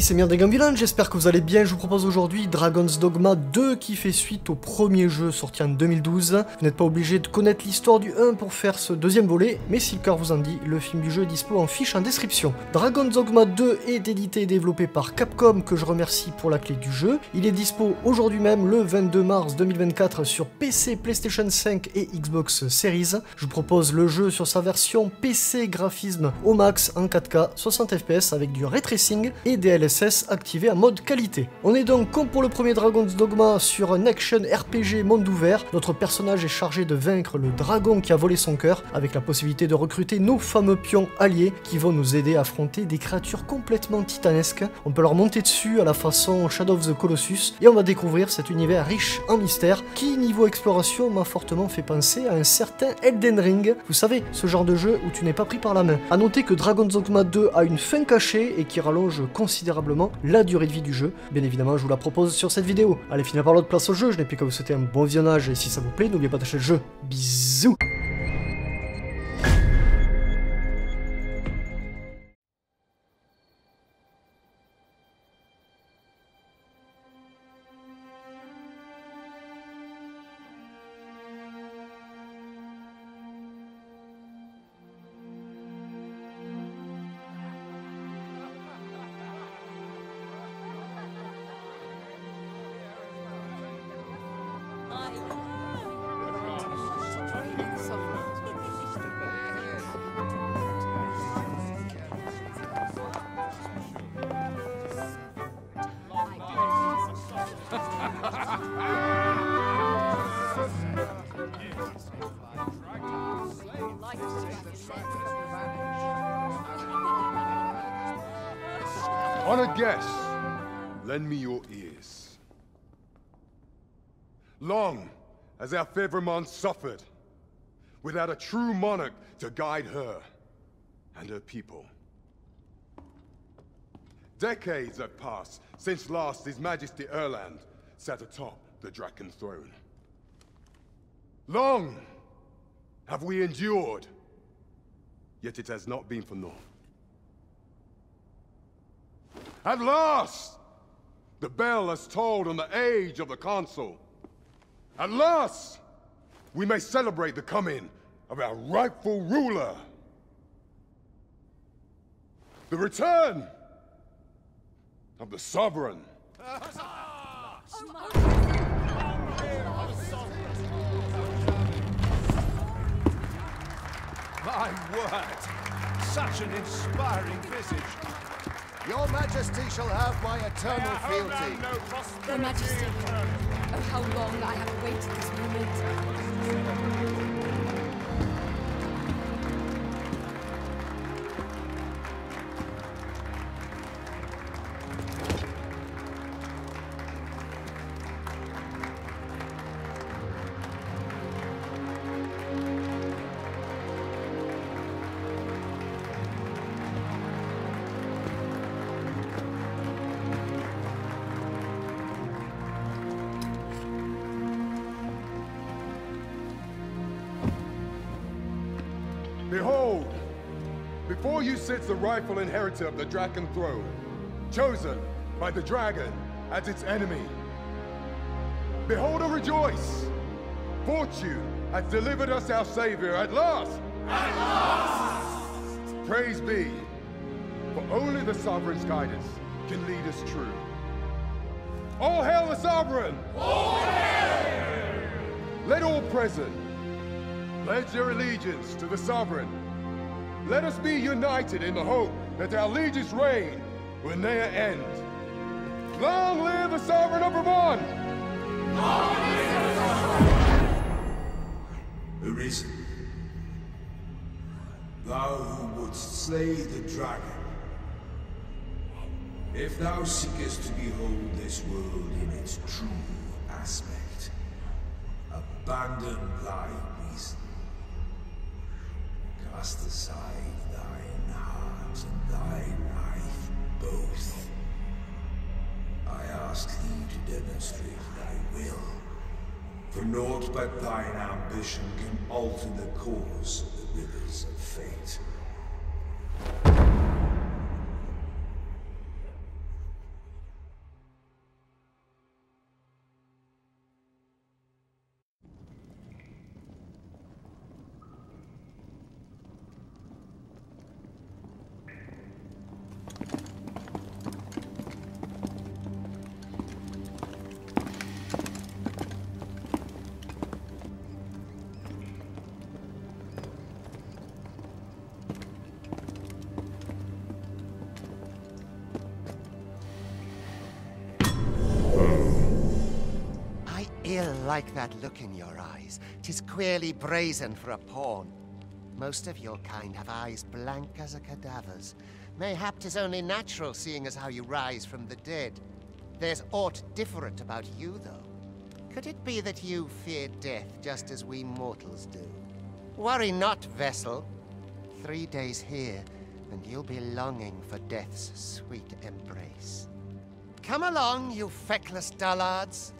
C'est Merde Villain, j'espère que vous allez bien. Je vous propose aujourd'hui Dragon's Dogma 2 qui fait suite au premier jeu sorti en 2012. Vous n'êtes pas obligé de connaître l'histoire du 1 pour faire ce deuxième volet, mais si le cœur vous en dit, le film du jeu est dispo en fiche en description. Dragon's Dogma 2 est édité et développé par Capcom, que je remercie pour la clé du jeu. Il est dispo aujourd'hui même, le 22 mars 2024, sur PC, PlayStation 5 et Xbox Series. Je vous propose le jeu sur sa version PC graphisme au max en 4K, 60 FPS avec du ray tracing et des Activé en mode qualité. On est donc comme pour le premier Dragon's Dogma sur un action RPG monde ouvert. Notre personnage est chargé de vaincre le dragon qui a volé son cœur avec la possibilité de recruter nos fameux pions alliés qui vont nous aider à affronter des créatures complètement titanesques. On peut leur monter dessus à la façon Shadow of the Colossus et on va découvrir cet univers riche en mystère qui niveau exploration m'a fortement fait penser à un certain Elden Ring. Vous savez, ce genre de jeu où tu n'es pas pris par la main. A noter que Dragon's Dogma 2 a une fin cachée et qui rallonge considérablement la durée de vie du jeu. Bien évidemment, je vous la propose sur cette vidéo. Allez, finir par l'autre place au jeu, je n'ai plus qu'à vous souhaiter un bon visionnage et si ça vous plaît, n'oubliez pas d'acheter le jeu. Bisous our suffered, without a true monarch to guide her and her people. Decades have passed since last His Majesty Erland sat atop the Draken throne. Long have we endured, yet it has not been for naught. At last! The bell has tolled on the age of the Consul. At last! We may celebrate the coming of our rightful ruler. The return of the Sovereign. My word! Such an inspiring visage. Your Majesty shall have my eternal fealty. Your Majesty, oh how long I have awaited this moment. Sits the rightful inheritor of the Draken throne, chosen by the dragon as its enemy. Behold and rejoice! Fortune has delivered us our savior at last! At last! Praise be, for only the sovereign's guidance can lead us true. All hail the sovereign! All hail! Let all present pledge their allegiance to the sovereign. Let us be united in the hope that our liege's reign will ne'er end. Long live the sovereign of Vermund! Arisen. Thou who wouldst slay the dragon. If thou seekest to behold this world in its true aspect, abandon thy. Cast aside thine heart and thy life both. I ask thee to demonstrate thy will. For naught but thine ambition can alter the course of the rivers of fate. Like that look in your eyes. Tis queerly brazen for a pawn. Most of your kind have eyes blank as a cadaver's. Mayhap 'tis only natural, seeing as how you rise from the dead. There's aught different about you, though. Could it be that you fear death just as we mortals do? Worry not, vessel. Three days here, and you'll be longing for death's sweet embrace. Come along, you feckless dullards.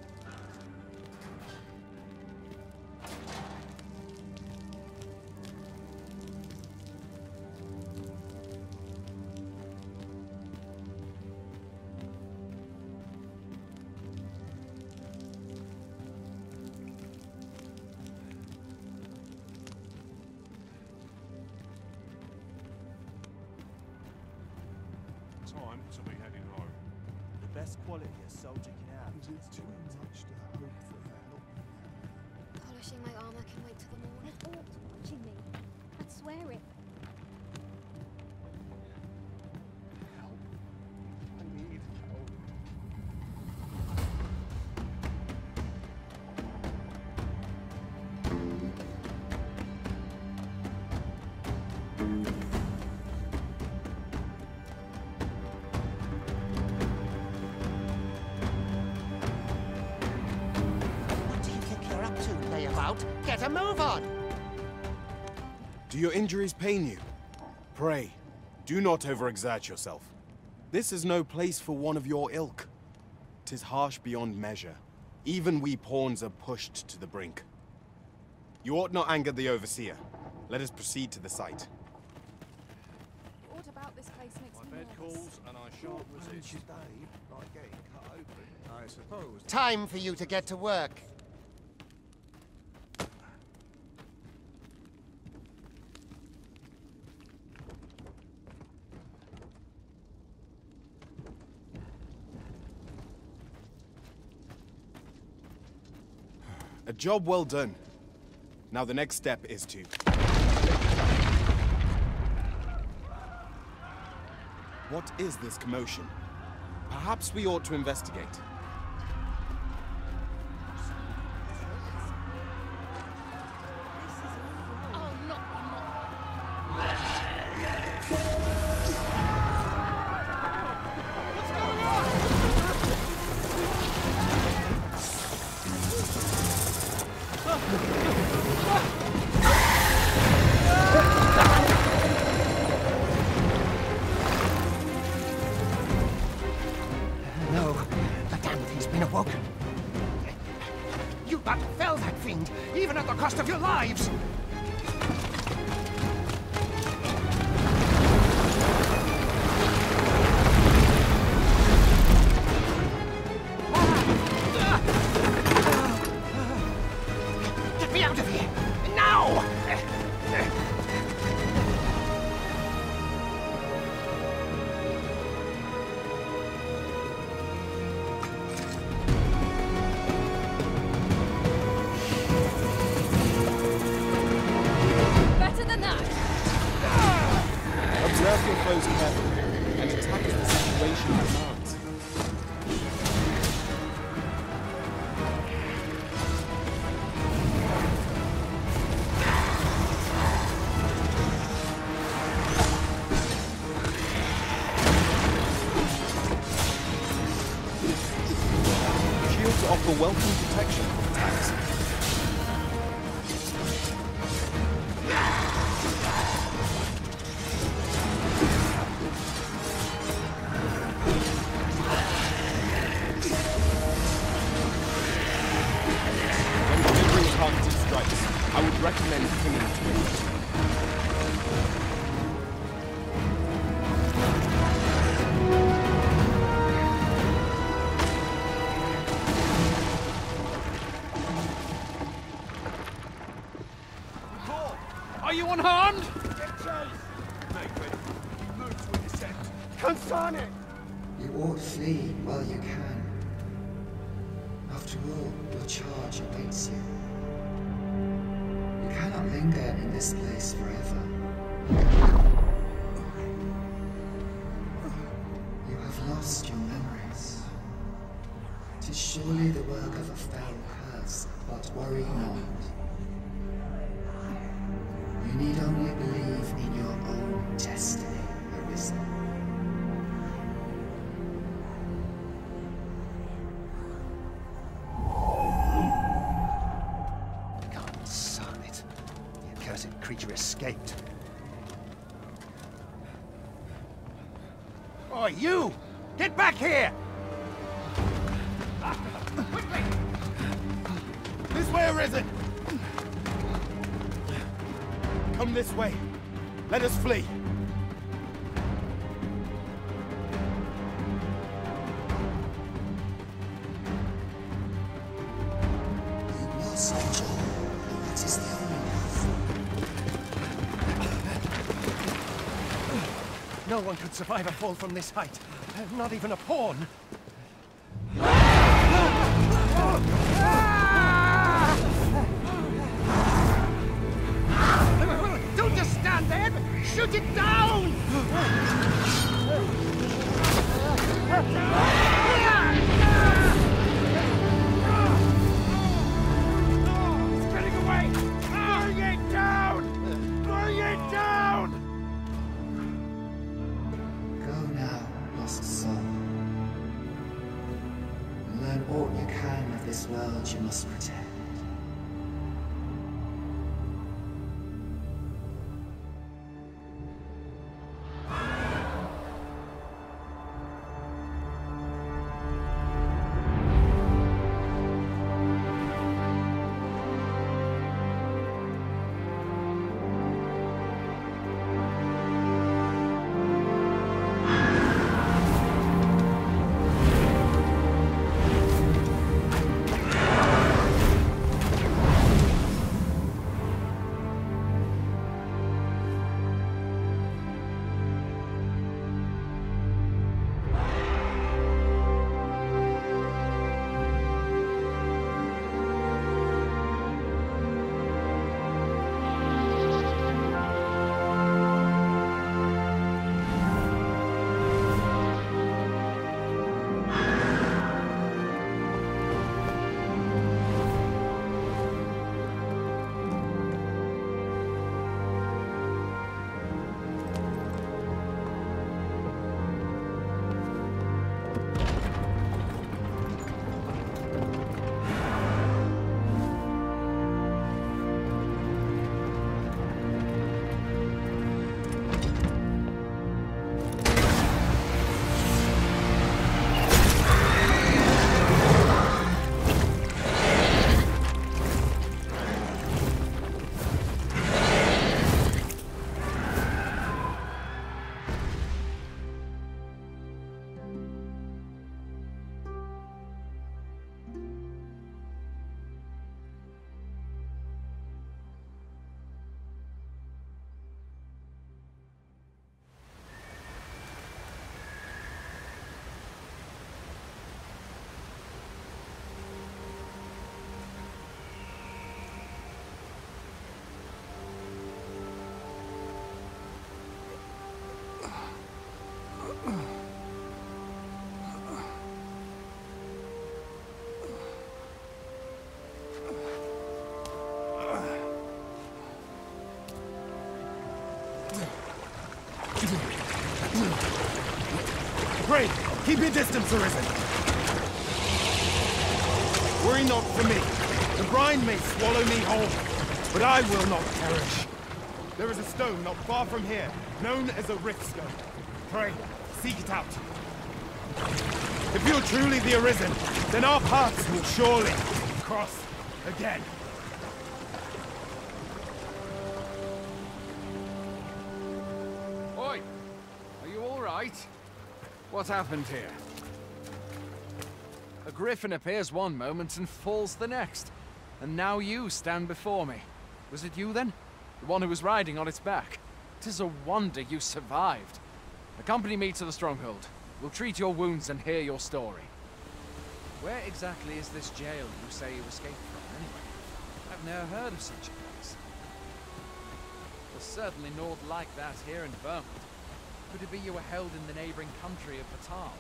Injuries pain you? Pray, do not overexert yourself. This is no place for one of your ilk. Tis harsh beyond measure. Even we pawns are pushed to the brink. You ought not anger the Overseer. Let us proceed to the site. Aught about this place makes My me bed nervous. calls and I shan't resist. Today, like getting cut open. I suppose. Time for you to get to work. Job well done. Now the next step is to... What is this commotion? Perhaps we ought to investigate. Survive a fall from this height. Not even a pawn. Keep your distance, Arisen. Worry not for me. The brine may swallow me whole, but I will not perish. There is a stone not far from here, known as a Rift Stone. Pray, seek it out. If you're truly the Arisen, then our paths will surely cross again. What happened here? A griffin appears one moment and falls the next. And now you stand before me. Was it you then? The one who was riding on its back? Tis a wonder you survived. Accompany me to the stronghold. We'll treat your wounds and hear your story. Where exactly is this jail you say you escaped from, anyway? I've never heard of such a place. There's certainly naught like that here in Vermund. Could it be you were held in the neighboring country of Battahl?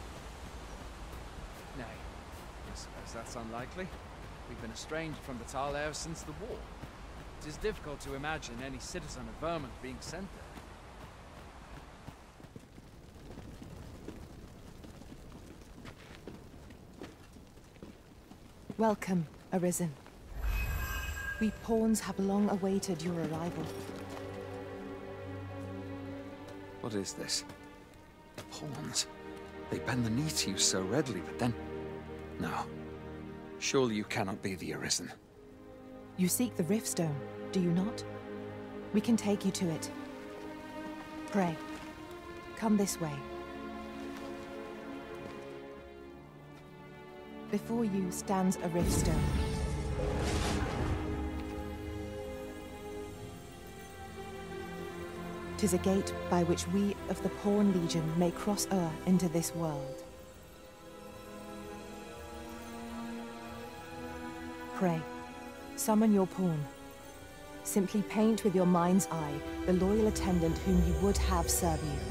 Nay, I suppose that's unlikely. We've been estranged from the Talair since the war. It is difficult to imagine any citizen of Vermund being sent there. Welcome, Arisen. We pawns have long awaited your arrival. What is this? The pawns. They bend the knee to you so readily, but then... No. Surely you cannot be the Arisen. You seek the Riftstone, do you not? We can take you to it. Pray. Come this way. Before you stands a Riftstone. Tis a gate by which we of the Pawn Legion may cross Ur into this world. Pray. Summon your pawn. Simply paint with your mind's eye the loyal attendant whom you would have serve you.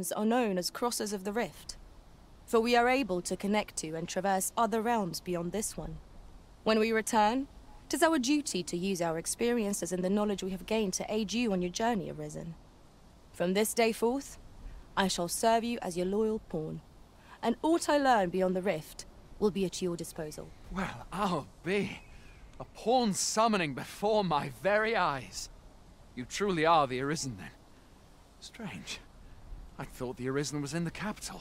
Pawns are known as Crossers of the Rift, for we are able to connect to and traverse other realms beyond this one. When we return, it is our duty to use our experiences and the knowledge we have gained to aid you on your journey, Arisen. From this day forth, I shall serve you as your loyal pawn, and aught I learn beyond the rift will be at your disposal. Well, I'll be. A pawn summoning before my very eyes. You truly are the Arisen, then. Strange. I thought the Arisen was in the capital.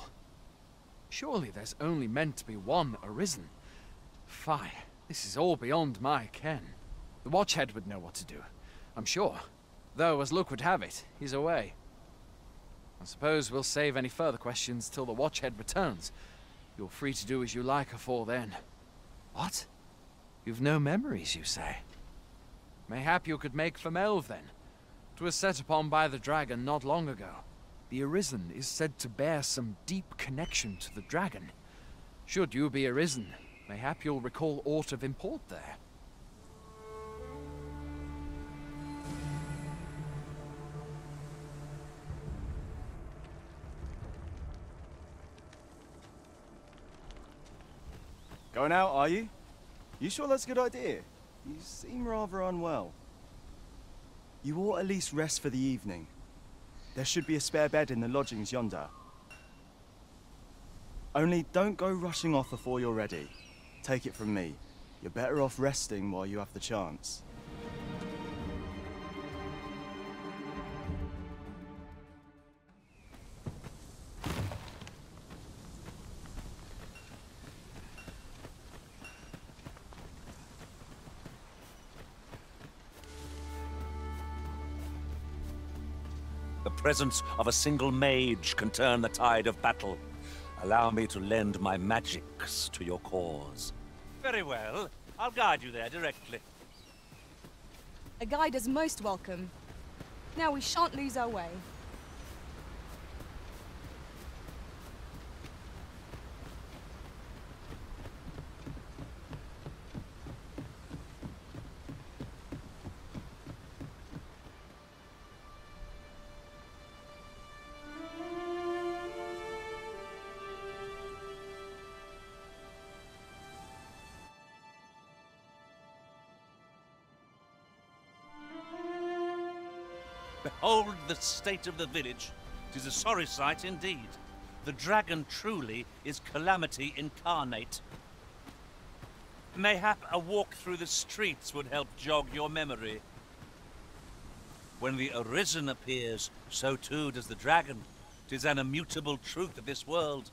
Surely there's only meant to be one Arisen. Fie, this is all beyond my ken. The Watchhead would know what to do, I'm sure. Though, as luck would have it, he's away. I suppose we'll save any further questions till the Watchhead returns. You're free to do as you like afore then. What? You've no memories, you say? Mayhap you could make for Melve, then. Twas set upon by the dragon not long ago. The Arisen is said to bear some deep connection to the dragon. Should you be Arisen, mayhap you'll recall aught of import there. Going out, are you? You sure that's a good idea? You seem rather unwell. You ought at least rest for the evening. There should be a spare bed in the lodgings yonder. Only don't go rushing off before you're ready. Take it from me. You're better off resting while you have the chance. Presence of a single mage can turn the tide of battle. Allow me to lend my magics to your cause. Very well. I'll guide you there directly. A guide is most welcome. Now we shan't lose our way. Behold the state of the village. Tis a sorry sight indeed. The dragon truly is calamity incarnate. Mayhap a walk through the streets would help jog your memory. When the Arisen appears, so too does the dragon. Tis an immutable truth of this world.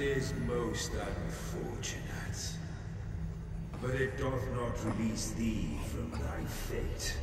Is most unfortunate. but it doth not release thee from thy fate.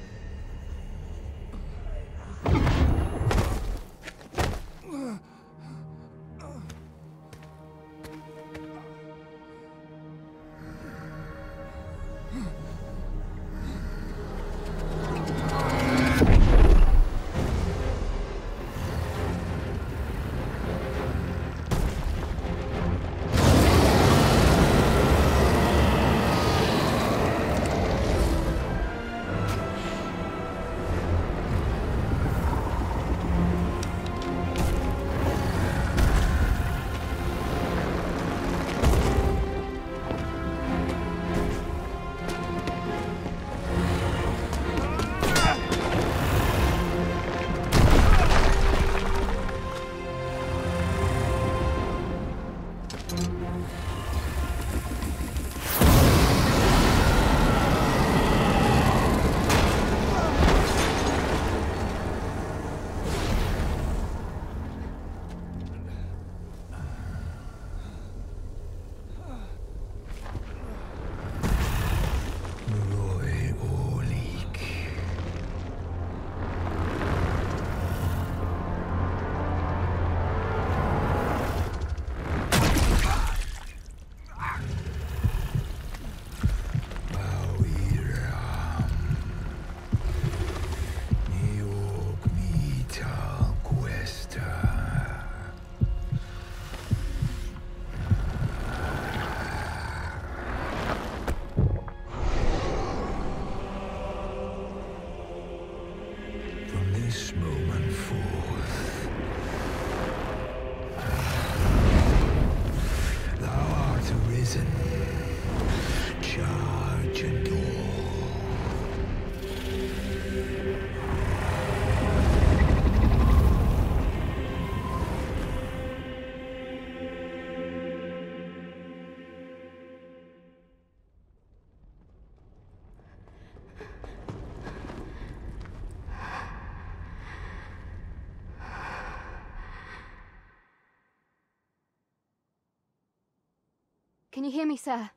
Can you hear me, sir?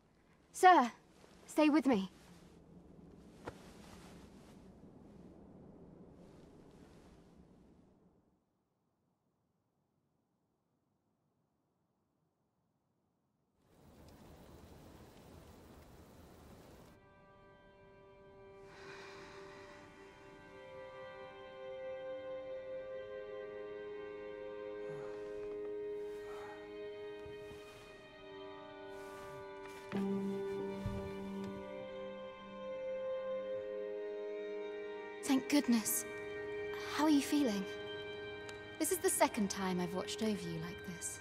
Sir, stay with me. Goodness. How are you feeling? This is the second time I've watched over you like this.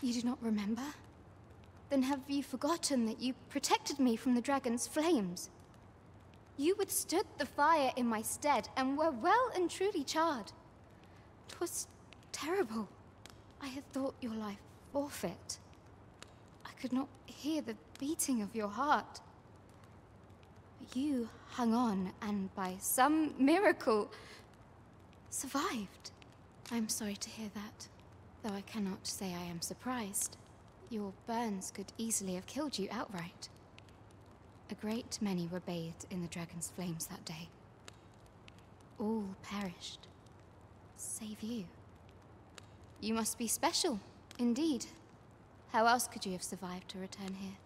You do not remember? Then have you forgotten that you protected me from the dragon's flames? You withstood the fire in my stead and were well and truly charred. 'Twas terrible. I had thought your life forfeit. I could not hear the beating of your heart. You hung on and by some miracle survived. I'm sorry to hear that, though I cannot say I am surprised. Your burns could easily have killed you outright. A great many were bathed in the dragon's flames that day. All perished, save you. You must be special, indeed. How else could you have survived to return here?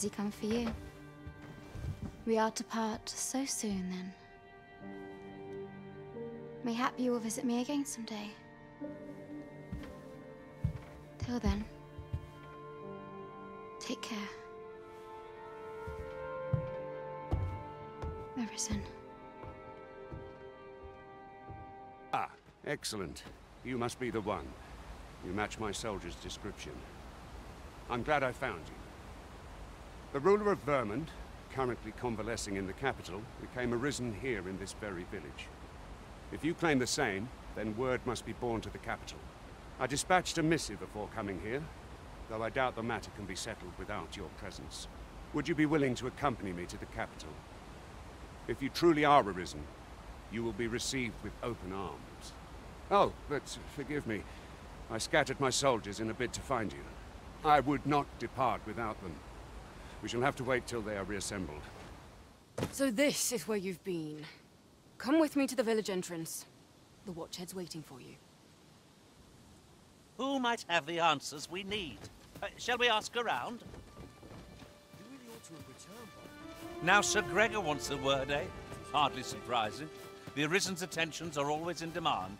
Has he come for you? We are to part so soon, then. Mayhap you will visit me again someday. Till then, take care. Arisen. Ah, excellent. You must be the one. You match my soldier's description. I'm glad I found you. The ruler of Vermund, currently convalescing in the capital, became arisen here in this very village. If you claim the same, then word must be borne to the capital. I dispatched a missive before coming here, though I doubt the matter can be settled without your presence. Would you be willing to accompany me to the capital? If you truly are arisen, you will be received with open arms. Oh, but forgive me. I scattered my soldiers in a bid to find you. I would not depart without them. We shall have to wait till they are reassembled. So this is where you've been. Come with me to the village entrance. The Watchhead's waiting for you. Who might have the answers we need? Uh, shall we ask around? Now Sir Gregor wants a word, eh? Hardly surprising. The Arisen's attentions are always in demand.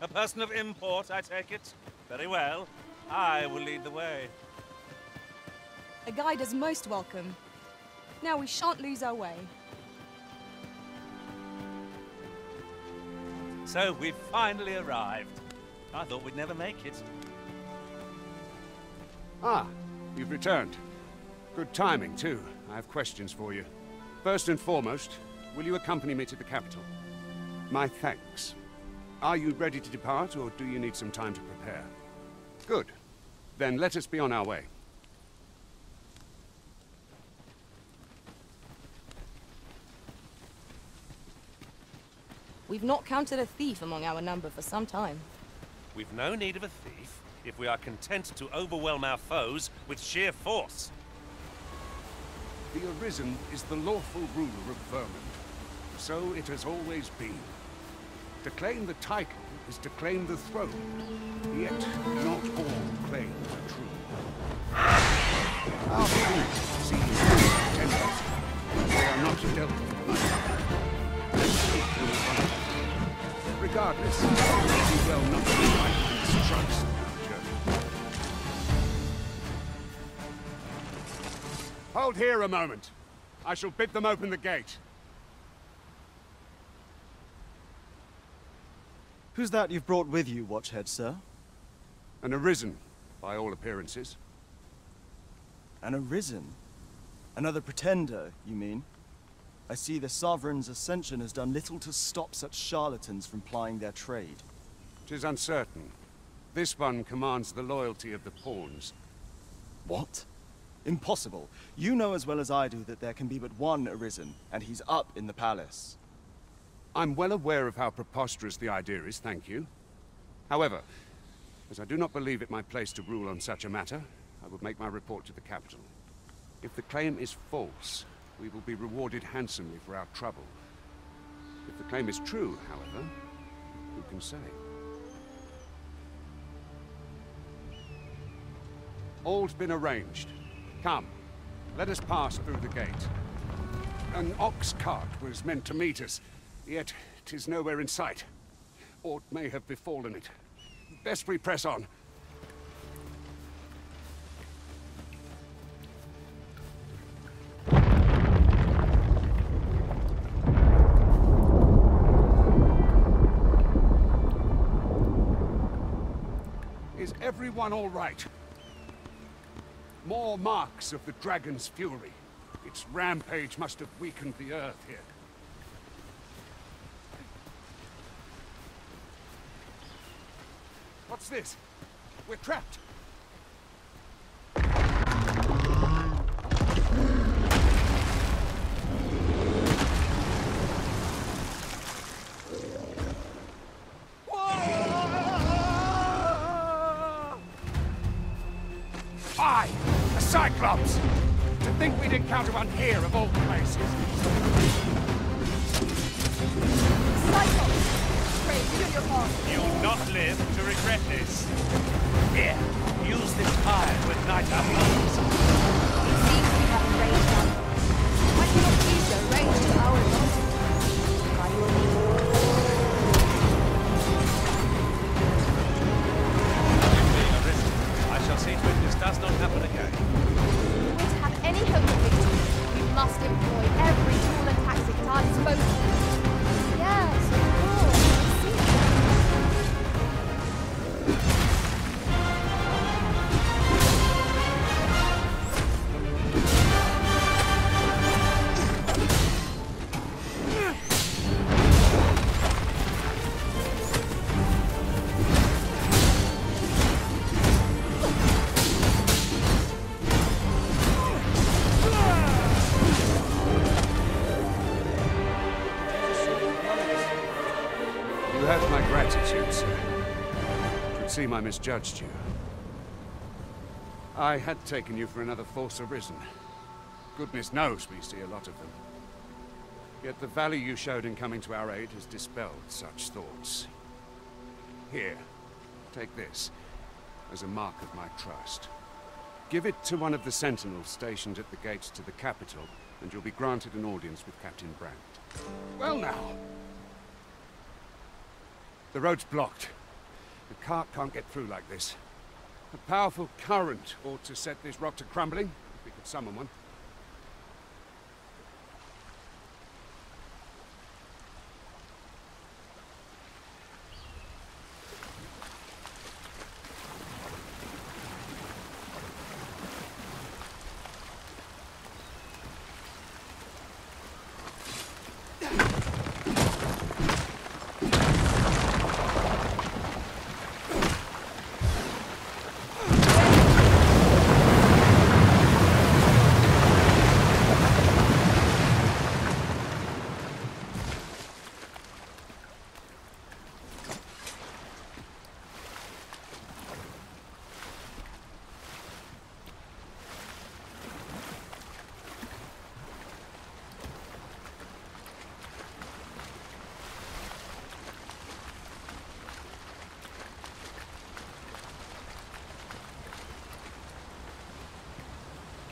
A person of import, I take it? Very well. I will lead the way. A guide is most welcome. Now we shan't lose our way. So we've finally arrived. I thought we'd never make it. Ah, you've returned. Good timing, too. I have questions for you. First and foremost, will you accompany me to the capital? My thanks. Are you ready to depart, or do you need some time to prepare? Good. Then let us be on our way. We've not counted a thief among our number for some time. We've no need of a thief if we are content to overwhelm our foes with sheer force. The Arisen is the lawful ruler of Vermund. So it has always been. To claim the title is to claim the throne. Yet, not all claims are true. Our priests see pretenders. They are not dealt with Regardless, be well not mistrust in our. Hold here a moment. I shall bid them open the gate. Who's that you've brought with you, Watchhead, sir? An Arisen, by all appearances. An Arisen? Another pretender, you mean? I see the Sovereign's ascension has done little to stop such charlatans from plying their trade. Tis uncertain. This one commands the loyalty of the pawns. What? Impossible. You know as well as I do that there can be but one Arisen, and he's up in the palace. I'm well aware of how preposterous the idea is, thank you. However, as I do not believe it my place to rule on such a matter, I would make my report to the capital. If the claim is false, we will be rewarded handsomely for our trouble. If the claim is true, however, who can say? All's been arranged. Come, let us pass through the gate. An ox cart was meant to meet us, yet tis nowhere in sight. Aught may have befallen it. Best we press on. All right? More marks of the dragon's fury. Its rampage must have weakened the earth here. What's this? We're trapped. Cyclops! To think we'd encounter one here of all places. Cyclops! Pray, do your part. You'll not live to regret this. Here, use this fire to ignite our. It seems we have a range down. Why do you not use your range to our advantage? I will lead you. I shall see to it this does not happen again. Any hope of victory, we must employ every tool and tactic at our disposal. I misjudged you. I had taken you for another Force Arisen. Goodness knows we see a lot of them. Yet the value you showed in coming to our aid has dispelled such thoughts. Here, take this, as a mark of my trust. Give it to one of the sentinels stationed at the gates to the capital, and you'll be granted an audience with Captain Brant. Well now! The road's blocked. Cart can't get through like this. A powerful current ought to set this rock to crumbling, if we could summon one.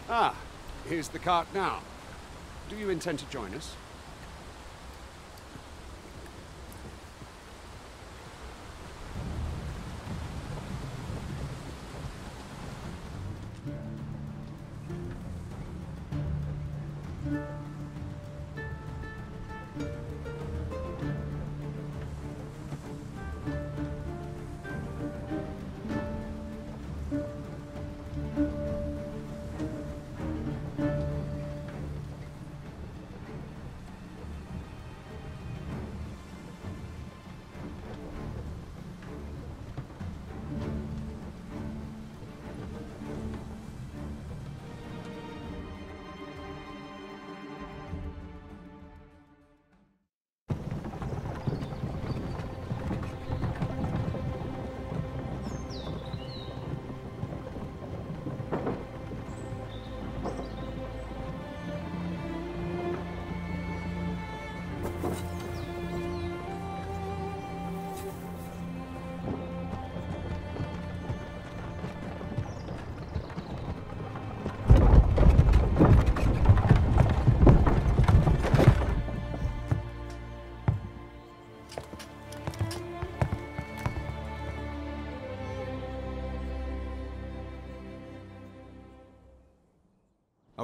Ah, here's the cart now. Do you intend to join us?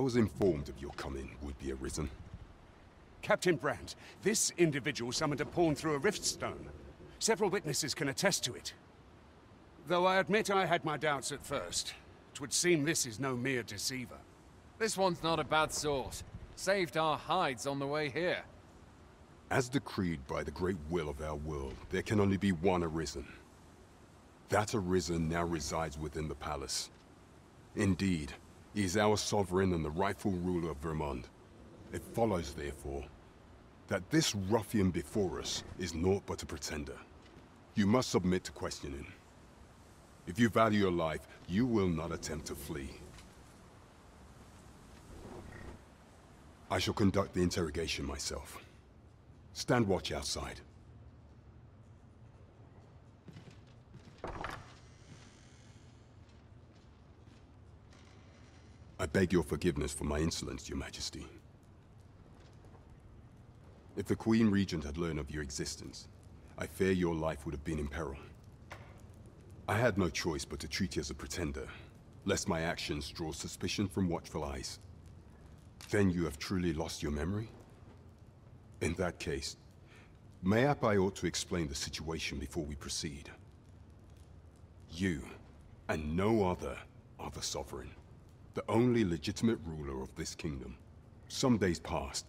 Was informed of your coming would be arisen. Captain Brant, this individual summoned a pawn through a rift stone. Several witnesses can attest to it. Though I admit I had my doubts at first. It would seem this is no mere deceiver. This one's not a bad sort. Saved our hides on the way here. As decreed by the great will of our world, there can only be one Arisen. That Arisen now resides within the palace. Indeed, he is our sovereign and the rightful ruler of Vermund. It follows, therefore, that this ruffian before us is naught but a pretender. You must submit to questioning. If you value your life, you will not attempt to flee. I shall conduct the interrogation myself. Stand watch outside. Beg your forgiveness for my insolence, your majesty. If the Queen Regent had learned of your existence, I fear your life would have been in peril. I had no choice but to treat you as a pretender, lest my actions draw suspicion from watchful eyes. Then you have truly lost your memory? In that case, mayhap I ought to explain the situation before we proceed. You, and no other, are the Sovereign, the only legitimate ruler of this kingdom. Some days past,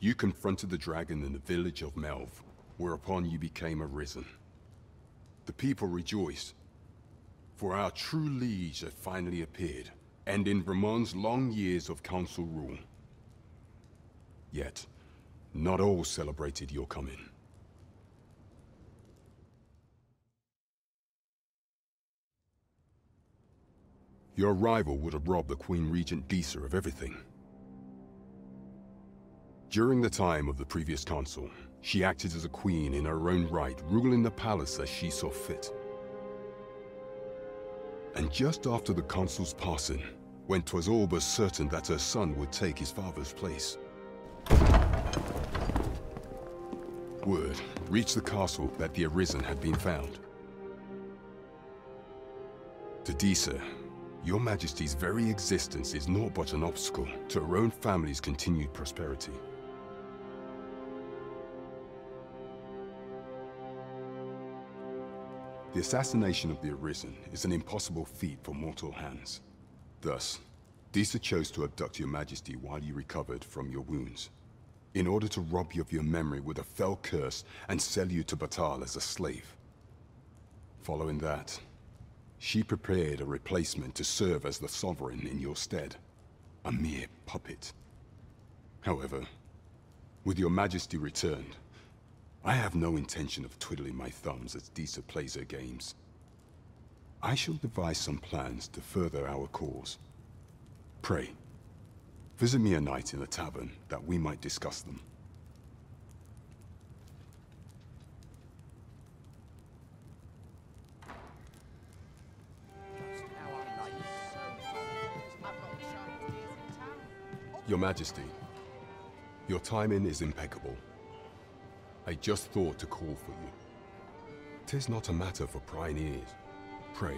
you confronted the dragon in the village of Melve, whereupon you became arisen. The people rejoiced, for our true liege had finally appeared, and in Vermund's long years of council rule. Yet, not all celebrated your coming. Your arrival would have robbed the Queen Regent Disa of everything. During the time of the previous consul, she acted as a queen in her own right, ruling the palace as she saw fit. And just after the consul's passing, when 'twas all but certain that her son would take his father's place, word reached the castle that the Arisen had been found. To your Majesty's very existence is naught but an obstacle to her own family's continued prosperity. The assassination of the Arisen is an impossible feat for mortal hands. Thus, Disa chose to abduct your majesty while you recovered from your wounds, in order to rob you of your memory with a fell curse and sell you to Battahl as a slave. Following that, she prepared a replacement to serve as the sovereign in your stead, a mere puppet. However, with your majesty returned, I have no intention of twiddling my thumbs as Disa plays her games. I shall devise some plans to further our cause. Pray, visit me a night in the tavern that we might discuss them. Your Majesty, your timing is impeccable. I just thought to call for you. Tis not a matter for prying ears. Pray,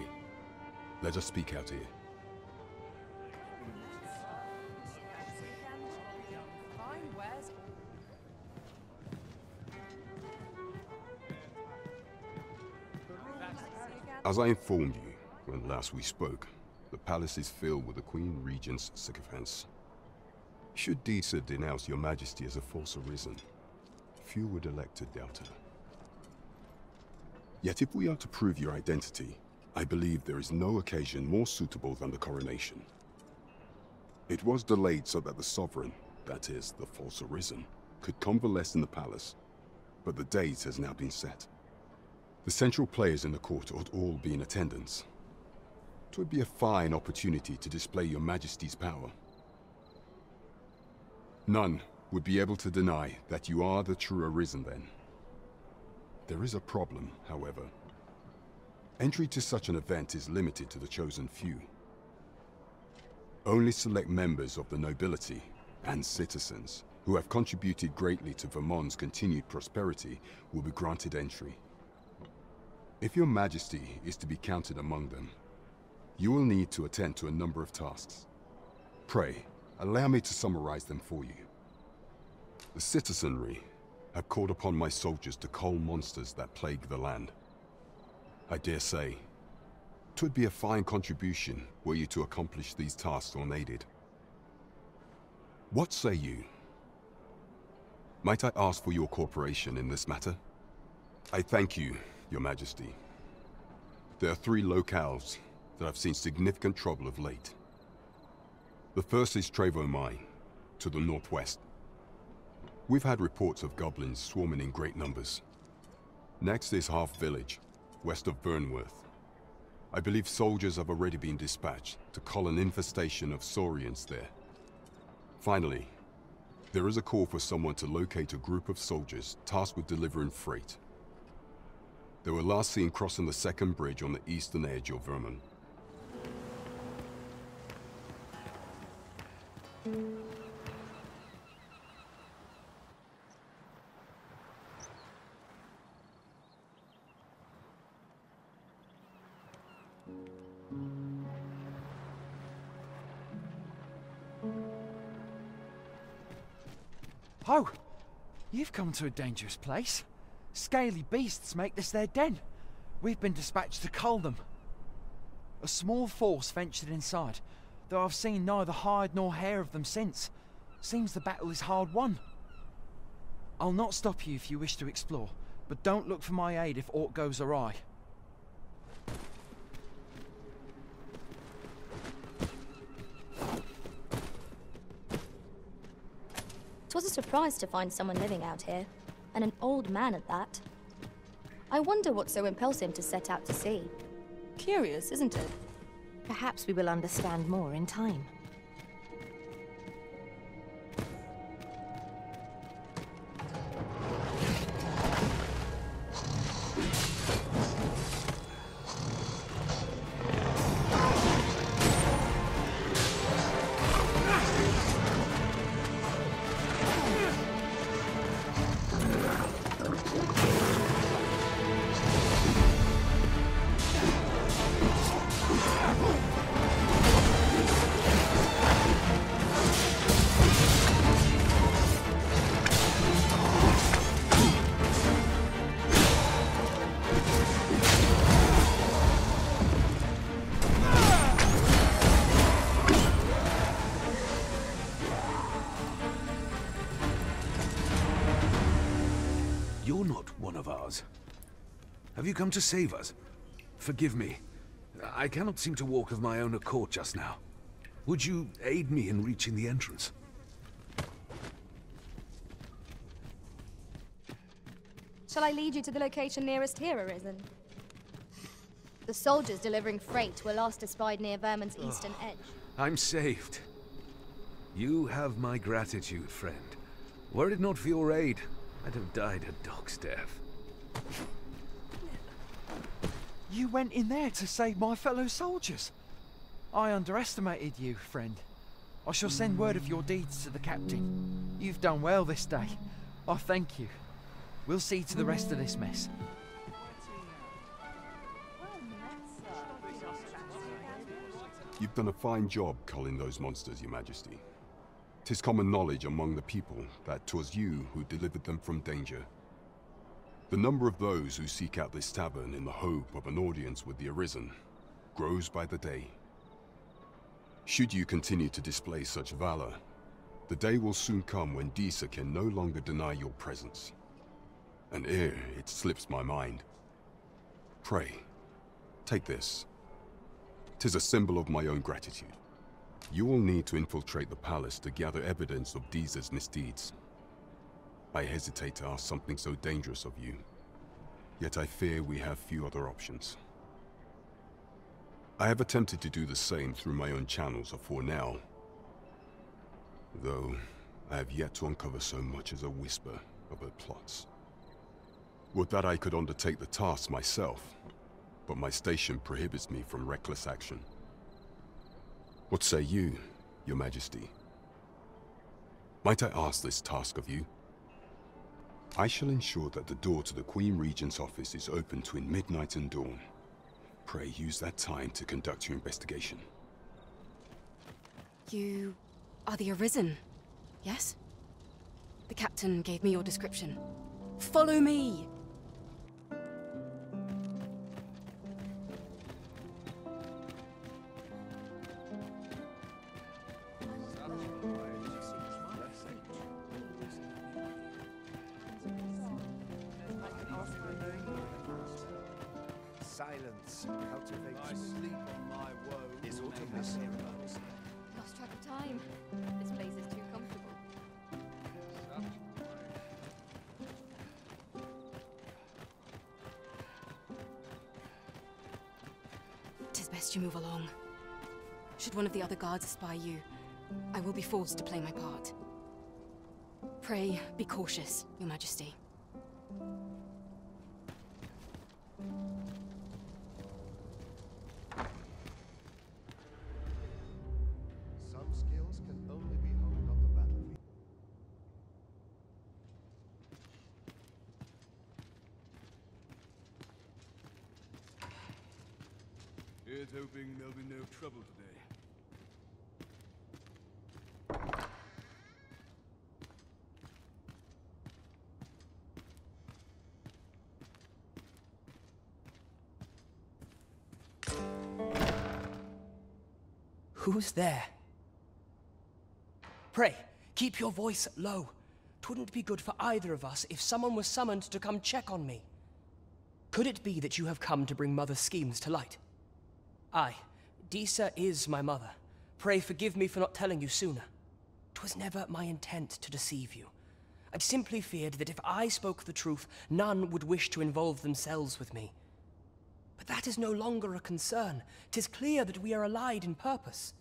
let us speak out here. As I informed you when last we spoke, the palace is filled with the Queen Regent's sycophants. Should Disa denounce your majesty as a false arisen, few would elect to doubt her. Yet if we are to prove your identity, I believe there is no occasion more suitable than the coronation. It was delayed so that the sovereign, that is, the false arisen, could convalesce in the palace, but the date has now been set. The central players in the court ought all be in attendance. It would be a fine opportunity to display your majesty's power. None would be able to deny that you are the true Arisen then. There is a problem, however. Entry to such an event is limited to the chosen few. Only select members of the nobility and citizens who have contributed greatly to Vermund's continued prosperity will be granted entry. If your majesty is to be counted among them, you will need to attend to a number of tasks. Pray, allow me to summarize them for you. The citizenry have called upon my soldiers to cull monsters that plague the land. I dare say, twould be a fine contribution were you to accomplish these tasks unaided. What say you? Might I ask for your cooperation in this matter? I thank you, your majesty. There are three locales that have seen significant trouble of late. The first is Trevo Mine, to the northwest. We've had reports of goblins swarming in great numbers. Next is Harve Village, west of Vernworth. I believe soldiers have already been dispatched to cull an infestation of Saurians there. Finally, there is a call for someone to locate a group of soldiers tasked with delivering freight. They were last seen crossing the second bridge on the eastern edge of Vermund. Oh, you've come to a dangerous place. Scaly beasts make this their den. We've been dispatched to cull them. A small force ventured inside, though I've seen neither hide nor hair of them since. Seems the battle is hard won. I'll not stop you if you wish to explore, but don't look for my aid if aught goes awry. 'Twas a surprise to find someone living out here, and an old man at that. I wonder what so impels him to set out to sea. Curious, isn't it? Perhaps we will understand more in time. You come to save us? Forgive me. I cannot seem to walk of my own accord just now. Would you aid me in reaching the entrance? Shall I lead you to the location nearest here, Arisen? The soldiers delivering freight were last espied near Vermund's ah, eastern edge. I'm saved. You have my gratitude, friend. Were it not for your aid, I'd have died a dog's death. You went in there to save my fellow soldiers. I underestimated you, friend. I shall send word of your deeds to the captain. You've done well this day. I thank you. We'll see to the rest of this mess. You've done a fine job culling those monsters, your majesty. Tis common knowledge among the people that 'twas you who delivered them from danger. The number of those who seek out this tavern in the hope of an audience with the Arisen grows by the day. Should you continue to display such valor, the day will soon come when Disa can no longer deny your presence. And ere it slips my mind, pray, take this. Tis a symbol of my own gratitude. You will need to infiltrate the palace to gather evidence of Disa's misdeeds. I hesitate to ask something so dangerous of you, yet I fear we have few other options. I have attempted to do the same through my own channels afore now, though I have yet to uncover so much as a whisper of her plots. Would that I could undertake the task myself, but my station prohibits me from reckless action. What say you, your majesty? Might I ask this task of you? I shall ensure that the door to the Queen Regent's office is open between midnight and dawn. Pray use that time to conduct your investigation. You are the Arisen, yes? The captain gave me your description. Follow me! Guards espy you, I will be forced to play my part. Pray, be cautious, your majesty. Who's there? Pray, keep your voice low. Twouldn't be good for either of us if someone was summoned to come check on me. Could it be that you have come to bring Mother's schemes to light? Aye, Disa is my mother. Pray forgive me for not telling you sooner. 'Twas never my intent to deceive you. I'd simply feared that if I spoke the truth, none would wish to involve themselves with me. But that is no longer a concern. Tis clear that we are allied in purpose.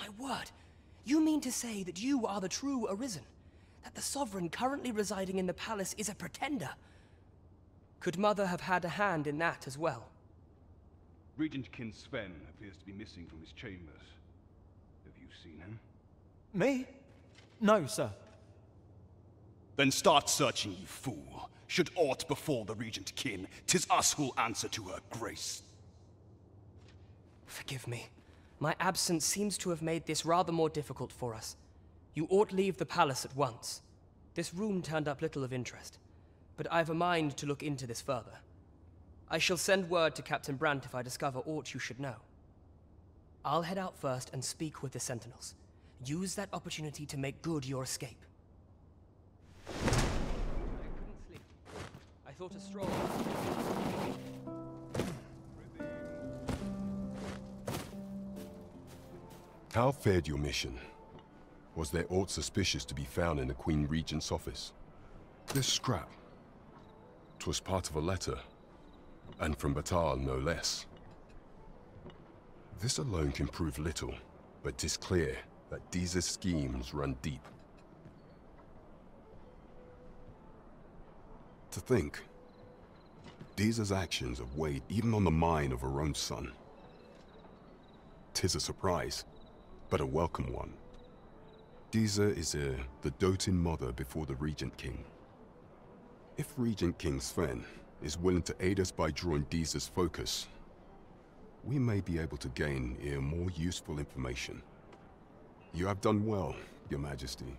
My word, you mean to say that you are the true Arisen? That the Sovereign currently residing in the palace is a pretender? Could Mother have had a hand in that as well? Regent King Sven appears to be missing from his chambers. Have you seen him? Me? No, sir. Then start searching, you fool. Should aught befall the Regent King, tis us who'll answer to her grace. Forgive me. My absence seems to have made this rather more difficult for us. You ought leave the palace at once. This room turned up little of interest, but I've a mind to look into this further. I shall send word to Captain Brant if I discover aught you should know. I'll head out first and speak with the Sentinels. Use that opportunity to make good your escape. I couldn't sleep. I thought a stroll... How fared your mission? Was there aught suspicious to be found in the Queen Regent's office? This scrap. 'Twas part of a letter. And from Battahl, no less. This alone can prove little, but 'tis clear that Disa's schemes run deep. To think, Disa's actions have weighed even on the mind of her own son. Tis a surprise, but a welcome one. Disa is uh, the doting mother before the Regent King. If Regent King Sven is willing to aid us by drawing Disa's focus, we may be able to gain uh, more useful information. You have done well, Your Majesty.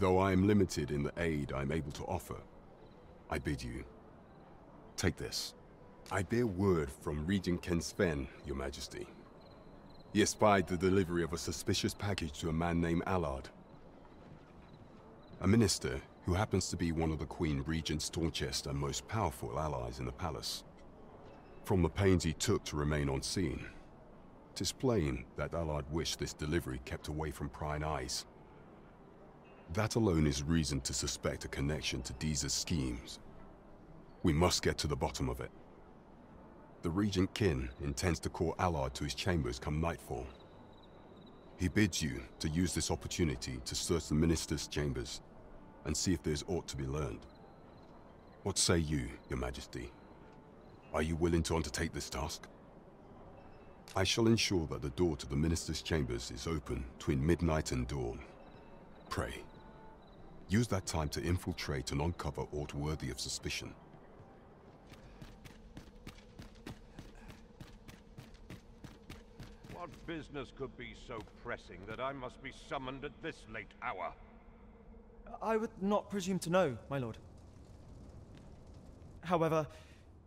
Though I am limited in the aid I am able to offer, I bid you, take this. I bear word from Regent King Sven, Your Majesty. He espied the delivery of a suspicious package to a man named Allard. A minister who happens to be one of the Queen Regent's staunchest and most powerful allies in the palace. From the pains he took to remain on scene, tis plain that Allard wished this delivery kept away from prying eyes. That alone is reason to suspect a connection to Disa's schemes. We must get to the bottom of it. The Regent King intends to call Allard to his chambers come nightfall. He bids you to use this opportunity to search the Minister's chambers and see if there's aught to be learned. What say you, Your Majesty? Are you willing to undertake this task? I shall ensure that the door to the Minister's chambers is open between midnight and dawn. Pray, use that time to infiltrate and uncover aught worthy of suspicion. Business could be so pressing that I must be summoned at this late hour? I would not presume to know, my lord. However,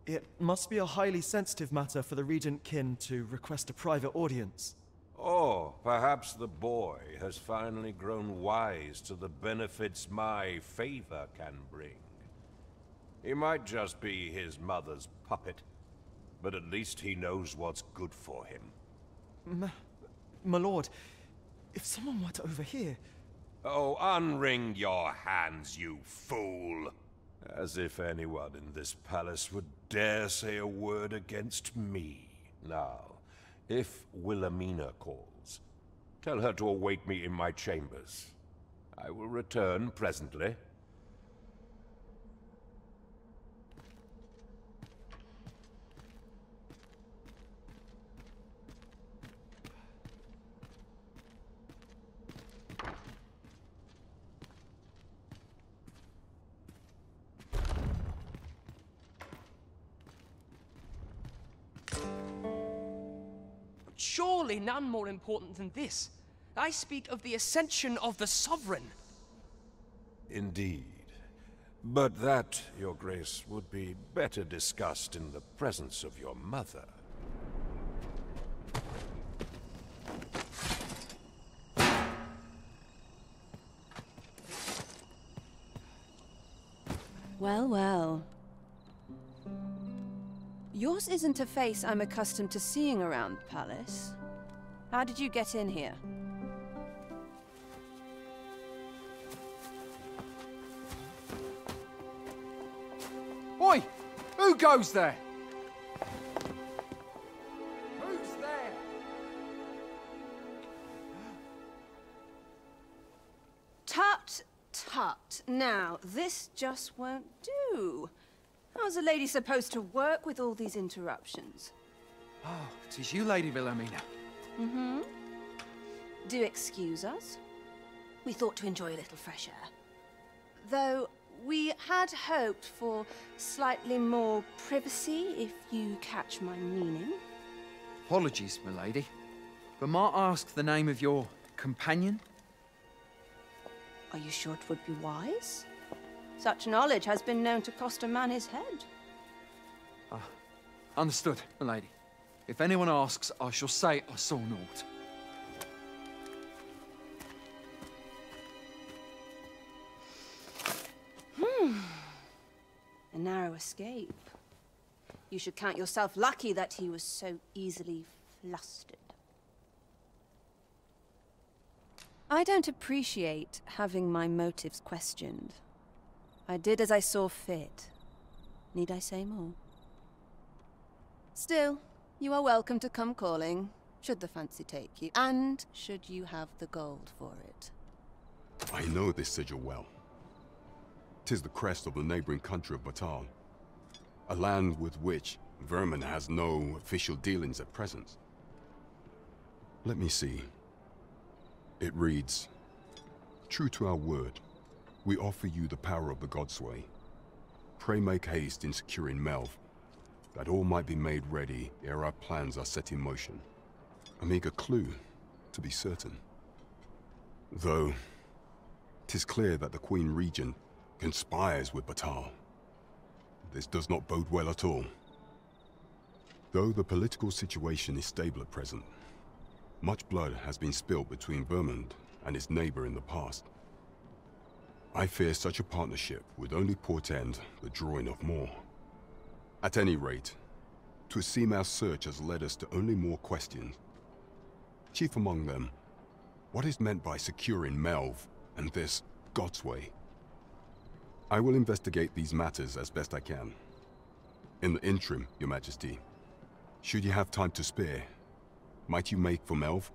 it must be a highly sensitive matter for the Regent King to request a private audience. Or perhaps the boy has finally grown wise to the benefits my favor can bring. He might just be his mother's puppet, but at least he knows what's good for him. M my lord, if someone were to overhear... Oh, unring your hands, you fool! As if anyone in this palace would dare say a word against me. Now, if Wilhelmina calls, tell her to await me in my chambers. I will return presently. None more important than this. I speak of the ascension of the Sovereign. Indeed. But that, Your Grace, would be better discussed in the presence of your mother. Well, well. Yours isn't a face I'm accustomed to seeing around the palace. How did you get in here? Oi! Who goes there? Who's there? Tut, tut. Now, this just won't do. How's a lady supposed to work with all these interruptions? Oh, it is you, Lady Wilhelmina. Mm-hmm. Do excuse us. We thought to enjoy a little fresh air. Though we had hoped for slightly more privacy, if you catch my meaning. Apologies, my lady. But might I ask the name of your companion? Are you sure it would be wise? Such knowledge has been known to cost a man his head. Ah, understood, my lady. If anyone asks, I shall say I saw naught. Hmm. A narrow escape. You should count yourself lucky that he was so easily flustered. I don't appreciate having my motives questioned. I did as I saw fit. Need I say more? Still, you are welcome to come calling, should the fancy take you, and should you have the gold for it. I know this sigil well. Tis the crest of the neighboring country of Battahl, a land with which Vermund has no official dealings at present. Let me see. It reads, True to our word, we offer you the power of the Godsway. Pray make haste in securing Melve, that all might be made ready ere our plans are set in motion. A meager clue, to be certain. Though, tis clear that the Queen Regent conspires with Battahl. This does not bode well at all. Though the political situation is stable at present, much blood has been spilled between Vermund and its neighbor in the past. I fear such a partnership would only portend the drawing of more. At any rate, to seem our search has led us to only more questions. Chief among them, what is meant by securing Melve and this Godsway? I will investigate these matters as best I can. In the interim, Your Majesty, should you have time to spare, might you make for Melve?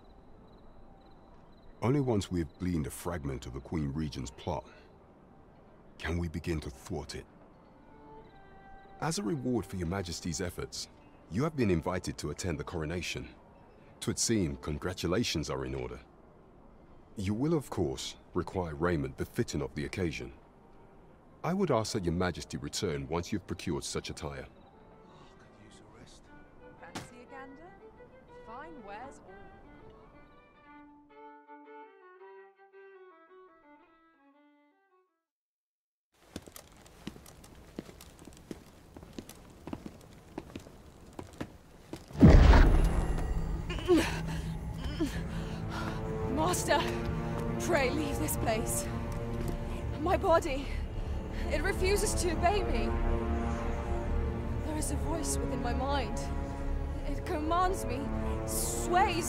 Only once we have gleaned a fragment of the Queen Regent's plot, can we begin to thwart it. As a reward for your majesty's efforts, you have been invited to attend the coronation. Twould seem congratulations are in order. You will, of course, require raiment befitting of the occasion. I would ask that your majesty return once you've procured such attire.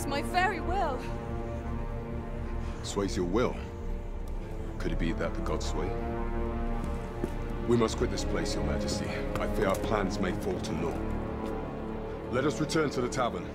My very will. Sways your will? Could it be that the gods sway? We must quit this place, your majesty. I fear our plans may fall to naught. Let us return to the tavern.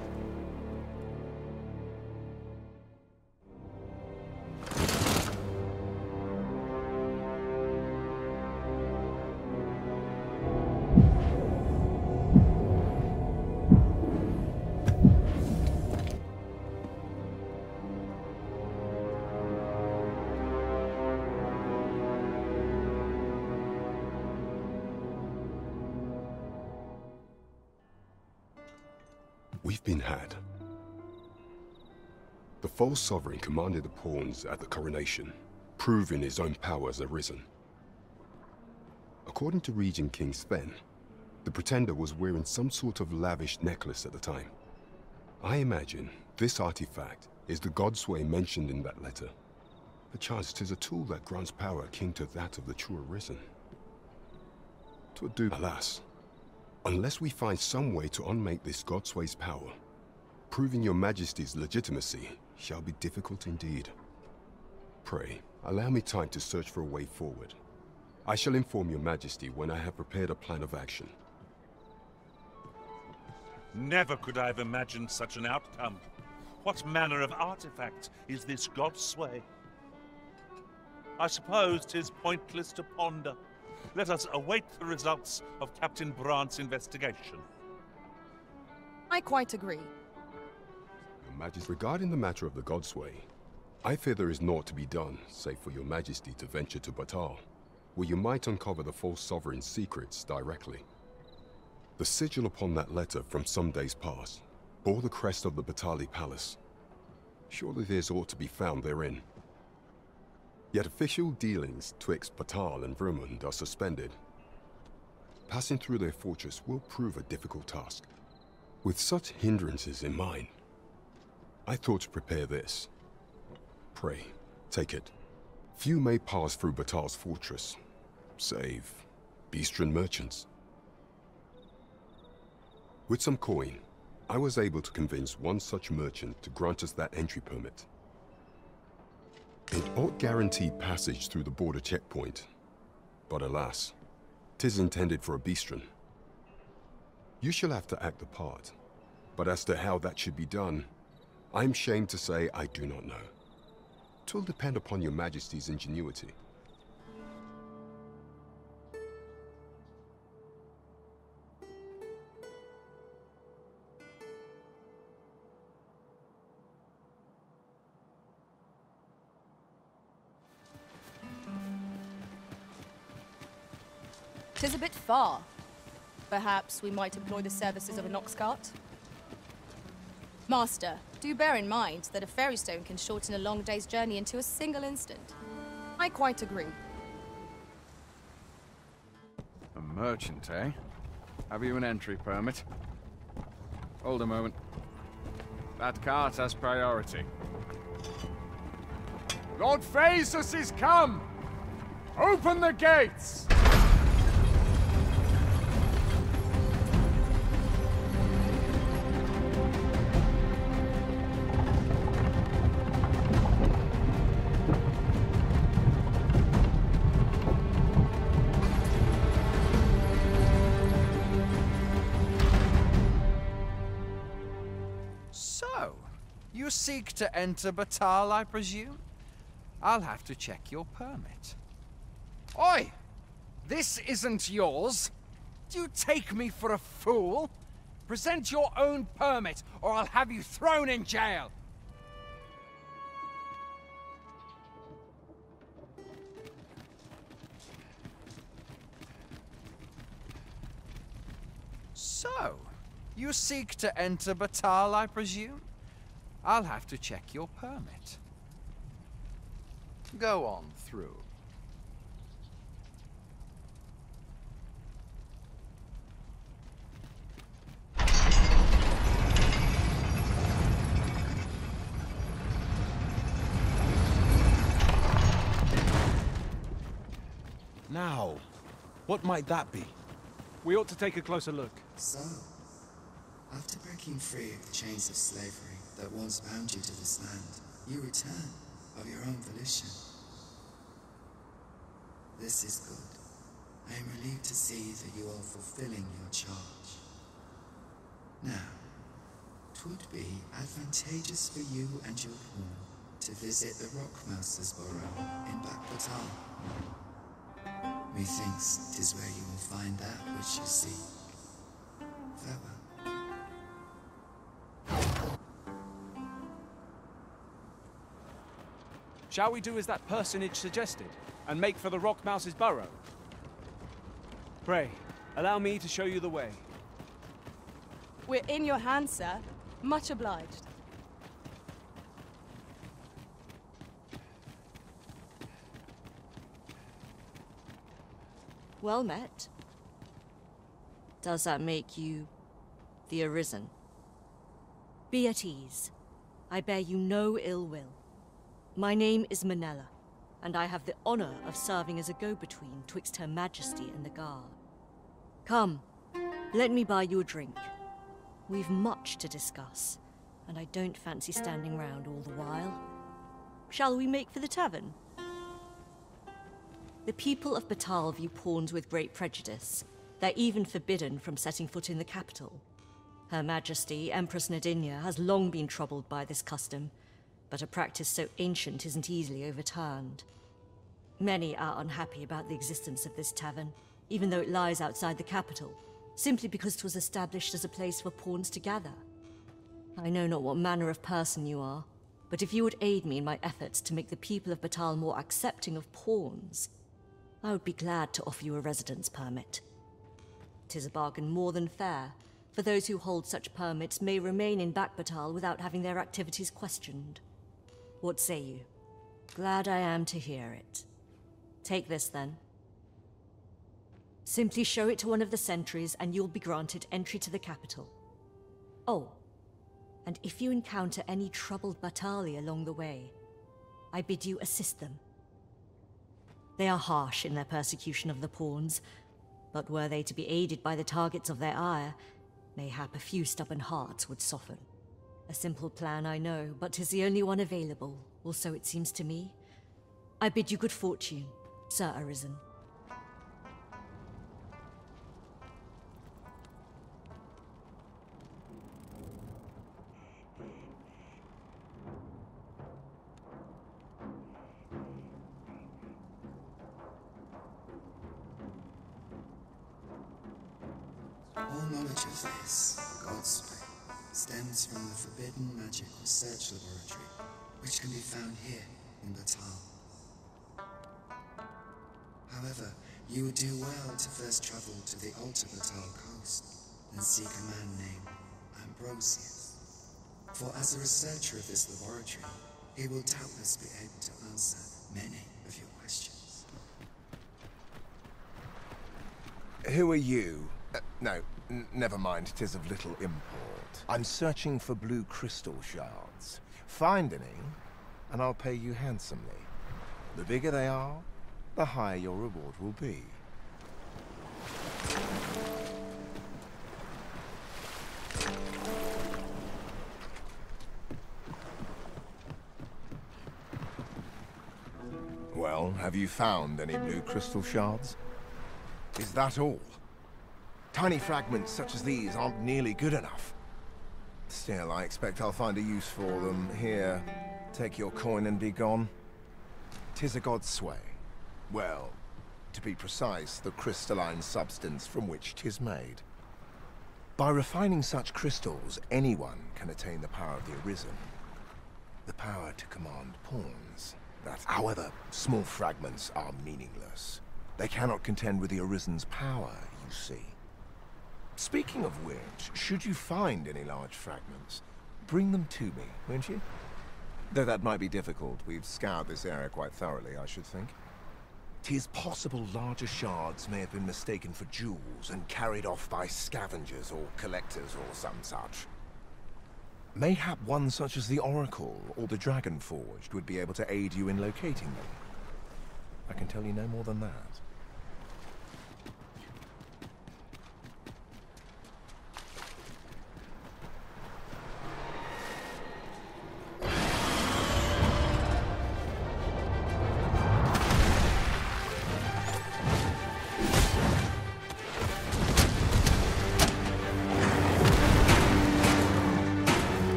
False sovereign commanded the pawns at the coronation, proving his own power arisen. According to Regent King Sven, the pretender was wearing some sort of lavish necklace at the time. I imagine this artifact is the Godsway mentioned in that letter. Perchance 'tis a tool that grants power akin to that of the true Arisen. To do, alas, Unless we find some way to unmake this Godsway's power, proving your majesty's legitimacy shall be difficult indeed. Pray, allow me time to search for a way forward. I shall inform your majesty when I have prepared a plan of action. Never could I have imagined such an outcome. What manner of artifact is this god's Godsway? I suppose 'tis pointless to ponder. Let us await the results of Captain Brant's investigation. I quite agree. Majesty, regarding the matter of the Godsway, I fear there is naught to be done, save for your Majesty to venture to Battahl, where you might uncover the false sovereign's secrets directly. The sigil upon that letter from some days past bore the crest of the Battahli Palace. Surely there's ought to be found therein. Yet official dealings twixt Battahl and Vermund are suspended. Passing through their fortress will prove a difficult task. With such hindrances in mind, I thought to prepare this. Pray, take it. Few may pass through Battahl's fortress, save Beastren merchants. With some coin, I was able to convince one such merchant to grant us that entry permit. It ought guaranteed passage through the border checkpoint, but alas, tis intended for a Beastren. You shall have to act the part, but as to how that should be done, I'm shamed to say I do not know. Twill depend upon your majesty's ingenuity. Tis a bit far. Perhaps we might employ the services of an ox cart? Master, do bear in mind that a ferrystone can shorten a long day's journey into a single instant. I quite agree. A merchant, eh? Have you an entry permit? Hold a moment. That cart has priority. Lord Phaesus is come! Open the gates! Seek to enter Battahl, I presume? I'll have to check your permit. Oi! This isn't yours. Do you take me for a fool? Present your own permit, or I'll have you thrown in jail! So, you seek to enter Battahl, I presume? I'll have to check your permit. Go on through. Now, what might that be? We ought to take a closer look. So, after breaking free of the chains of slavery that once bound you to this land, you return of your own volition. This is good. I am relieved to see that you are fulfilling your charge. Now, twould be advantageous for you and your pawn to visit the Rockmouse's burrow in Bakbattahl. Methinks 'tis where you will find that which you seek. Farewell. Shall we do as that personage suggested, and make for the Rock Mouse's burrow? Pray, allow me to show you the way. We're in your hands, sir. Much obliged. Well met. Does that make you the Arisen? Be at ease. I bear you no ill will. My name is Manella, and I have the honor of serving as a go-between twixt Her Majesty and the Guard. Come, let me buy you a drink. We've much to discuss, and I don't fancy standing round all the while. Shall we make for the tavern? The people of Battahl view pawns with great prejudice. They're even forbidden from setting foot in the capital. Her Majesty, Empress Nadinia, has long been troubled by this custom, but a practice so ancient isn't easily overturned. Many are unhappy about the existence of this tavern, even though it lies outside the capital, simply because it was established as a place for pawns to gather. I know not what manner of person you are, but if you would aid me in my efforts to make the people of Battahl more accepting of pawns, I would be glad to offer you a residence permit. Tis a bargain more than fair, for those who hold such permits may remain in Bakbattahl without having their activities questioned. What say you? Glad I am to hear it. Take this then. Simply show it to one of the sentries and you'll be granted entry to the capital. Oh, and if you encounter any troubled Battahli along the way, I bid you assist them. They are harsh in their persecution of the pawns, but were they to be aided by the targets of their ire, mayhap a few stubborn hearts would soften. A simple plan, I know, but 'tis the only one available, or so it seems to me. I bid you good fortune, Sir Arisen. Research Laboratory, which can be found here in Battahl. However, you would do well to first travel to the Alta Batal coast and seek a man named Ambrosius. For as a researcher of this laboratory, he will doubtless be able to answer many of your questions. Who are you? Uh, no, never mind, tis of little import. I'm searching for blue crystal shards. Find any, and I'll pay you handsomely. The bigger they are, the higher your reward will be. Well, have you found any blue crystal shards? Is that all? Tiny fragments such as these aren't nearly good enough. Still, I expect I'll find a use for them. Here, take your coin and be gone. Tis a Godsway. Well, to be precise, the crystalline substance from which tis made. By refining such crystals, anyone can attain the power of the Arisen. The power to command pawns. That, however, small fragments are meaningless. They cannot contend with the Arisen's power, you see. Speaking of which, should you find any large fragments, bring them to me, won't you? Though that might be difficult, we've scoured this area quite thoroughly, I should think. Tis possible larger shards may have been mistaken for jewels and carried off by scavengers or collectors or some such. Mayhap one such as the Oracle or the Dragonforged would be able to aid you in locating them. I can tell you no more than that.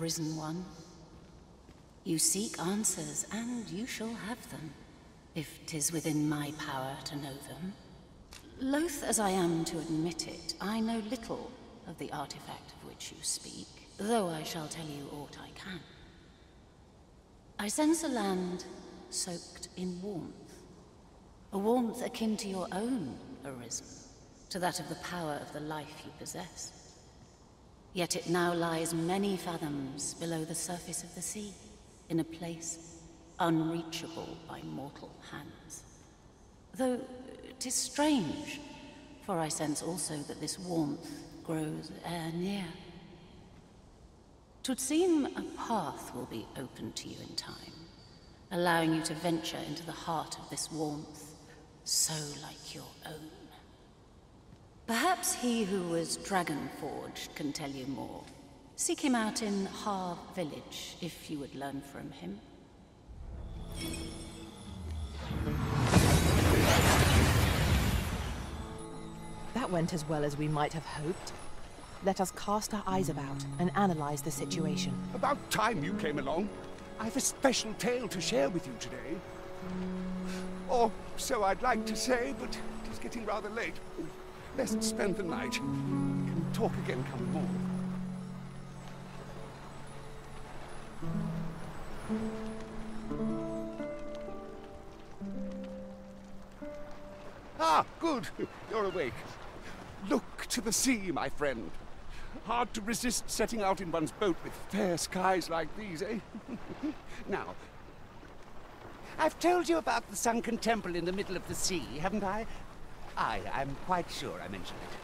Arisen One. You seek answers, and you shall have them, if 'tis within my power to know them. Loath as I am to admit it, I know little of the artifact of which you speak, though I shall tell you aught I can. I sense a land soaked in warmth, a warmth akin to your own, Arisen, to that of the power of the life you possess. Yet it now lies many fathoms below the surface of the sea, in a place unreachable by mortal hands. Though tis strange, for I sense also that this warmth grows ere near. 'Twould seem a path will be open to you in time, allowing you to venture into the heart of this warmth, so like your own. Perhaps he who was dragon forged can tell you more. Seek him out in Harve village, if you would learn from him. That went as well as we might have hoped. Let us cast our eyes about and analyze the situation. About time you came along. I've a special tale to share with you today. Or so I'd like to say, but it is getting rather late. Let's spend the night. We can talk again come morn. Ah, good. You're awake. Look to the sea, my friend. Hard to resist setting out in one's boat with fair skies like these, eh? now, I've told you about the sunken temple in the middle of the sea, haven't I? Aye, I'm quite sure I mentioned it.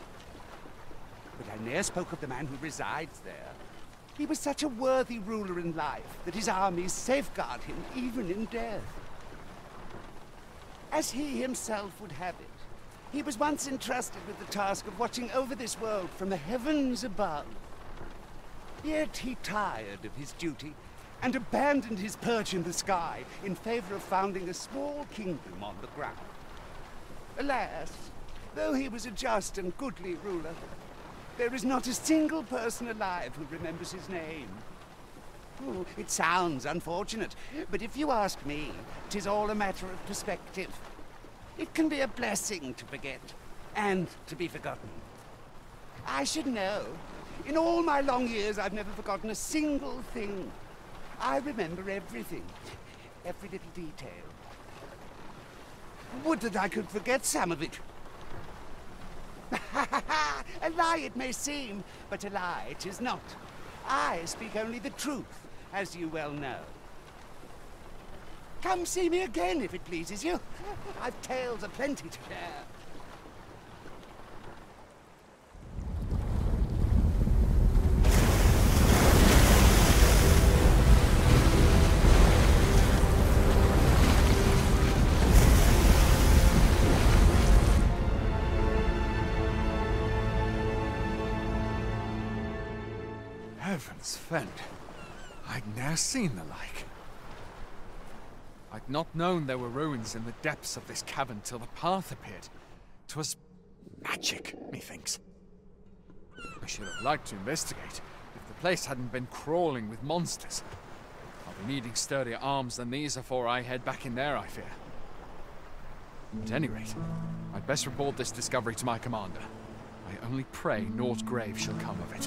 But I ne'er spoke of the man who resides there. He was such a worthy ruler in life that his armies safeguard him even in death. As he himself would have it, he was once entrusted with the task of watching over this world from the heavens above. Yet he tired of his duty and abandoned his perch in the sky in favor of founding a small kingdom on the ground. Alas, though he was a just and goodly ruler, there is not a single person alive who remembers his name. Oh, it sounds unfortunate, but if you ask me, tis all a matter of perspective. It can be a blessing to forget, and to be forgotten. I should know. In all my long years, I've never forgotten a single thing. I remember everything, every little detail. Would that I could forget some of it. a lie it may seem, but a lie it is not. I speak only the truth, as you well know. Come see me again if it pleases you. I've tales aplenty to share. Heavens. I'd ne'er seen the like. I'd not known there were ruins in the depths of this cavern till the path appeared. 'Twas magic, methinks. I should have liked to investigate if the place hadn't been crawling with monsters. I'll be needing sturdier arms than these afore I head back in there, I fear. At any rate, I'd best report this discovery to my commander. I only pray naught grave shall come of it.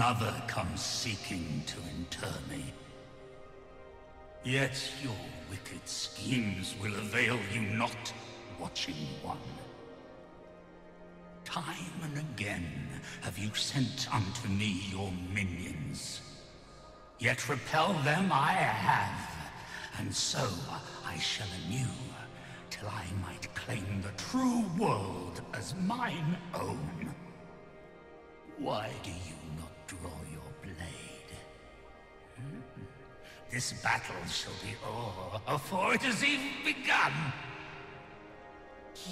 another comes seeking to inter me. Yet your wicked schemes will avail you not, Watching One. Time and again have you sent unto me your minions. Yet repel them I have, and so I shall anew, till I might claim the true world as mine own. Why do you This battle shall be o'er before it has even begun.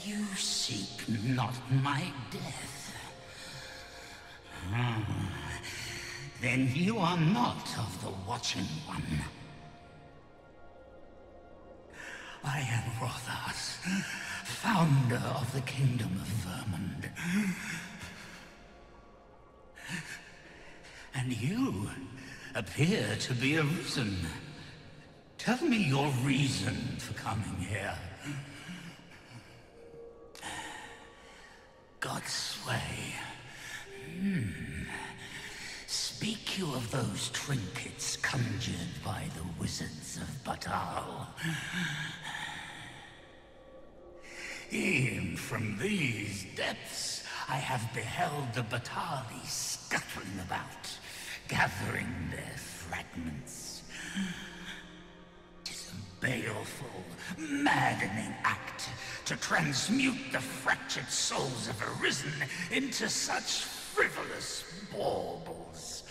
You seek not my death. Hmm. Then you are not of the Watching One. I am Rothas, founder of the Kingdom of Vermund. And you appear to be arisen. Tell me your reason for coming here. Godsway. Hmm. Speak you of those trinkets conjured by the wizards of Battahl. E'en from these depths I have beheld the Battahli scuttling about, gathering their fragments. Tis a baleful, maddening act to transmute the fractured souls of Arisen into such frivolous baubles.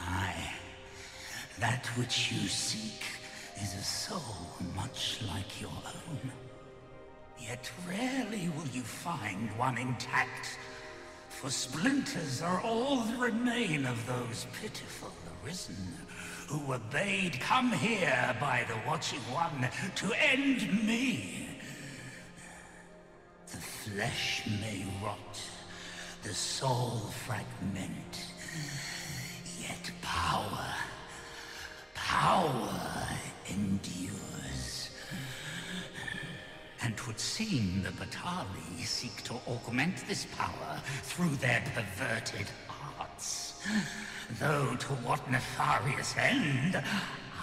Aye, that which you seek is a soul much like your own. Yet rarely will you find one intact, for splinters are all that remain of those pitiful arisen, who were bade come here by the Watching One to end me. The flesh may rot, the soul fragment, yet power, power endures. And 'twould seem the Battahli seek to augment this power through their perverted arts. Though to what nefarious end,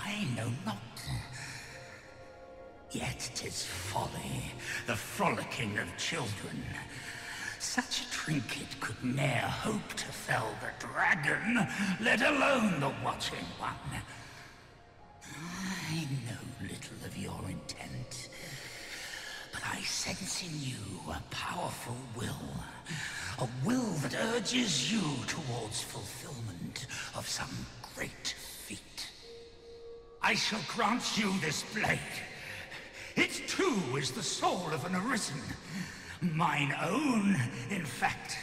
I know not. Yet 'tis folly, the frolicking of children. Such a trinket could ne'er hope to fell the dragon, let alone the Watching One. I know little of your intent, I sense in you a powerful will. A will that urges you towards fulfillment of some great feat. I shall grant you this blade. It too is the soul of an arisen. Mine own, in fact.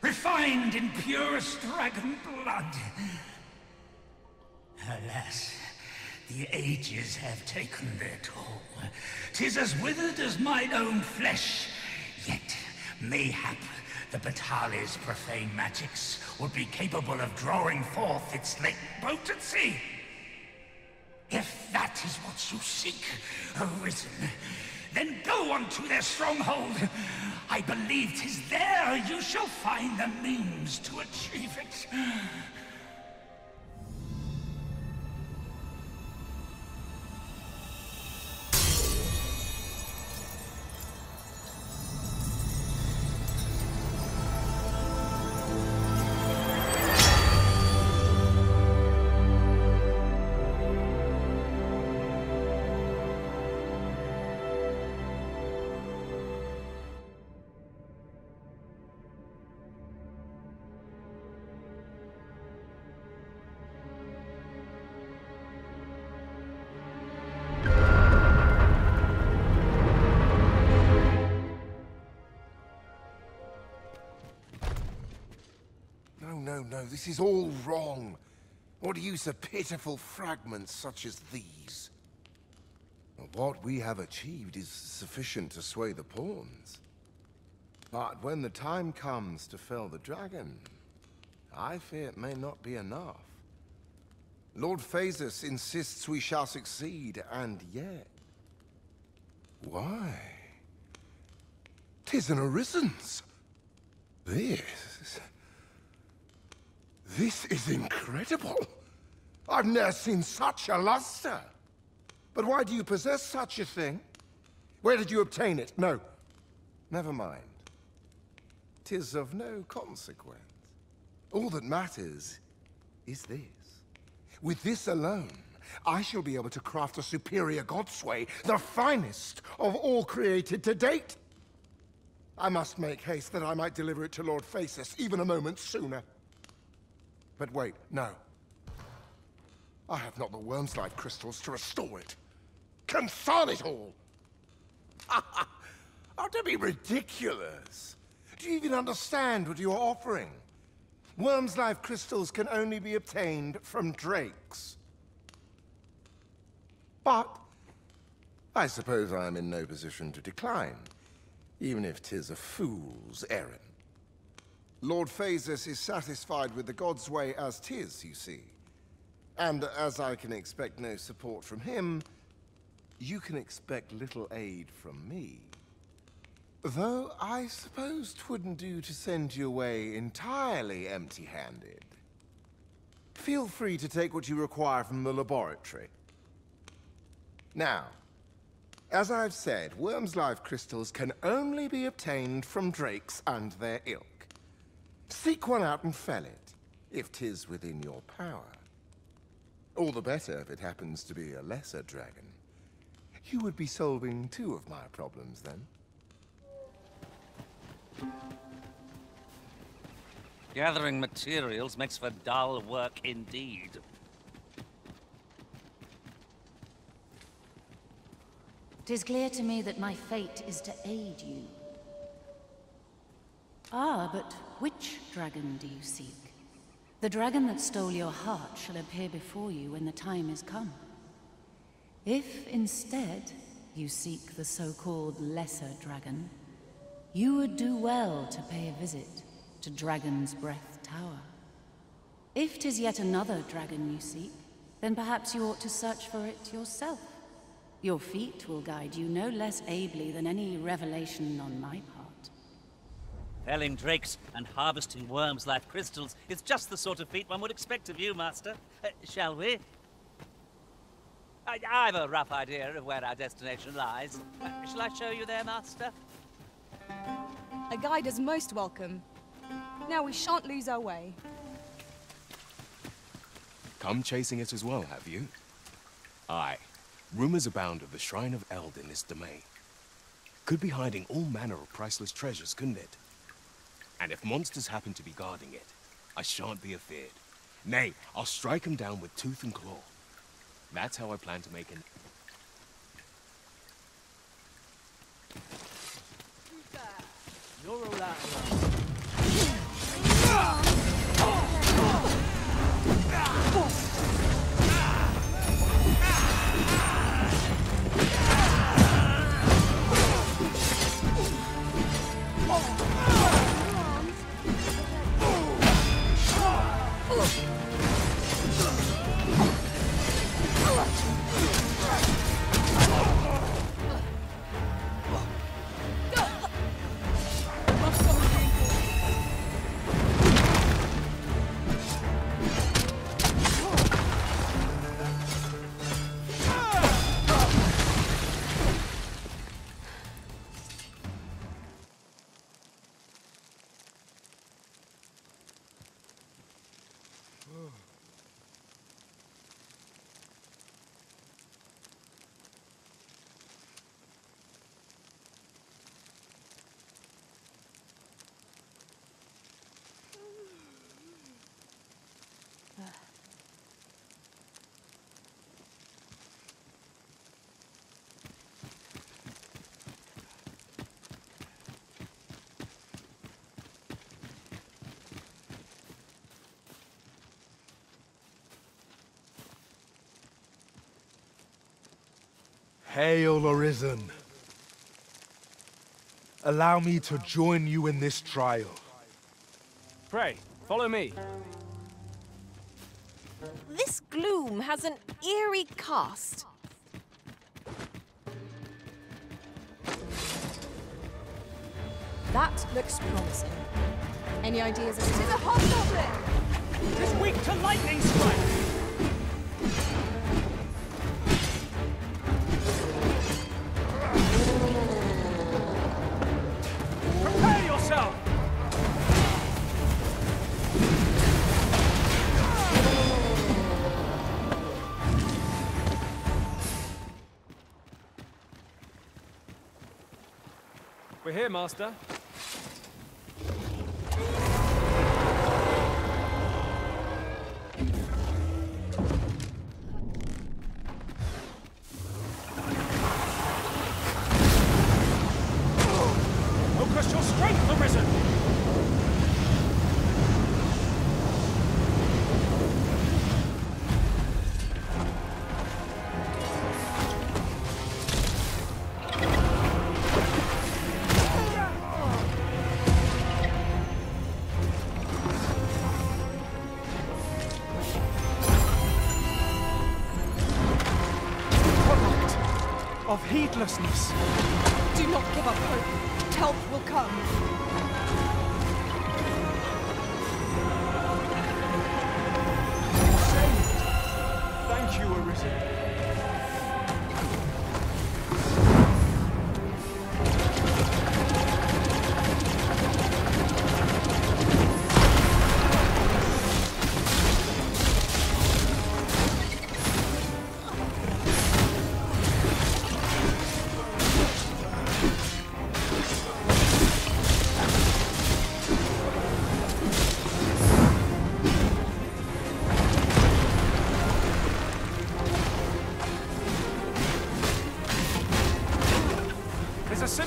Refined in purest dragon blood. Alas, the ages have taken their toll. Tis as withered as mine own flesh. Yet, mayhap, the Battahli's profane magics would be capable of drawing forth its late potency. If that is what you seek, Arisen, then go on to their stronghold. I believe 'tis there you shall find the means to achieve it. This is all wrong. What use of pitiful fragments such as these. What we have achieved is sufficient to sway the pawns. But when the time comes to fell the dragon, I fear it may not be enough. Lord Phaesus insists we shall succeed, and yet... Why? Tis an Arisen's. This... This is incredible. I've never seen such a luster. But why do you possess such a thing? Where did you obtain it? No. Never mind. Tis of no consequence. All that matters is this. With this alone, I shall be able to craft a superior godsway, the finest of all created to date. I must make haste that I might deliver it to Lord Phaesus even a moment sooner. But wait, no. I have not the Wyrmslife crystals to restore it. Confound it all! oh, don't be ridiculous. Do you even understand what you're offering? Wyrmslife crystals can only be obtained from drakes. But I suppose I am in no position to decline, even if 'tis a fool's errand. Lord Phaesus is satisfied with the Godsway as as 'tis, you see. And as I can expect no support from him, you can expect little aid from me. Though I suppose 'twouldn't do to send you away entirely empty-handed. Feel free to take what you require from the laboratory. Now, as I've said, Wyrmslife crystals can only be obtained from drakes and their ilk. Seek one out and fell it, if 'tis within your power. All the better if it happens to be a lesser dragon. You would be solving two of my problems, then. Gathering materials makes for dull work indeed. Tis clear to me that my fate is to aid you. Ah, but which dragon do you seek? The dragon that stole your heart shall appear before you when the time is come. If instead you seek the so-called lesser dragon, you would do well to pay a visit to Dragon's Breath Tower. If 'tis yet another dragon you seek, then perhaps you ought to search for it yourself. Your feet will guide you no less ably than any revelation on my part. Felling drakes and harvesting wyrmslife crystals is just the sort of feat one would expect of you, Master. Uh, shall we? I, I've a rough idea of where our destination lies. Uh, shall I show you there, Master? A guide is most welcome. Now we shan't lose our way. Come chasing it as well, have you? Aye. Rumors abound of the Shrine of Eld in this domain. Could be hiding all manner of priceless treasures, couldn't it? And if monsters happen to be guarding it, I shan't be afeared. Nay, I'll strike 'em down with tooth and claw. That's how I plan to make an... You're all out. Oh. Hail Arisen! Allow me to join you in this trial. Pray, follow me. This gloom has an eerie cast. That looks promising. Any ideas? To the hobgoblin! It is weak to lightning strike! Master. Atlas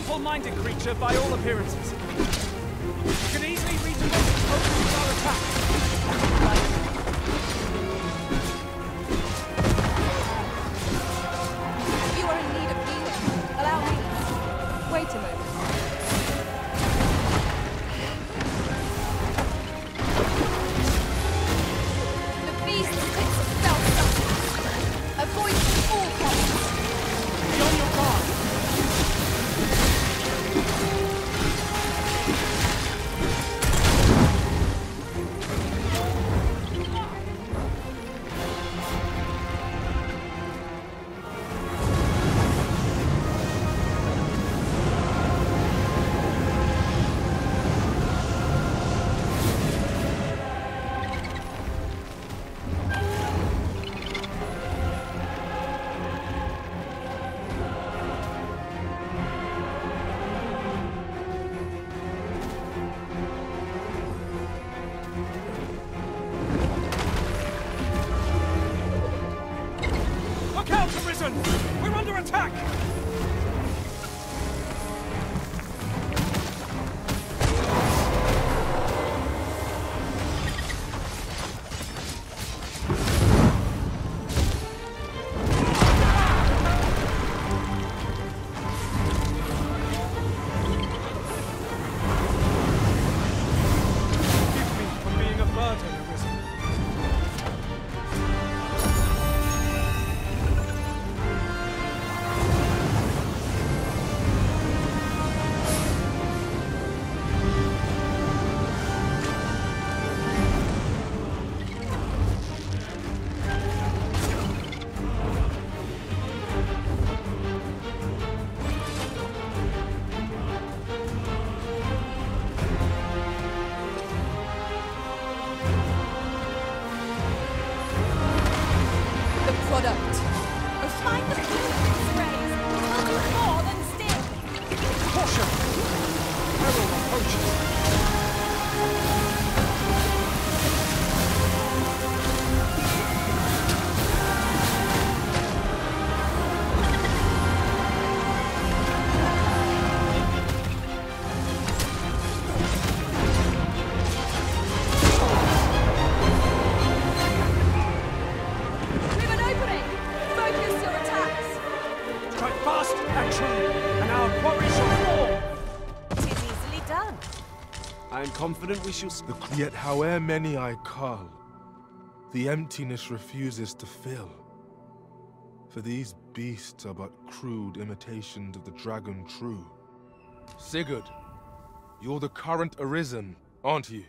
simple-minded creature by all appearances. I am confident we shall... Yet however many I cull, the emptiness refuses to fill. For these beasts are but crude imitations of the dragon true. Sigurd, you're the current Arisen, aren't you?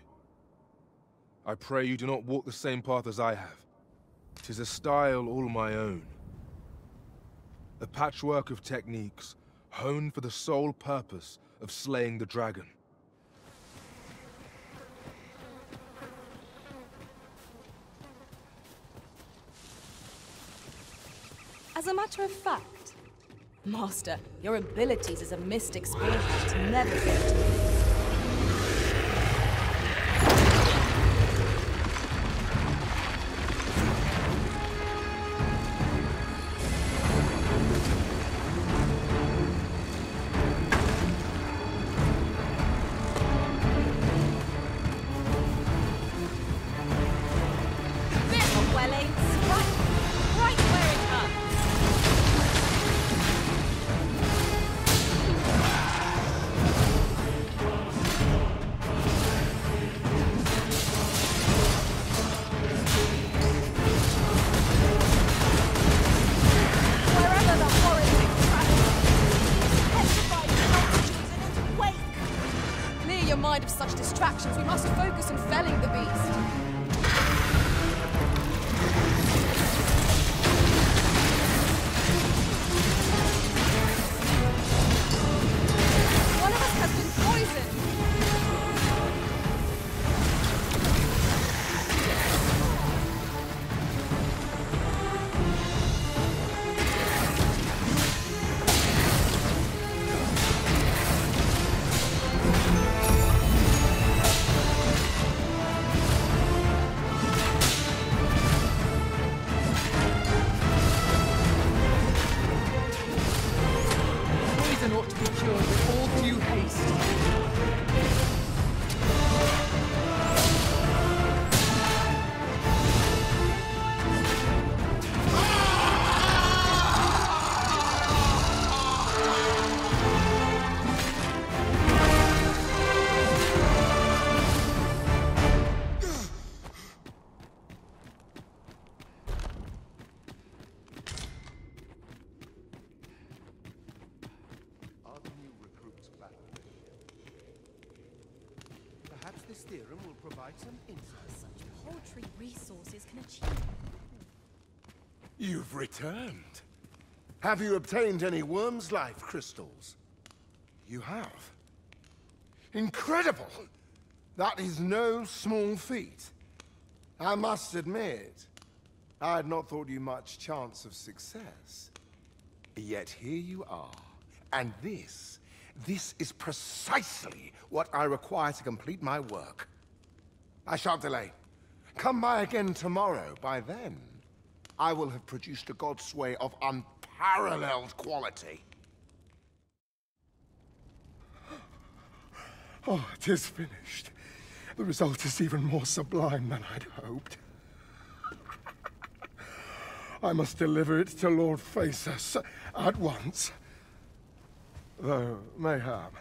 I pray you do not walk the same path as I have. Tis a style all my own. A patchwork of techniques, honed for the sole purpose of slaying the dragon. As a matter of fact, Master, your abilities as a mystic spearhand never failed Have you obtained any wyrmslife crystals? You have. Incredible! That is no small feat. I must admit, I had not thought you much chance of success. Yet here you are. And this, this is precisely what I require to complete my work. I shan't delay. Come by again tomorrow. By then, I will have produced a Godsway of unparalleled quality. Oh, it is finished. The result is even more sublime than I'd hoped. I must deliver it to Lord Phaesus at once. Though, mayhap.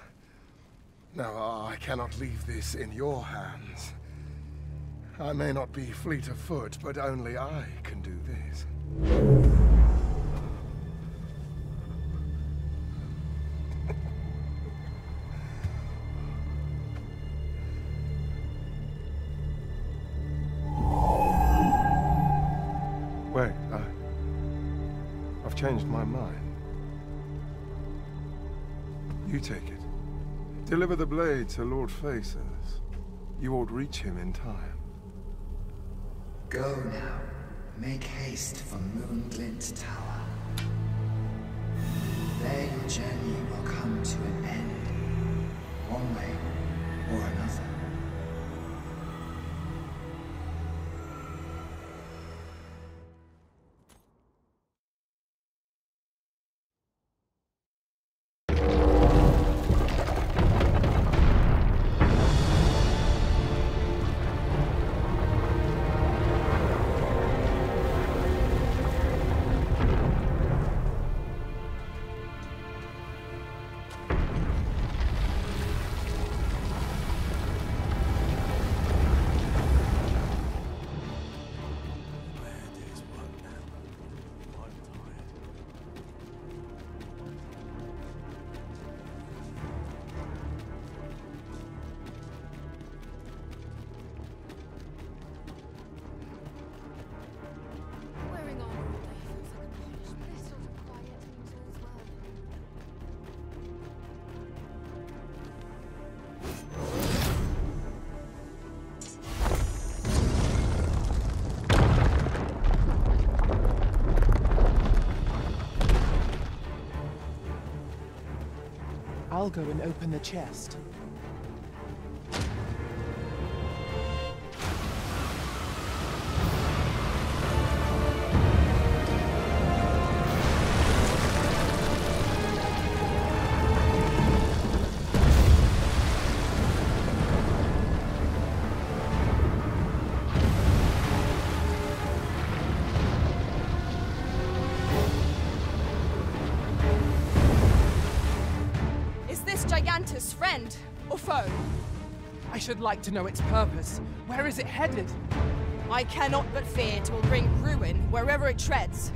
Now, I cannot leave this in your hands. I may not be fleet of foot, but only I can do this. You take it. Deliver the blade to Lord Phaesus. You ought reach him in time. Go now. Make haste for Moonglint Tower. There your journey will come to an end. One way or another. I'll go and open the chest. Gigantus friend or foe? I should like to know its purpose. Where is it headed? I cannot but fear it will bring ruin wherever it treads.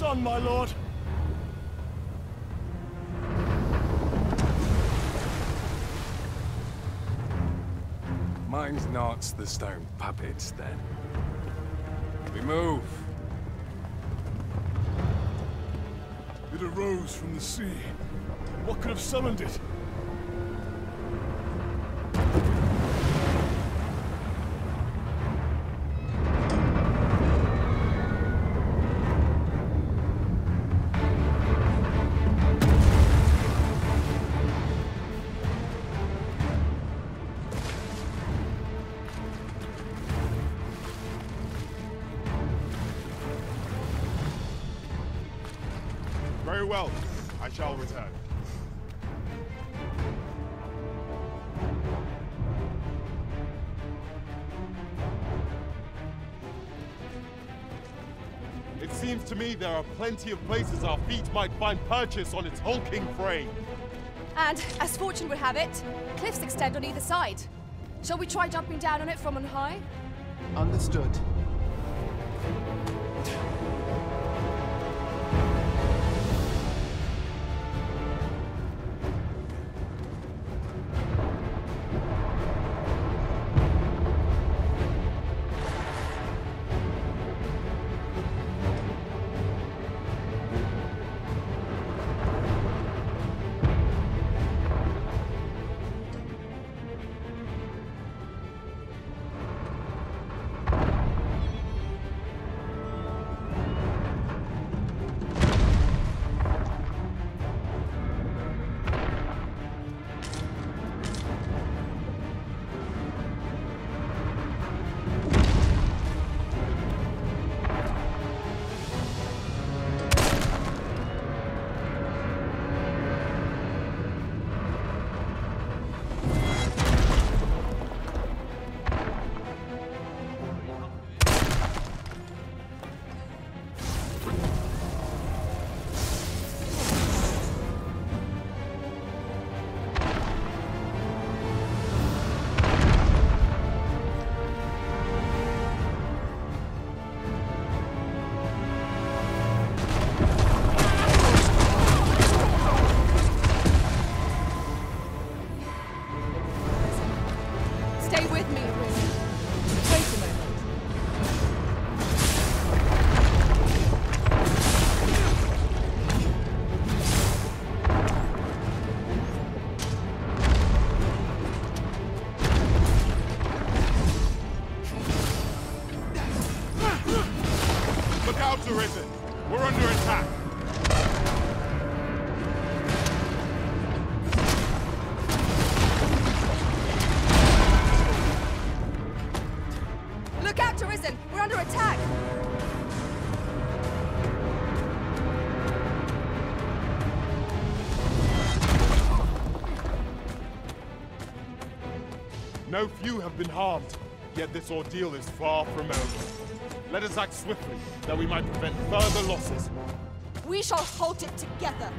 We ought press on, my lord. Mine's not the stone puppets, then. We move. It arose from the sea. What could have summoned it? Shall return. It seems to me there are plenty of places our feet might find purchase on its hulking frame. And, as fortune would have it, cliffs extend on either side. Shall we try jumping down on it from on high? Understood. No few have been harmed, yet this ordeal is far from over. Let us act swiftly, that we might prevent further losses. We shall halt it together!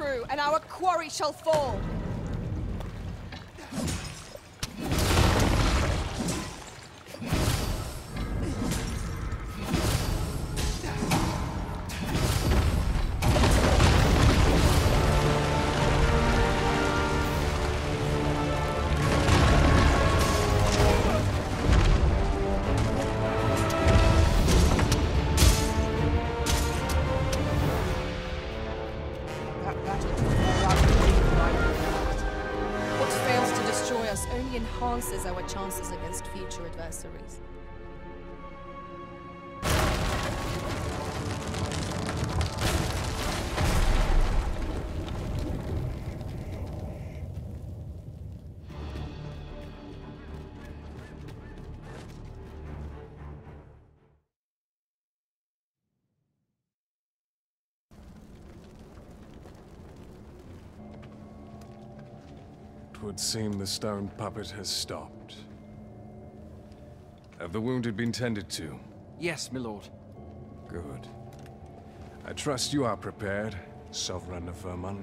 True, and our quarry shall fall. Adversaries. Twould seem the stone puppet has stopped. Have the wounded been tended to? Yes, my lord. Good. I trust you are prepared, Sovereign of Vermund.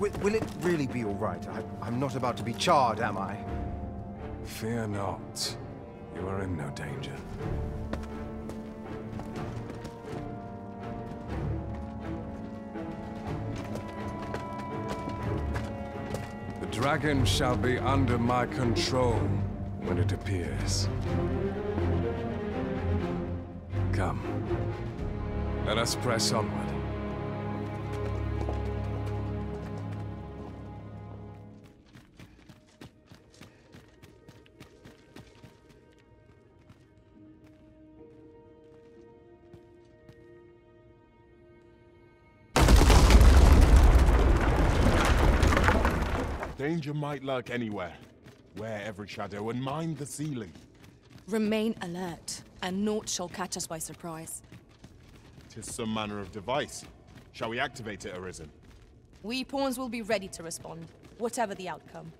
Will, will it really be all right? I, I'm not about to be charred, am I? Fear not. You are in no danger. The dragon shall be under my control when it appears. Come. Let us press onward. Danger might lurk anywhere. Wear every shadow and mind the ceiling. Remain alert, and naught shall catch us by surprise. Tis some manner of device. Shall we activate it, Arisen? We pawns will be ready to respond, whatever the outcome.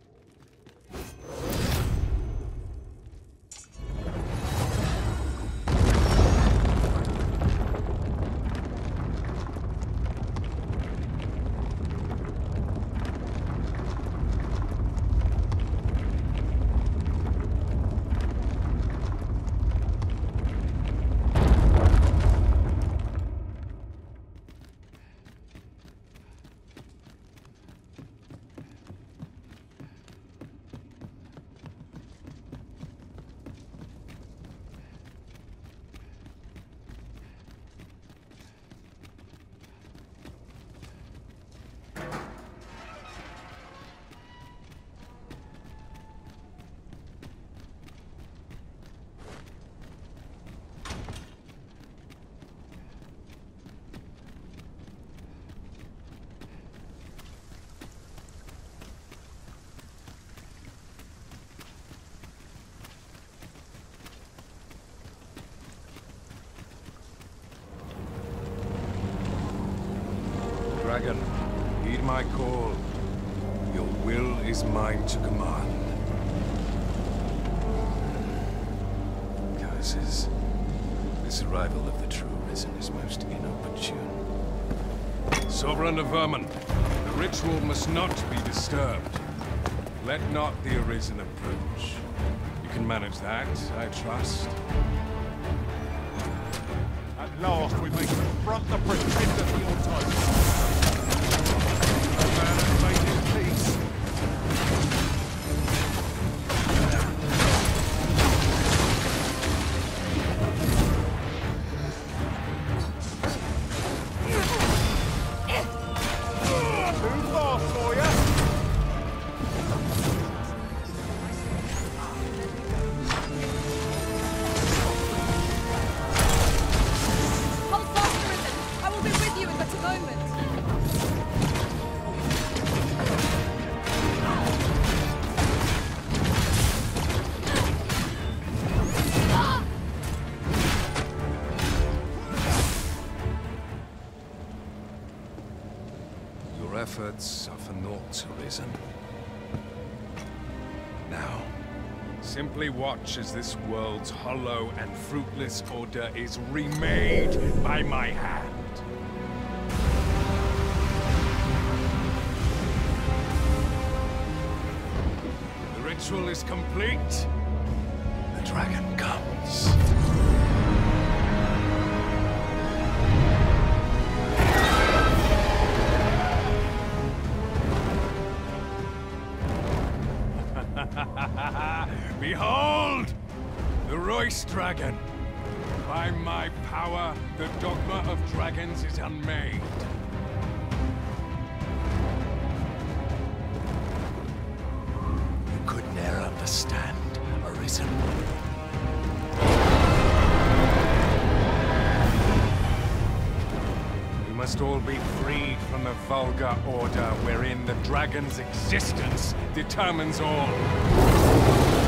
Of Vermund, the ritual must not be disturbed. Let not the Arisen approach. You can manage that, I trust. At last we may confront the pretender Arisen. Now, simply watch as this world's hollow and fruitless order is remade by my hand. The ritual is complete. The dragon dragon's existence determines all.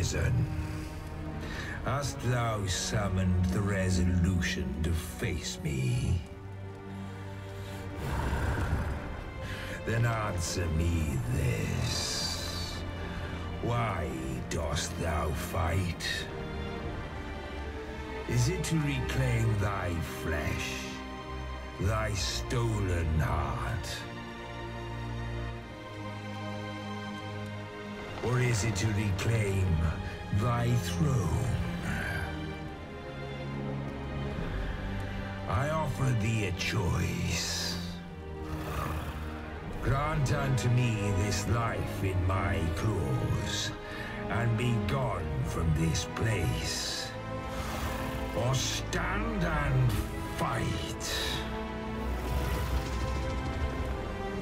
prison. Hast thou summoned the resolution to face me? Then answer me this. Why dost thou fight? Is it to reclaim thy flesh, thy stolen heart? visit to reclaim thy throne. I offer thee a choice. Grant unto me this life in my claws, and be gone from this place. Or stand and fight.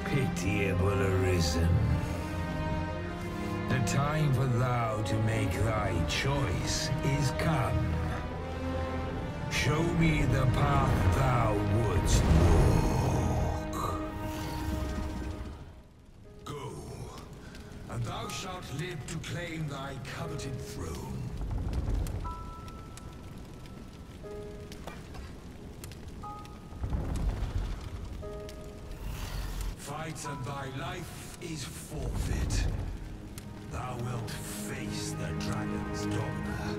Pitiable arisen. The time for thou to make thy choice is come. Show me the path thou wouldst walk. Go, and thou shalt live to claim thy coveted throne. Fight and thy life is forfeit. Thou wilt face the dragon's dogma.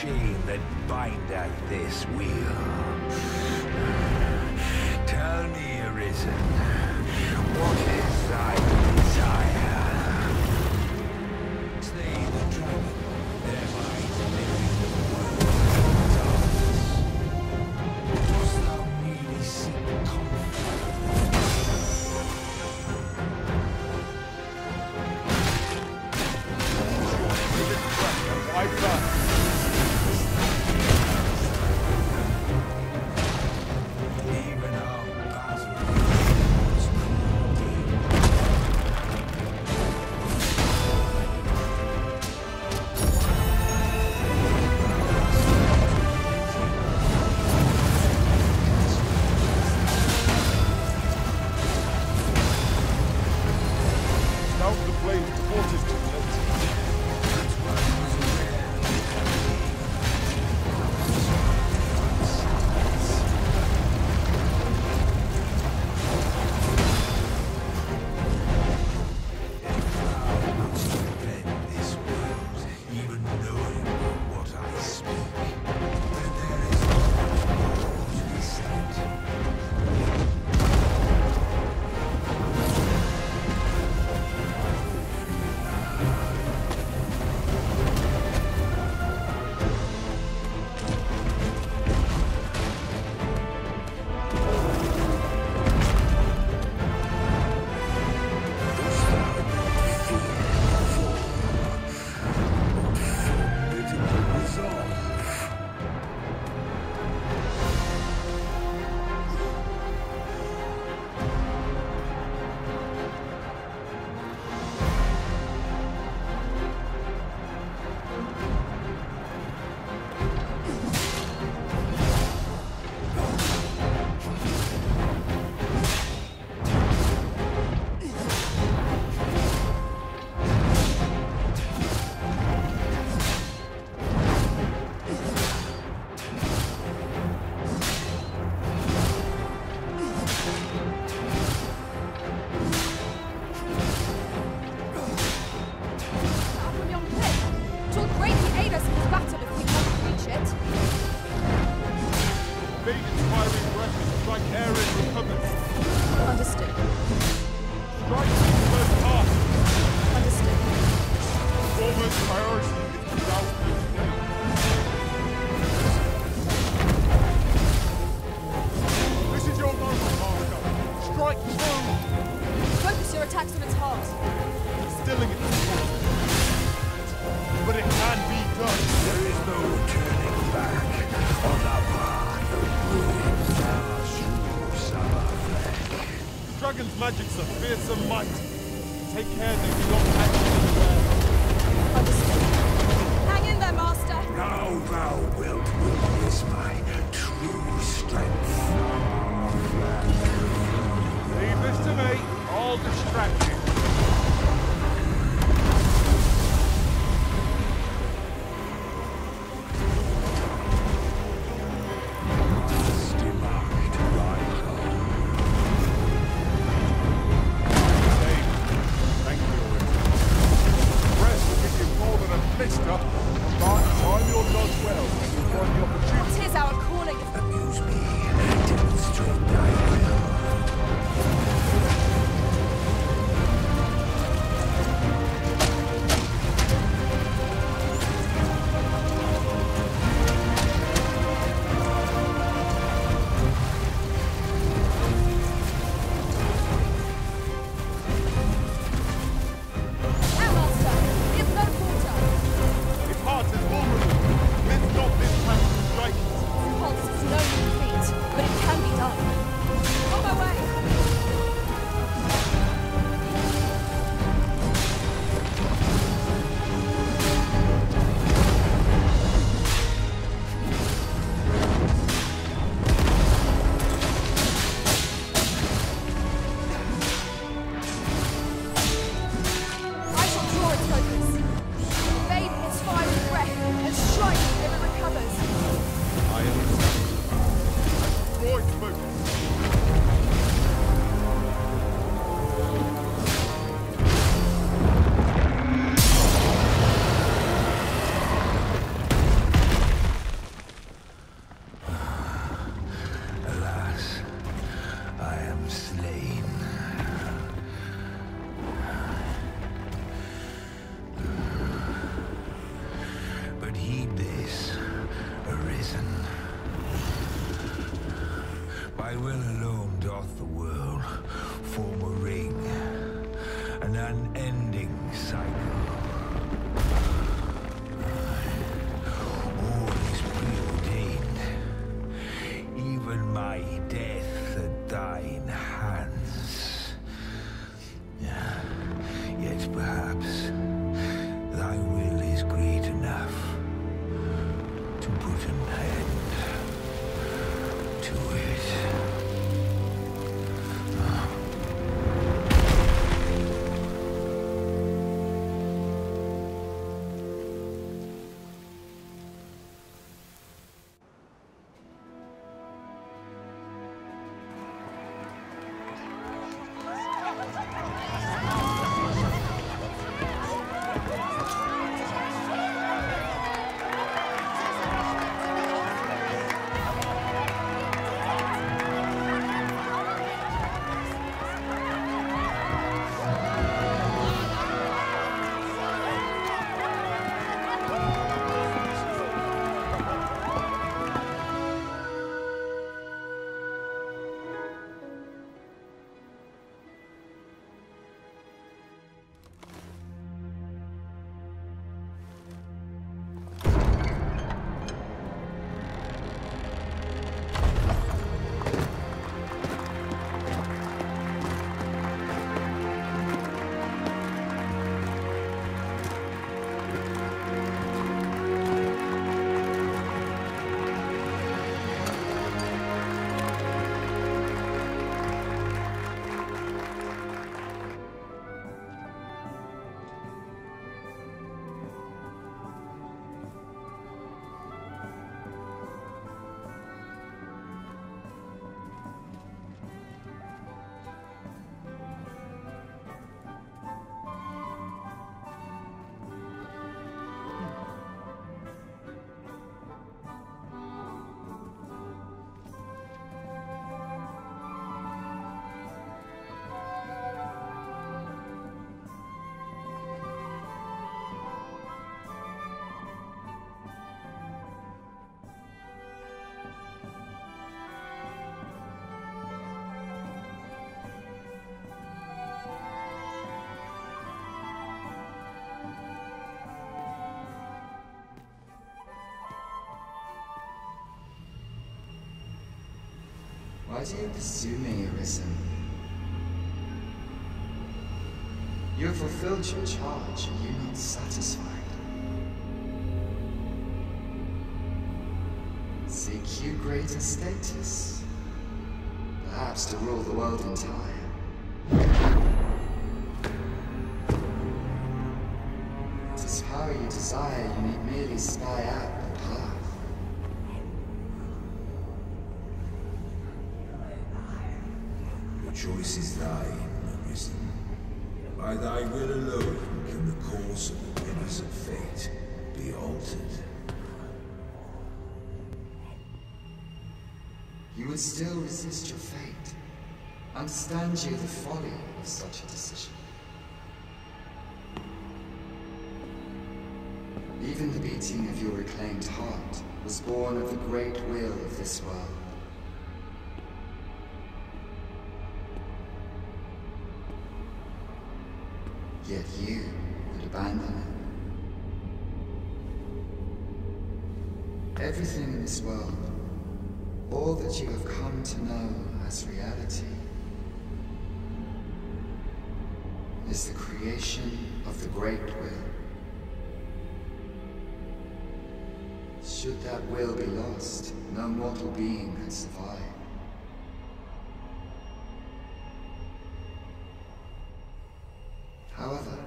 chain that bindeth this week. Why do you pursue me, Arisen? You have fulfilled your charge. Are you not satisfied? Seek you greater status? Perhaps to rule the world entire. Choice is thine, Arisen. By thy will alone can the course of the winners of fate be altered. You would still resist your fate. Understand you the folly of such a decision. Even the beating of your reclaimed heart was born of the great will of this world. Yet you would abandon it. Everything in this world, all that you have come to know as reality, is the creation of the great will. Should that will be lost, no mortal being can survive. However,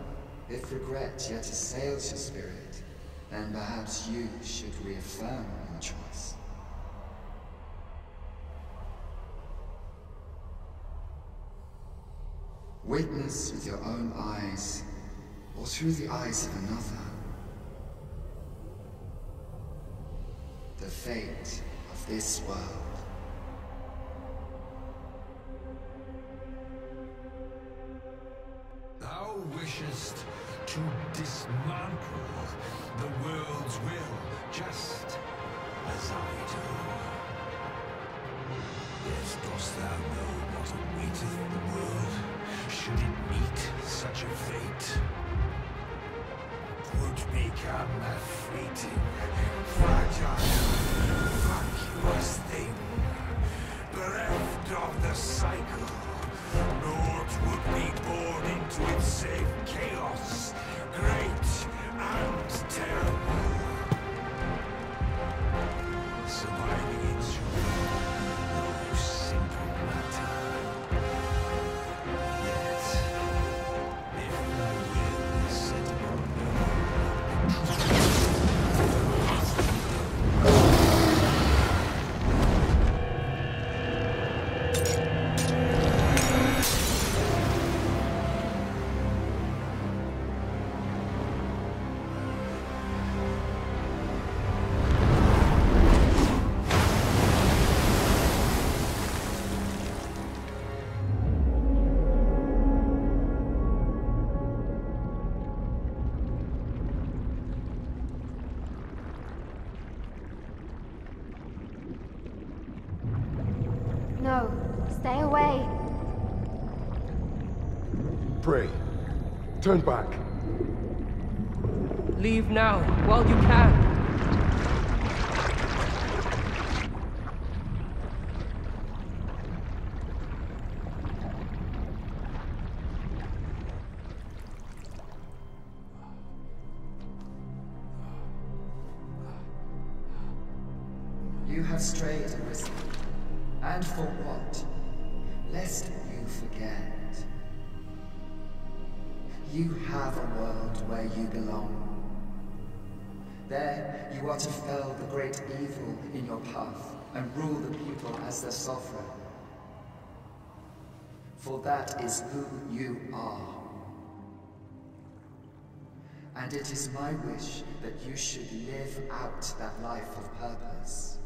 if regret yet assails your spirit, then perhaps you should reaffirm your choice. Witness with your own eyes, or through the eyes of another, the fate of this world. Turn back. Leave now, while you can. In your path and rule the people as their sovereign. For that is who you are. And it is my wish that you should live out that life of purpose.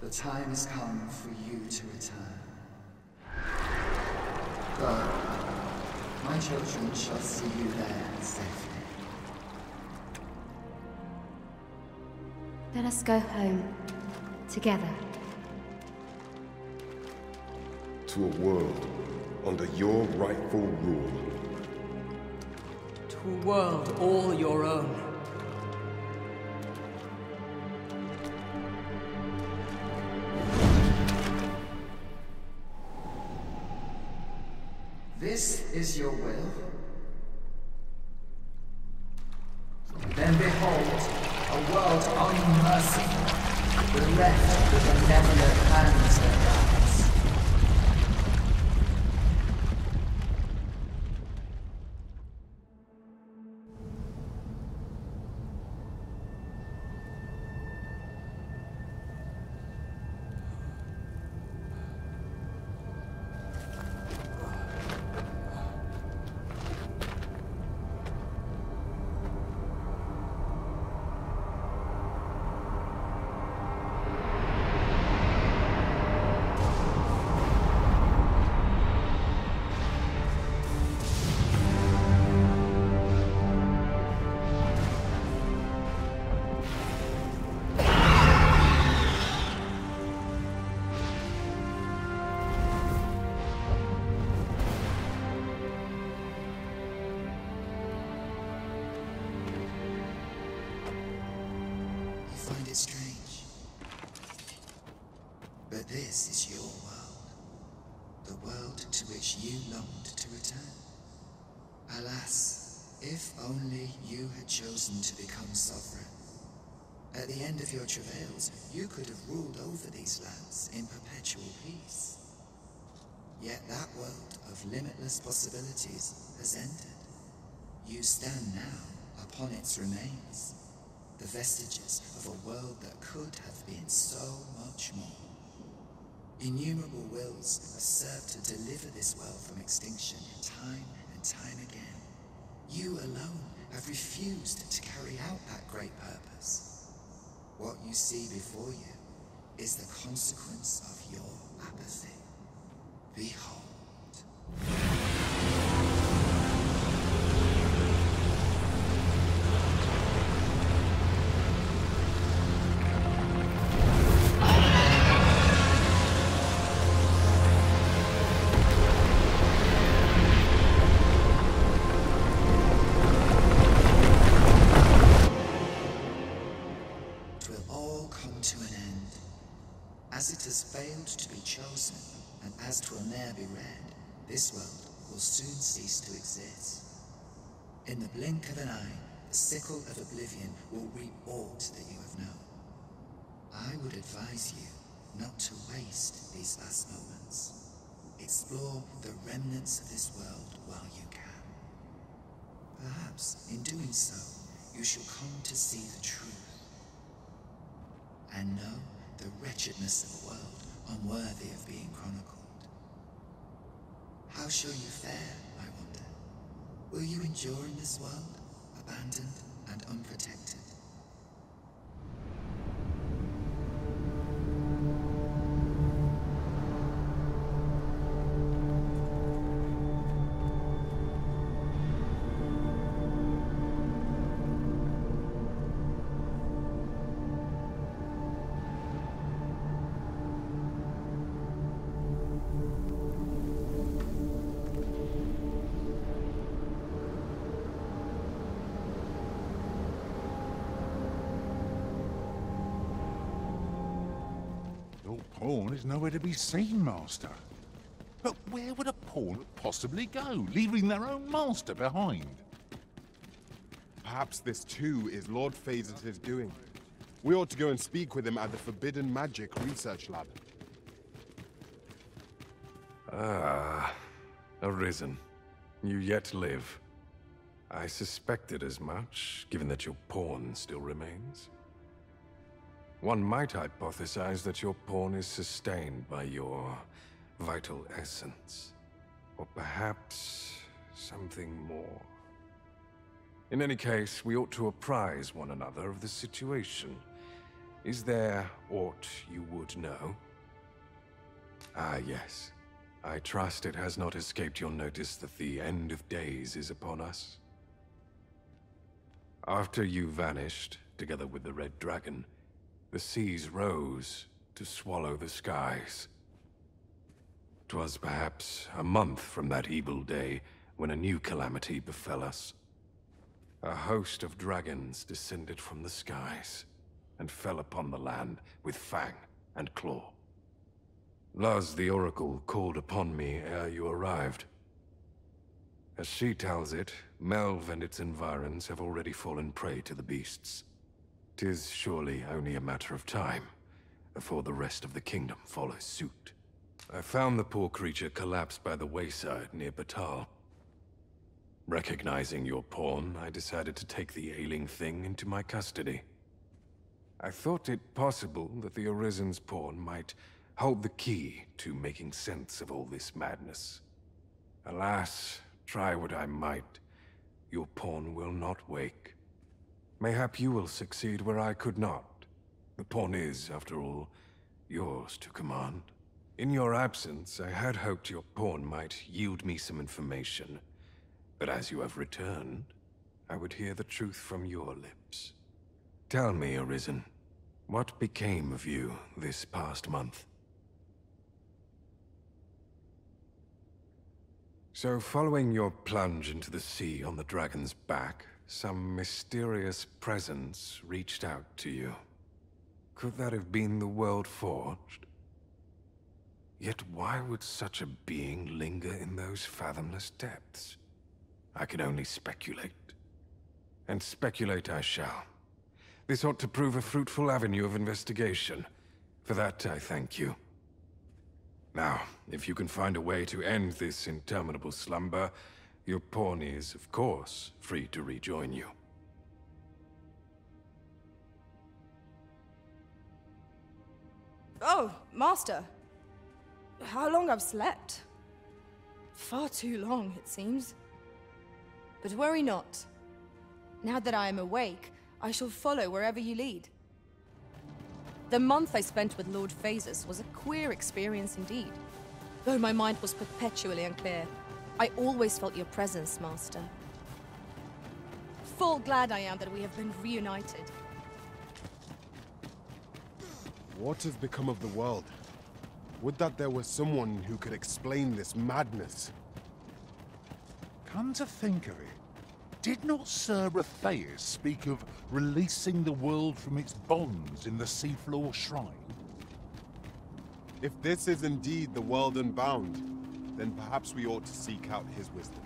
The time has come for you to return. Go. My children shall see you there. Let us go home. Together. To a world under your rightful rule. To a world all your own. This is your will? Then behold, a world unmerciful, bereft the benevolent hands you could have ruled over these lands in perpetual peace. Yet that world of limitless possibilities has ended. You stand now upon its remains, the vestiges of a world that could have been so much more. Innumerable wills have served to deliver this world from extinction time and time again. You alone have refused to carry out that great purpose. What you see before you is the consequence of your apathy. Behold. Chosen, and as 'twill ne'er be read, this world will soon cease to exist. In the blink of an eye, the sickle of oblivion will reap aught that you have known. I would advise you not to waste these last moments. Explore the remnants of this world while you can. Perhaps, in doing so, you shall come to see the truth and know the wretchedness of the world unworthy of being chronicled. How shall you fare, I wonder? Will you endure in this world, abandoned and unprotected? Is nowhere to be seen, Master. But where would a pawn possibly go, leaving their own master behind? Perhaps this too is Lord Phaesus' doing. We ought to go and speak with him at the Forbidden Magic Research Lab. Ah, Arisen. You yet live. I suspected as much, given that your pawn still remains. One might hypothesize that your pawn is sustained by your vital essence. Or perhaps something more. In any case, we ought to apprise one another of the situation. Is there aught you would know? Ah, yes. I trust it has not escaped your notice that the end of days is upon us. After you vanished, together with the Red Dragon, the seas rose to swallow the skies. 'Twas perhaps a month from that evil day when a new calamity befell us. A host of dragons descended from the skies and fell upon the land with fang and claw. Laz the Oracle called upon me ere you arrived. As she tells it, Melve and its environs have already fallen prey to the beasts. Tis surely only a matter of time before the rest of the kingdom follows suit. I found the poor creature collapsed by the wayside near Battahl. Recognizing your pawn, I decided to take the ailing thing into my custody. I thought it possible that the Arisen's pawn might hold the key to making sense of all this madness. Alas, try what I might, your pawn will not wake. Mayhap you will succeed where I could not. The pawn is, after all, yours to command. In your absence, I had hoped your pawn might yield me some information. But as you have returned, I would hear the truth from your lips. Tell me, Arisen, what became of you this past month? So following your plunge into the sea on the dragon's back, some mysterious presence reached out to you. Could that have been the World Forged? Yet why would such a being linger in those fathomless depths? I can only speculate. And speculate I shall. This ought to prove a fruitful avenue of investigation. For that, I thank you. Now, if you can find a way to end this interminable slumber, your pawn is, of course, free to rejoin you. Oh, Master. How long I've slept. Far too long, it seems. But worry not. Now that I am awake, I shall follow wherever you lead. The month I spent with Lord Phaesus was a queer experience indeed. Though my mind was perpetually unclear, I always felt your presence, Master. Full glad I am that we have been reunited. What has become of the world? Would that there were someone who could explain this madness. Come to think of it, did not Sir Rathaeus speak of releasing the world from its bonds in the Seafloor Shrine? If this is indeed the world unbound, then perhaps we ought to seek out his wisdom.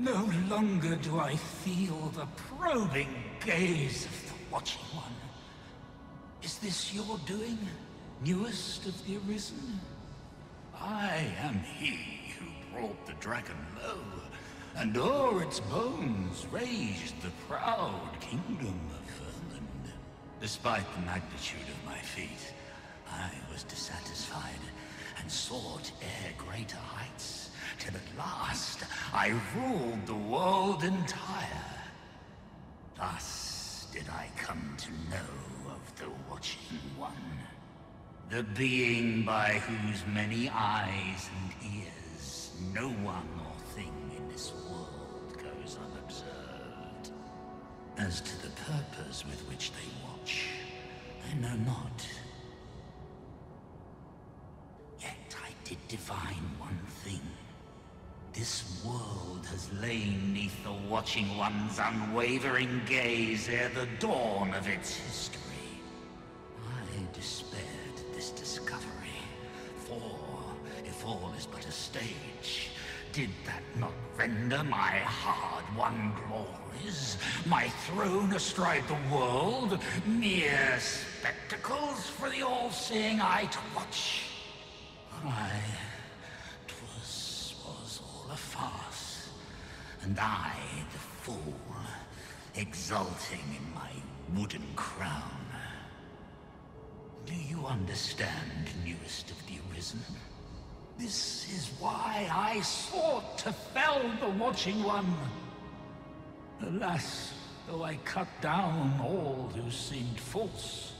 No longer do I feel the probing gaze of the Watching One. Is this your doing, newest of the Arisen? I am he who brought the dragon low, and o'er its bones raised the proud kingdom of Vermund. Despite the magnitude of my feat, I was dissatisfied and sought ere greater heights, till at last I ruled the world entire. Thus did I come to know of the Watching One. The being by whose many eyes and ears no one or thing in this world goes unobserved. As to the purpose with which they watch, I know not. Yet I did divine one thing. This world has lain neath the Watching One's unwavering gaze ere the dawn of its history. All is but a stage, did that not render my hard-won glories, my throne astride the world, mere spectacles for the all-seeing eye to watch? I was all a farce, and I the fool, exulting in my wooden crown. Do you understand, newest of the Arisen? This is why I sought to fell the Watching One. Alas, though I cut down all who seemed false,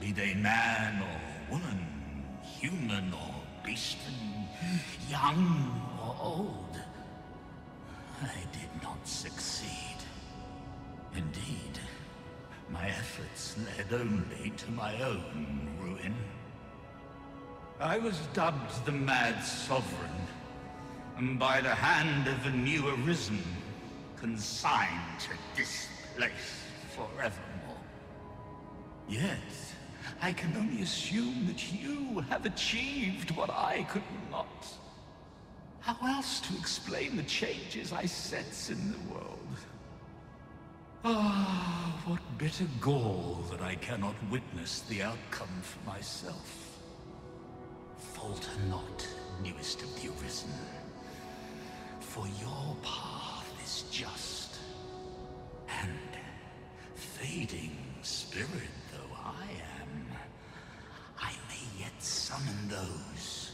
be they man or woman, human or beastman, young or old, I did not succeed. Indeed, my efforts led only to my own ruin. I was dubbed the Mad Sovereign, and by the hand of a new arisen, consigned to this place forevermore. Yes, I can only assume that you have achieved what I could not. How else to explain the changes I sense in the world? Ah, what bitter gall that I cannot witness the outcome for myself. Falter not, newest of the Arisen. For your path is just. And, fading spirit though I am, I may yet summon those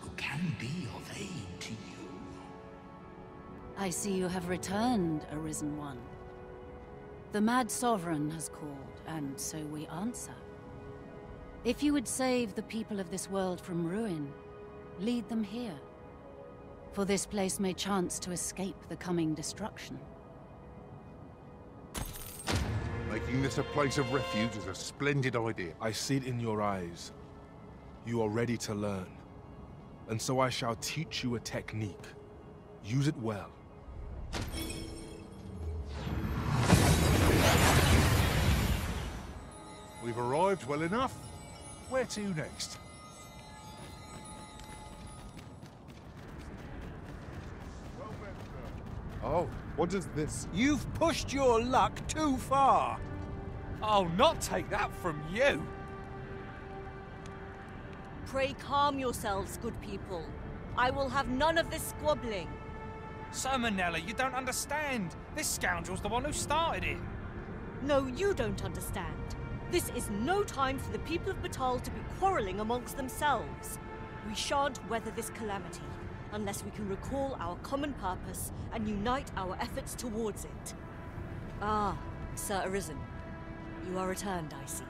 who can be of aid to you. I see you have returned, Arisen One. The Mad Sovereign has called, and so we answer. If you would save the people of this world from ruin, lead them here. For this place may chance to escape the coming destruction. Making this a place of refuge is a splendid idea. I see it in your eyes. You are ready to learn. And so I shall teach you a technique. Use it well. We've arrived well enough. Where to next? Oh, what does this... You've pushed your luck too far. I'll not take that from you. Pray calm yourselves, good people. I will have none of this squabbling. Sir Manella, you don't understand. This scoundrel's the one who started it. No, you don't understand. This is no time for the people of Battahl to be quarreling amongst themselves. We shan't weather this calamity unless we can recall our common purpose and unite our efforts towards it. Ah, Sir Arisen. You are returned, I see.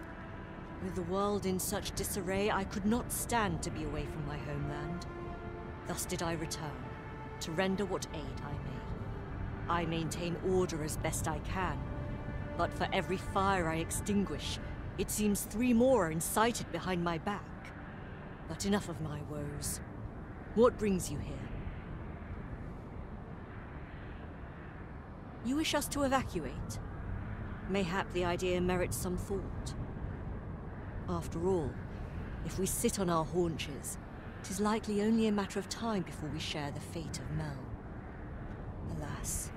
With the world in such disarray, I could not stand to be away from my homeland. Thus did I return, to render what aid I may. I maintain order as best I can, but for every fire I extinguish, it seems three more are incited behind my back. But enough of my woes. What brings you here? You wish us to evacuate? Mayhap the idea merits some thought. After all, if we sit on our haunches, it is likely only a matter of time before we share the fate of Melve. Alas,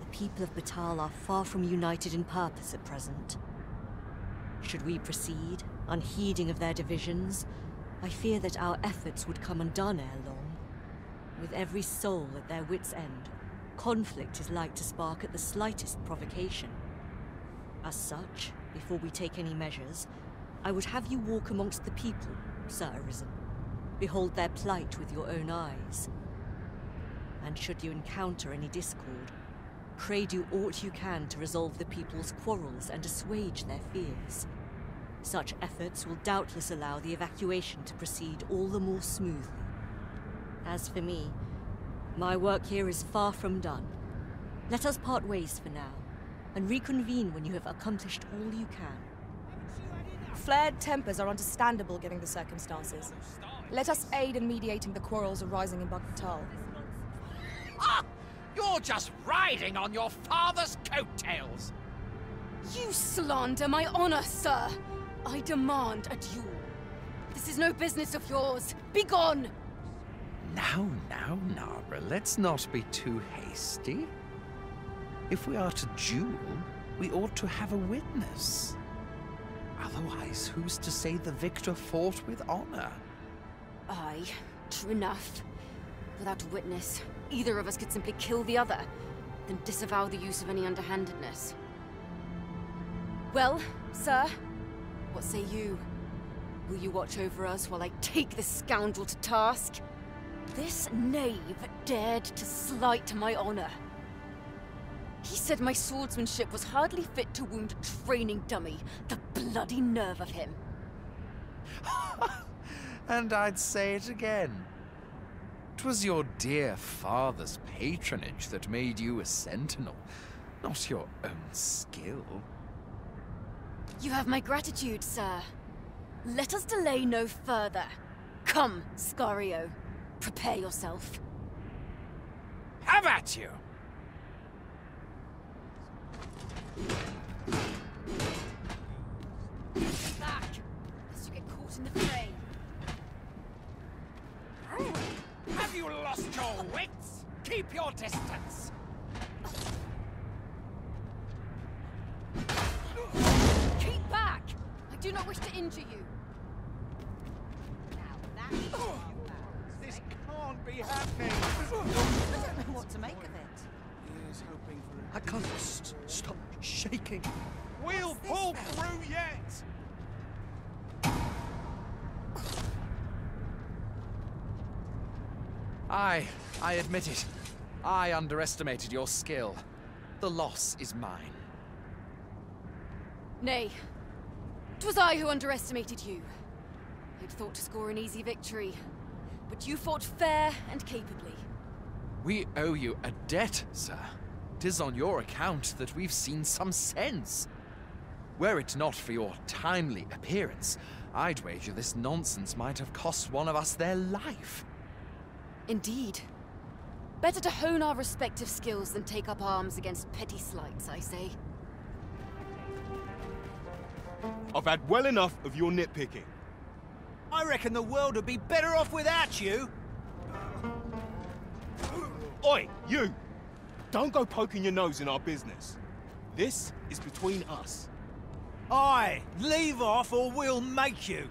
the people of Battahl are far from united in purpose at present. Should we proceed, unheeding of their divisions, I fear that our efforts would come undone ere long. With every soul at their wits' end, conflict is like to spark at the slightest provocation. As such, before we take any measures, I would have you walk amongst the people, Sir Arisen. Behold their plight with your own eyes. And should you encounter any discord, pray do aught you can to resolve the people's quarrels and assuage their fears. Such efforts will doubtless allow the evacuation to proceed all the more smoothly. As for me, my work here is far from done. Let us part ways for now, and reconvene when you have accomplished all you can. Flared tempers are understandable given the circumstances. Let us aid in mediating the quarrels arising in Bakbattahl. Ah! You're just riding on your father's coattails! You slander my honor, sir! I demand a duel. This is no business of yours. Begone! Now, now, Nara, let's not be too hasty. If we are to duel, we ought to have a witness. Otherwise, who's to say the victor fought with honor? Aye, true enough. Without a witness, either of us could simply kill the other, then disavow the use of any underhandedness. Well, sir, what say you? Will you watch over us while I take this scoundrel to task? This knave dared to slight my honor. He said my swordsmanship was hardly fit to wound a training dummy. The bloody nerve of him. and I'd say it again. 'Twas your dear father's patronage that made you a sentinel, not your own skill. You have my gratitude, sir. Let us delay no further. Come, Scario. Prepare yourself. Have at you. Back! Lest you get caught in the fray. Have you lost your wits? Keep your distance. Keep back! I do not wish to injure you. This can't be happening. I don't know what to make of it. I can't st stop shaking. We'll pull through yet. I, I admit it. I underestimated your skill. The loss is mine. Nay. 'Twas I who underestimated you. I'd thought to score an easy victory. But you fought fair and capably. We owe you a debt, sir. Tis on your account that we've seen some sense. Were it not for your timely appearance, I'd wager this nonsense might have cost one of us their life. Indeed. Better to hone our respective skills than take up arms against petty slights, I say. I've had well enough of your nitpicking. I reckon the world would be better off without you. Oi, you! Don't go poking your nose in our business. This is between us. Aye, leave off or we'll make you.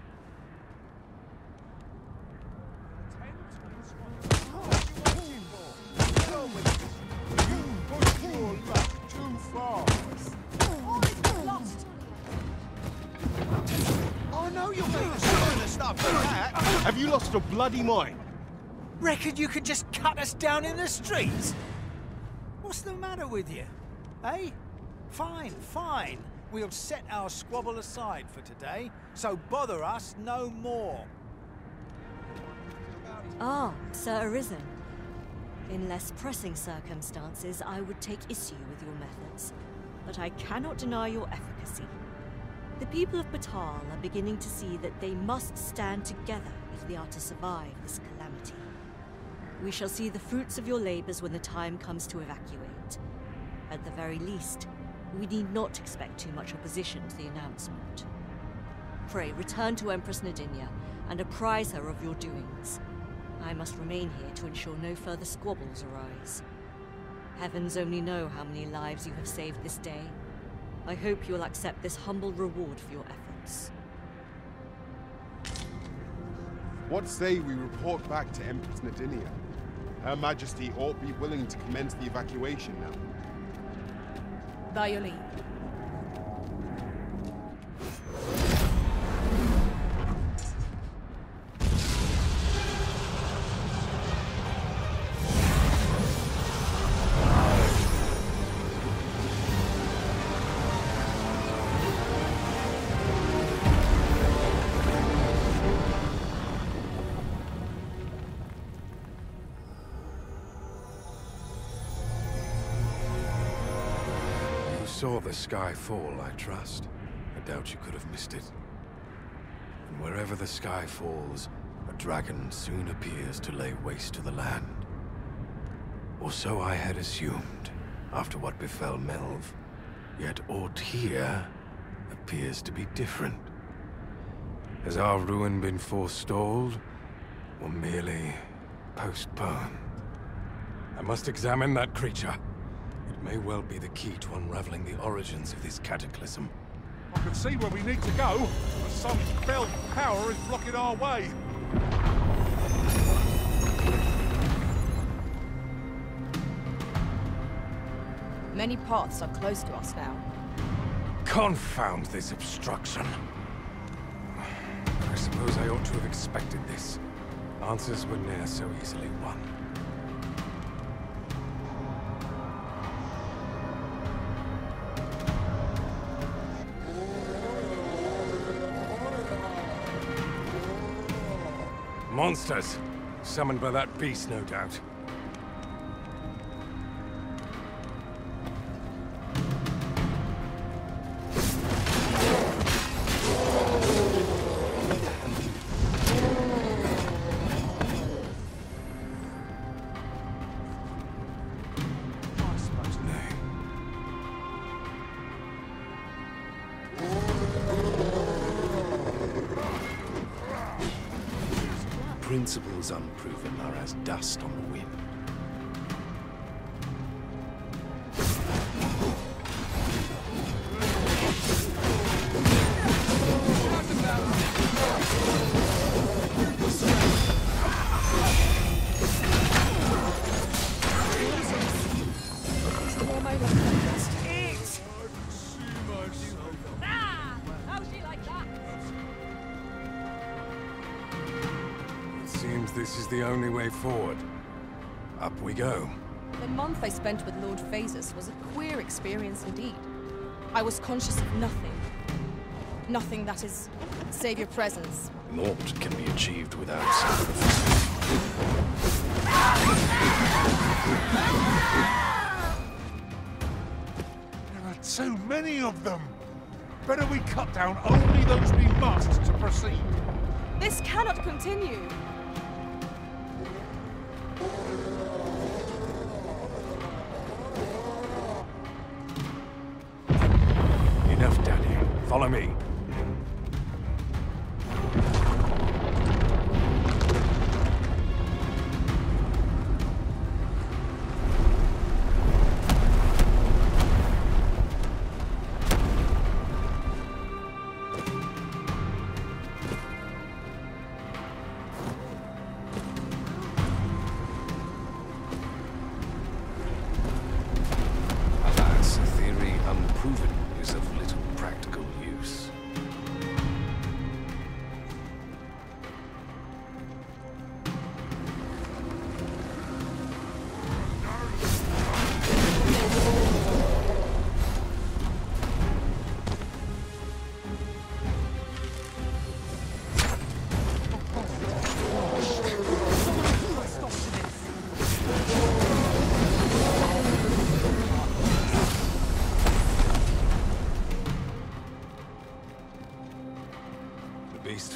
Lost your bloody mind? Reckon you could just cut us down in the streets? What's the matter with you? Eh? Fine, fine. We'll set our squabble aside for today, so bother us no more. Ah, Sir Arisen. In less pressing circumstances, I would take issue with your methods, but I cannot deny your efficacy. The people of Battahl are beginning to see that they must stand together if they are to survive this calamity. We shall see the fruits of your labors when the time comes to evacuate. At the very least, we need not expect too much opposition to the announcement. Pray return to Empress Nadinia and apprise her of your doings. I must remain here to ensure no further squabbles arise. Heavens only know how many lives you have saved this day. I hope you will accept this humble reward for your efforts. What say we report back to Empress Nadinia? Her Majesty ought be willing to commence the evacuation now. By your leave. Sky fall, I trust. I doubt you could have missed it. And wherever the sky falls, a dragon soon appears to lay waste to the land. Or so I had assumed, after what befell Melve. Yet aught here appears to be different. Has our ruin been forestalled, or merely postponed? I must examine that creature. It may well be the key to unraveling the origins of this cataclysm. I can see where we need to go, but some fell power is blocking our way. Many paths are close to us now. Confound this obstruction. I suppose I ought to have expected this. Answers were ne'er so easily won. Monsters! Summoned by that beast, no doubt. Only way forward. Up we go. The month I spent with Lord Phaesus was a queer experience indeed. I was conscious of nothing. Nothing that is, save your presence. Naught can be achieved without sacrifice. There are too many of them. Better we cut down only those we must to proceed. This cannot continue.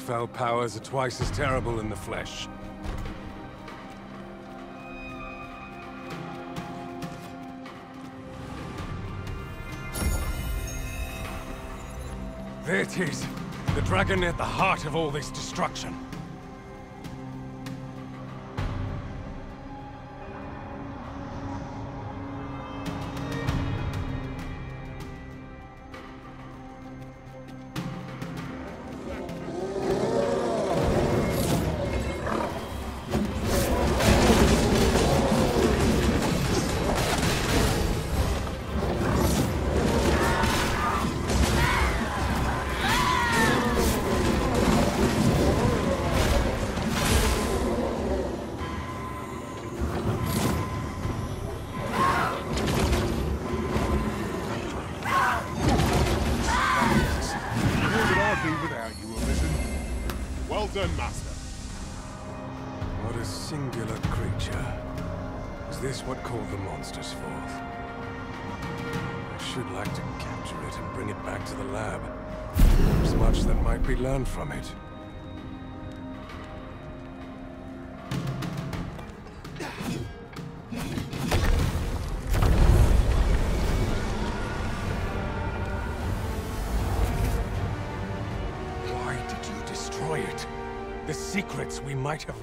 Fell powers are twice as terrible in the flesh. There it is. The dragon at the heart of all this destruction.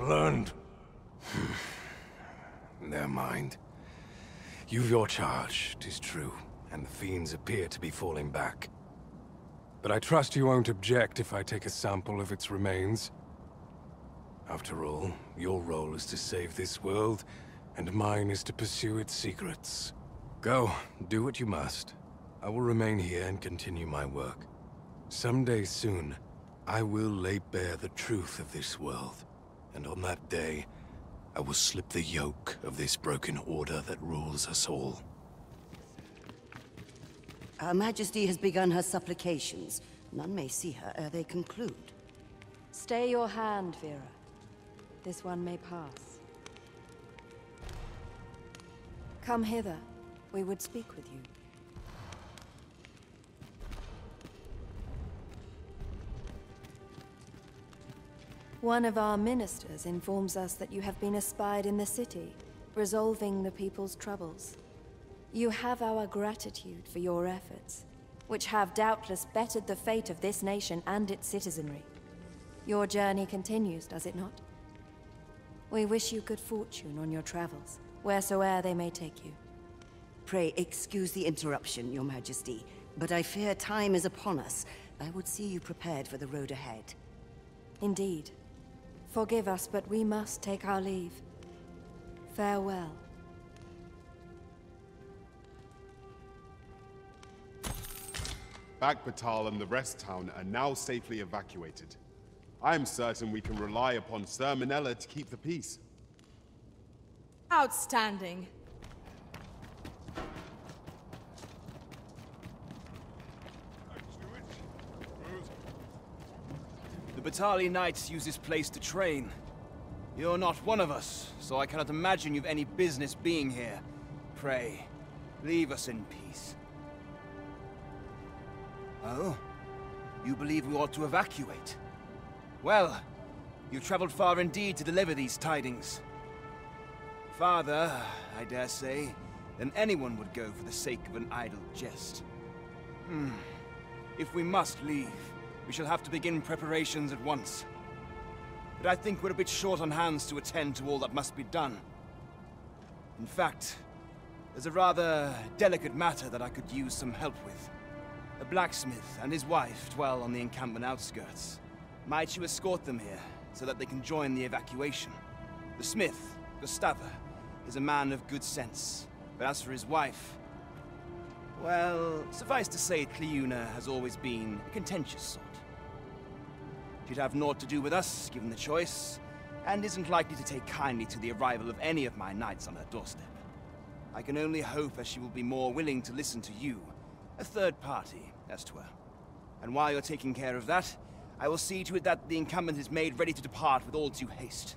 Learned. Never mind. You've your charge, tis true, and the fiends appear to be falling back. But I trust you won't object if I take a sample of its remains. After all, your role is to save this world, and mine is to pursue its secrets. Go, do what you must. I will remain here and continue my work. Someday soon, I will lay bare the truth of this world, and on that day, I will slip the yoke of this broken order that rules us all. Her Majesty has begun her supplications. None may see her ere they conclude. Stay your hand, Vera. This one may pass. Come hither. We would speak with you. One of our ministers informs us that you have been espied in the city, resolving the people's troubles. You have our gratitude for your efforts, which have doubtless bettered the fate of this nation and its citizenry. Your journey continues, does it not? We wish you good fortune on your travels, wheresoe'er they may take you. Pray excuse the interruption, your majesty, but I fear time is upon us. I would see you prepared for the road ahead. Indeed. Forgive us, but we must take our leave. Farewell. Bakbattahl and the rest town are now safely evacuated. I am certain we can rely upon Sir Manella to keep the peace. Outstanding. Battahli Knights use this place to train. You're not one of us, so I cannot imagine you've any business being here. Pray, leave us in peace. Oh? You believe we ought to evacuate? Well, you've traveled far indeed to deliver these tidings. Farther, I dare say, than anyone would go for the sake of an idle jest. Hmm. If we must leave, we shall have to begin preparations at once. But I think we're a bit short on hands to attend to all that must be done. In fact, there's a rather delicate matter that I could use some help with. A blacksmith and his wife dwell on the encampment outskirts. Might you escort them here, so that they can join the evacuation? The smith, Gustava, is a man of good sense. But as for his wife... Well, suffice to say, Cleuna has always been a contentious sort. She'd have naught to do with us, given the choice, and isn't likely to take kindly to the arrival of any of my knights on her doorstep. I can only hope that she will be more willing to listen to you, a third party, as twere. And while you're taking care of that, I will see to it that the encampment is made ready to depart with all due haste.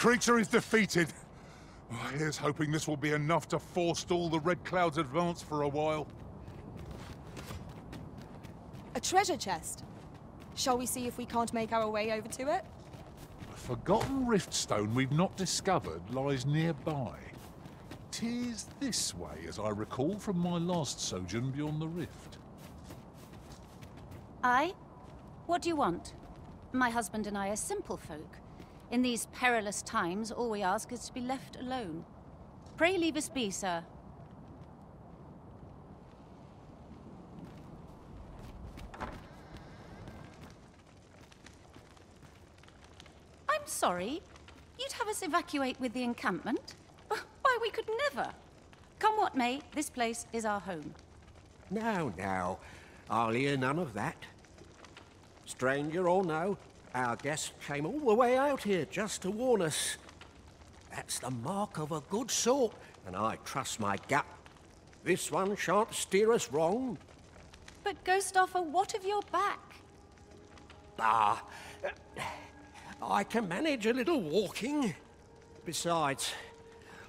Creature is defeated. Oh, here's hoping this will be enough to forestall the Red Cloud's advance for a while. A treasure chest. Shall we see if we can't make our way over to it? A forgotten riftstone we've not discovered lies nearby. Tis this way, as I recall from my last sojourn beyond the rift. I? What do you want? My husband and I are simple folk. In these perilous times, all we ask is to be left alone. Pray leave us be, sir. I'm sorry. You'd have us evacuate with the encampment? Why, we could never. Come what may, this place is our home. Now, now, I'll hear none of that. Stranger or no, our guest came all the way out here just to warn us. That's the mark of a good sort, and I trust my gut. This one shan't steer us wrong. But Ghost-Offer, what of your back? Ah, I can manage a little walking. Besides,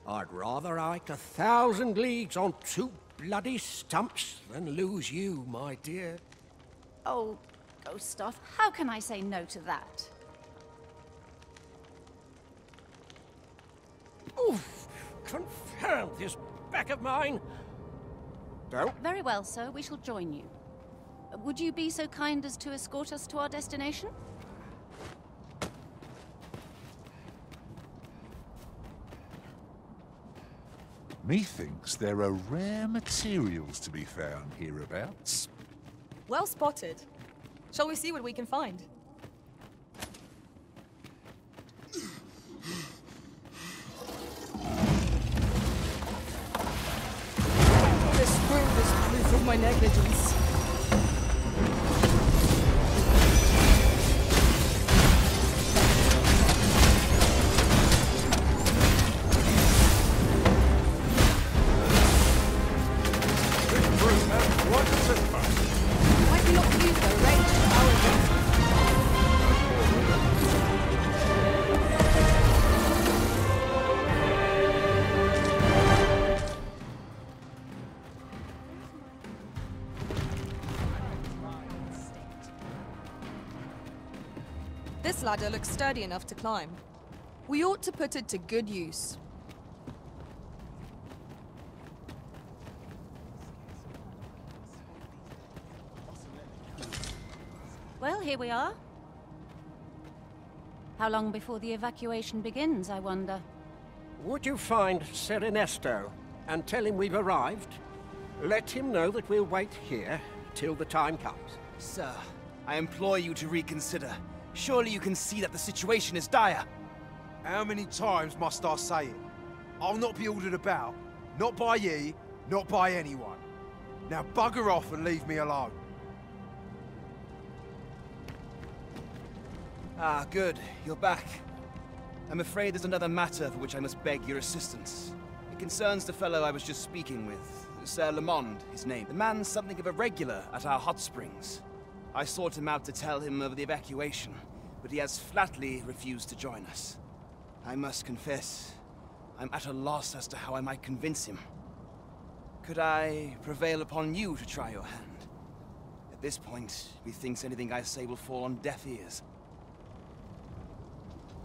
I'd rather hike a thousand leagues on two bloody stumps than lose you, my dear. Oh, Ghost-Off, how can I say no to that? Oof! Confound this back of mine! Don't. Very well, sir. We shall join you. Would you be so kind as to escort us to our destination? Methinks there are rare materials to be found hereabouts. Well spotted. Shall we see what we can find? This wound is proof of my negligence. Ladder looks sturdy enough to climb. We ought to put it to good use. Well, here we are. How long before the evacuation begins, I wonder? Would you find Serenesto and tell him we've arrived? Let him know that we'll wait here till the time comes. Sir, I implore you to reconsider. Surely you can see that the situation is dire. How many times must I say it? I'll not be ordered about. Not by ye, not by anyone. Now bugger off and leave me alone. Ah, good. You're back. I'm afraid there's another matter for which I must beg your assistance. It concerns the fellow I was just speaking with. Sir Lamond, his name. The man's something of a regular at our hot springs. I sought him out to tell him of the evacuation, but he has flatly refused to join us. I must confess, I'm at a loss as to how I might convince him. Could I prevail upon you to try your hand? At this point, methinks anything I say will fall on deaf ears.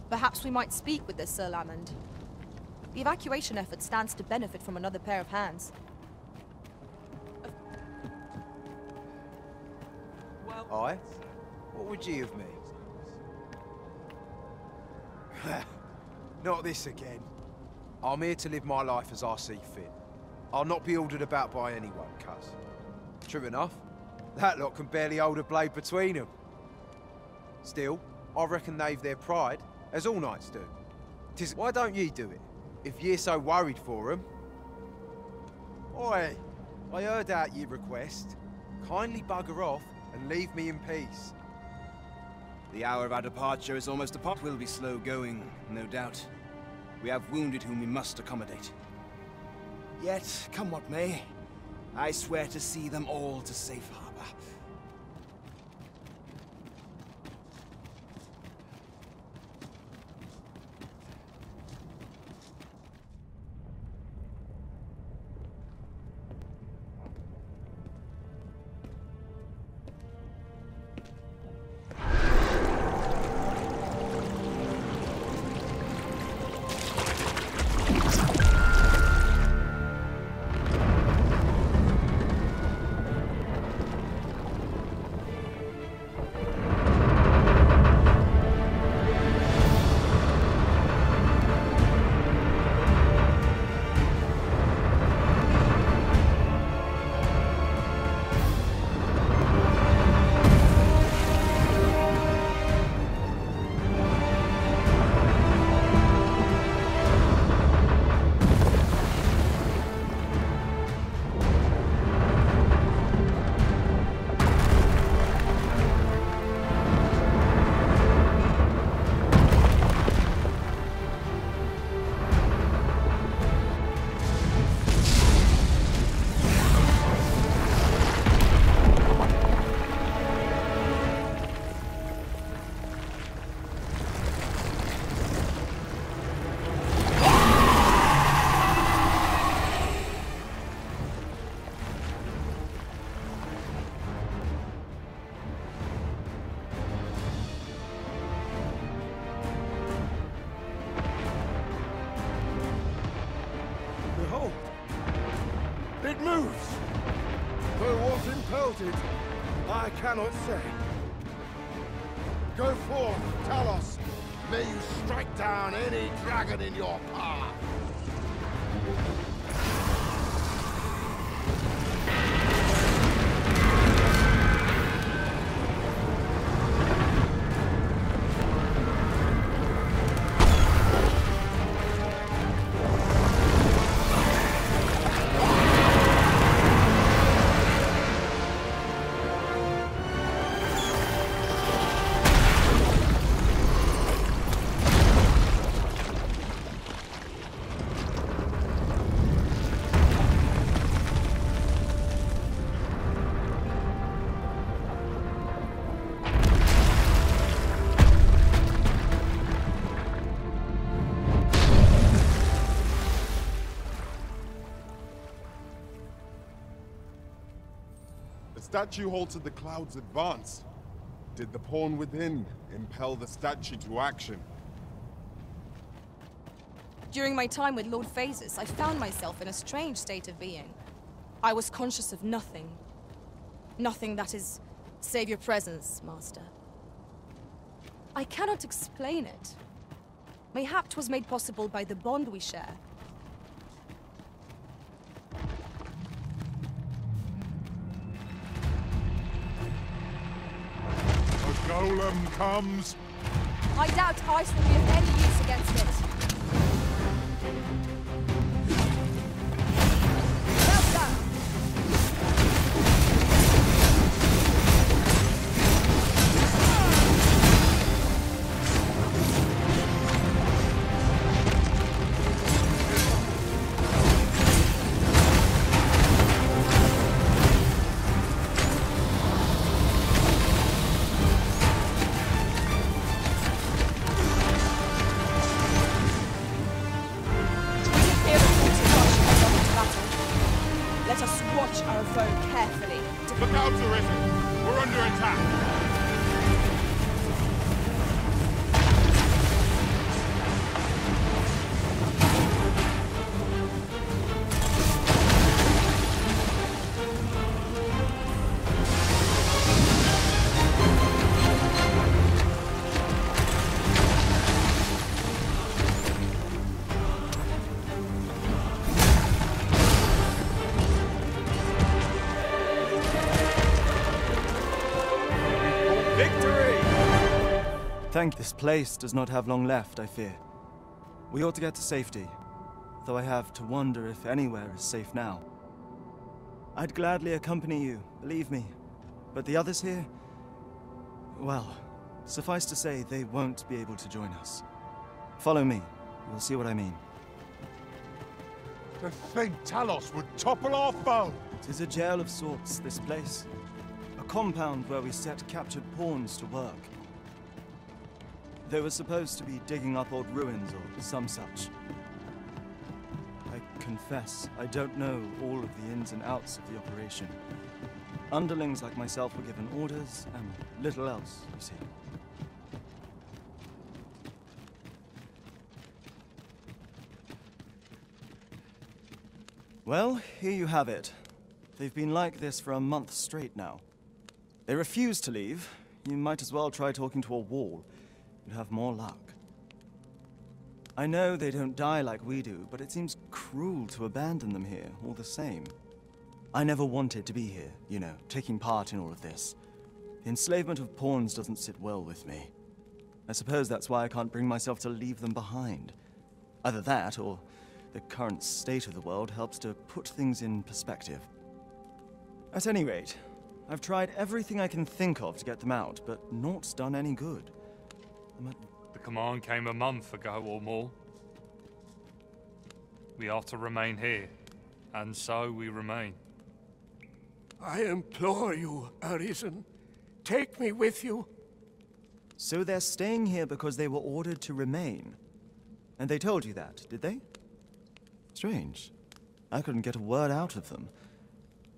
Perhaps we might speak with this Sir Lamond. The evacuation effort stands to benefit from another pair of hands. I? What would ye of me? not this again. I'm here to live my life as I see fit. I'll not be ordered about by anyone, cuz. True enough, that lot can barely hold a blade between them. Still, I reckon they've their pride, as all knights do. Tis why don't ye do it, if ye're so worried for 'em? Oi, I heard out your request. Kindly bugger off and leave me in peace. The hour of our departure is almost upon. We'll be slow going, no doubt. We have wounded whom we must accommodate. Yet, come what may, I swear to see them all to safe harbor. I statue halted the cloud's advance. Did the pawn within impel the statue to action? During my time with Lord Phaesus, I found myself in a strange state of being. I was conscious of nothing. Nothing that is save your presence, Master. I cannot explain it. Mayhap 'twas made possible by the bond we share. Golem comes. I doubt ice will be of any use against it. Thank this place does not have long left, I fear. We ought to get to safety, though I have to wonder if anywhere is safe now. I'd gladly accompany you, believe me. But the others here? Well, suffice to say, they won't be able to join us. Follow me. You'll see what I mean. To think Talos would topple our foe! Tis a jail of sorts, this place. A compound where we set captured pawns to work. They were supposed to be digging up old ruins or some such. I confess, I don't know all of the ins and outs of the operation. Underlings like myself were given orders, and little else, you see. Well, here you have it. They've been like this for a month straight now. They refuse to leave. You might as well try talking to a wall. You'd have more luck. I know they don't die like we do, but it seems cruel to abandon them here, all the same. I never wanted to be here, you know, taking part in all of this. The enslavement of pawns doesn't sit well with me. I suppose that's why I can't bring myself to leave them behind. Either that, or the current state of the world helps to put things in perspective. At any rate, I've tried everything I can think of to get them out, but naught's done any good. I'm The command came a month ago or more. We are to remain here, and so we remain. I implore you, Arisen. Take me with you. So they're staying here because they were ordered to remain. And they told you that, did they? Strange. I couldn't get a word out of them.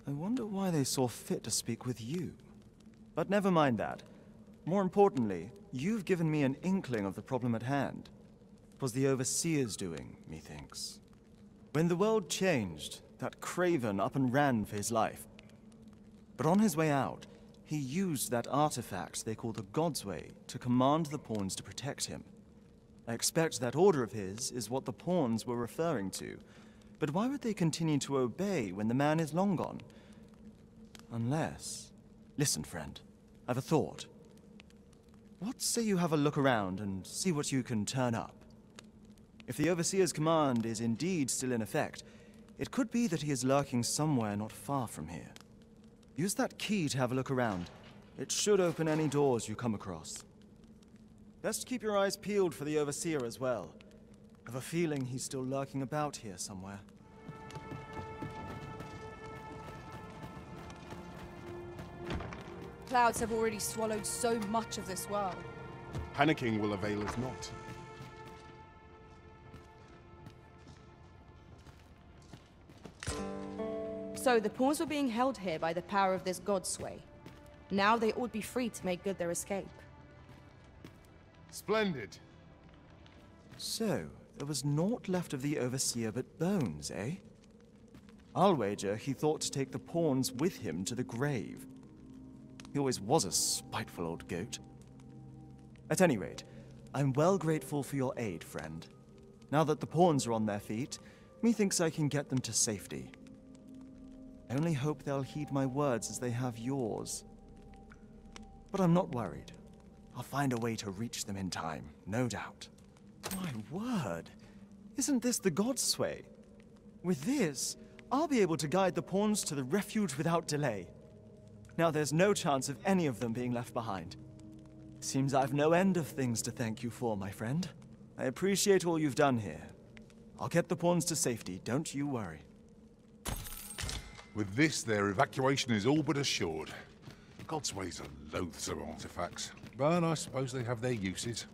I wonder why they saw fit to speak with you. But never mind that. More importantly, you've given me an inkling of the problem at hand. Was the Overseer's doing, methinks. When the world changed, that craven up and ran for his life. But on his way out, he used that artifact they call the Godsway to command the pawns to protect him. I expect that order of his is what the pawns were referring to. But why would they continue to obey when the man is long gone? Unless... Listen, friend. I've a thought. What say you have a look around and see what you can turn up? If the Overseer's command is indeed still in effect, it could be that he is lurking somewhere not far from here. Use that key to have a look around. It should open any doors you come across. Best keep your eyes peeled for the Overseer as well. I've a feeling he's still lurking about here somewhere. Clouds have already swallowed so much of this world. Panicking will avail us not. So the pawns were being held here by the power of this Godsway. Now they ought be free to make good their escape. Splendid. So, there was naught left of the Overseer but bones, eh? I'll wager he thought to take the pawns with him to the grave. He always was a spiteful old goat. At any rate, I'm well grateful for your aid, friend. Now that the pawns are on their feet, methinks I can get them to safety. I only hope they'll heed my words as they have yours. But I'm not worried. I'll find a way to reach them in time, no doubt. My word! Isn't this the Godsway? With this, I'll be able to guide the pawns to the refuge without delay. Now there's no chance of any of them being left behind. Seems I've no end of things to thank you for, my friend. I appreciate all you've done here. I'll get the pawns to safety, don't you worry. With this, their evacuation is all but assured. Godsways are loathsome artifacts, but I suppose they have their uses.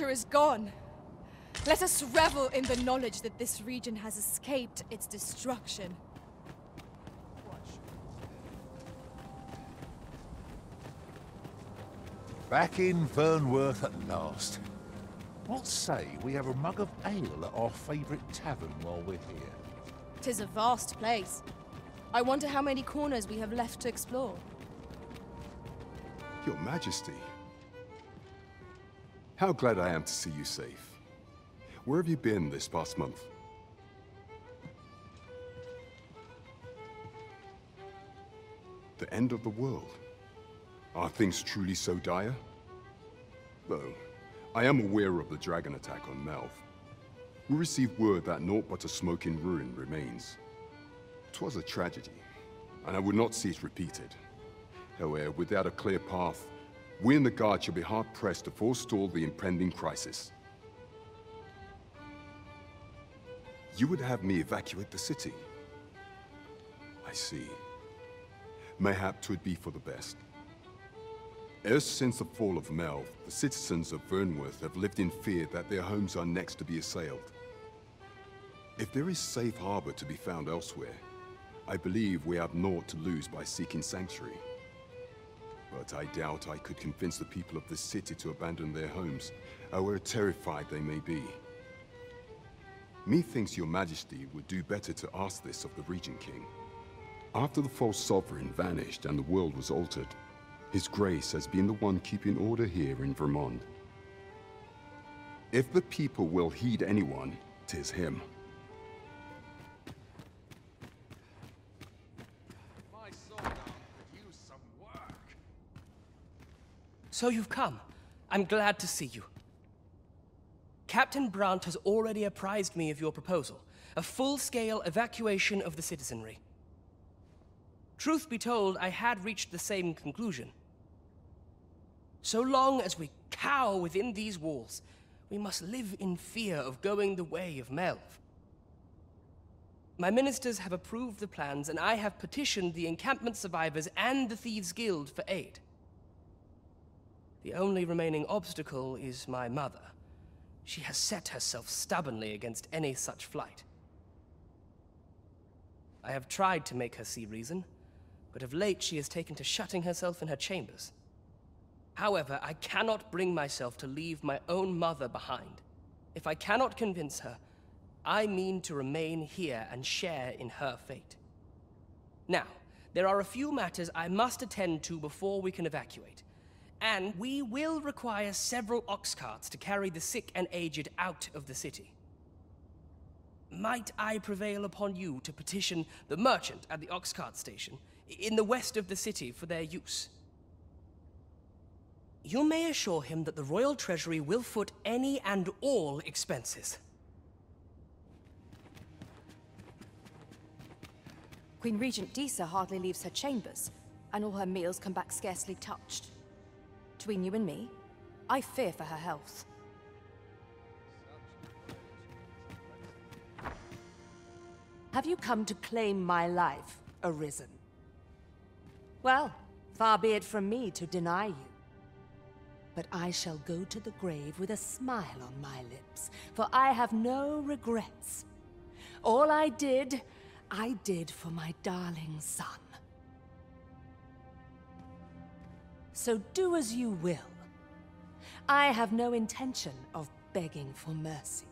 Creature is gone. Let us revel in the knowledge that this region has escaped its destruction. Back in Vernworth at last. What say we have a mug of ale at our favourite tavern while we're here? Tis a vast place. I wonder how many corners we have left to explore. Your Majesty. How glad I am to see you safe. Where have you been this past month? The end of the world. Are things truly so dire? Though, I am aware of the dragon attack on Melve. We received word that naught but a smoking ruin remains. 'Twas a tragedy, and I would not see it repeated. However, without a clear path, we in the Guard shall be hard-pressed to forestall the impending crisis. You would have me evacuate the city? I see. Mayhap 'twould be for the best. Ever since the fall of Melve, the citizens of Vernworth have lived in fear that their homes are next to be assailed. If there is safe harbor to be found elsewhere, I believe we have naught to lose by seeking sanctuary. But I doubt I could convince the people of this city to abandon their homes, however terrified they may be. Methinks your majesty would do better to ask this of the Regent King. After the false sovereign vanished and the world was altered, his grace has been the one keeping order here in Vermund. If the people will heed anyone, tis him. So you've come. I'm glad to see you. Captain Brant has already apprised me of your proposal, a full-scale evacuation of the citizenry. Truth be told, I had reached the same conclusion. So long as we cower within these walls, we must live in fear of going the way of Melve. My ministers have approved the plans, and I have petitioned the encampment survivors and the Thieves' Guild for aid. The only remaining obstacle is my mother. She has set herself stubbornly against any such flight. I have tried to make her see reason, but of late she has taken to shutting herself in her chambers. However, I cannot bring myself to leave my own mother behind. If I cannot convince her, I mean to remain here and share in her fate. Now, there are a few matters I must attend to before we can evacuate. And we will require several ox carts to carry the sick and aged out of the city. Might I prevail upon you to petition the merchant at the ox cart station in the west of the city for their use? You may assure him that the Royal Treasury will foot any and all expenses. Queen Regent Disa hardly leaves her chambers, and all her meals come back scarcely touched. Between you and me, I fear for her health. Have you come to claim my life, Arisen? Well, far be it from me to deny you. But I shall go to the grave with a smile on my lips, for I have no regrets. All I did, I did for my darling son. So do as you will. I have no intention of begging for mercy.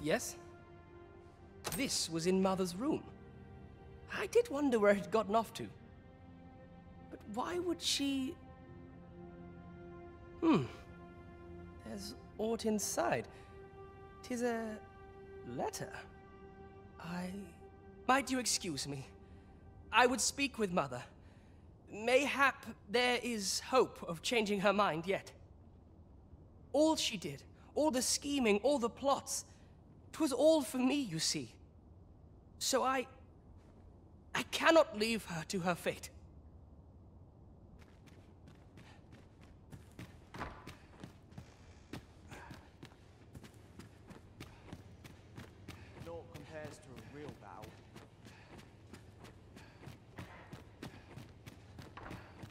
Yes? This was in Mother's room. I did wonder where it had gotten off to. But why would she... Hmm. There's aught inside. Tis a... letter. I... Might you excuse me? I would speak with Mother. Mayhap there is hope of changing her mind yet. All she did, all the scheming, all the plots, 'twas all for me, you see. So I... I cannot leave her to her fate. real battle.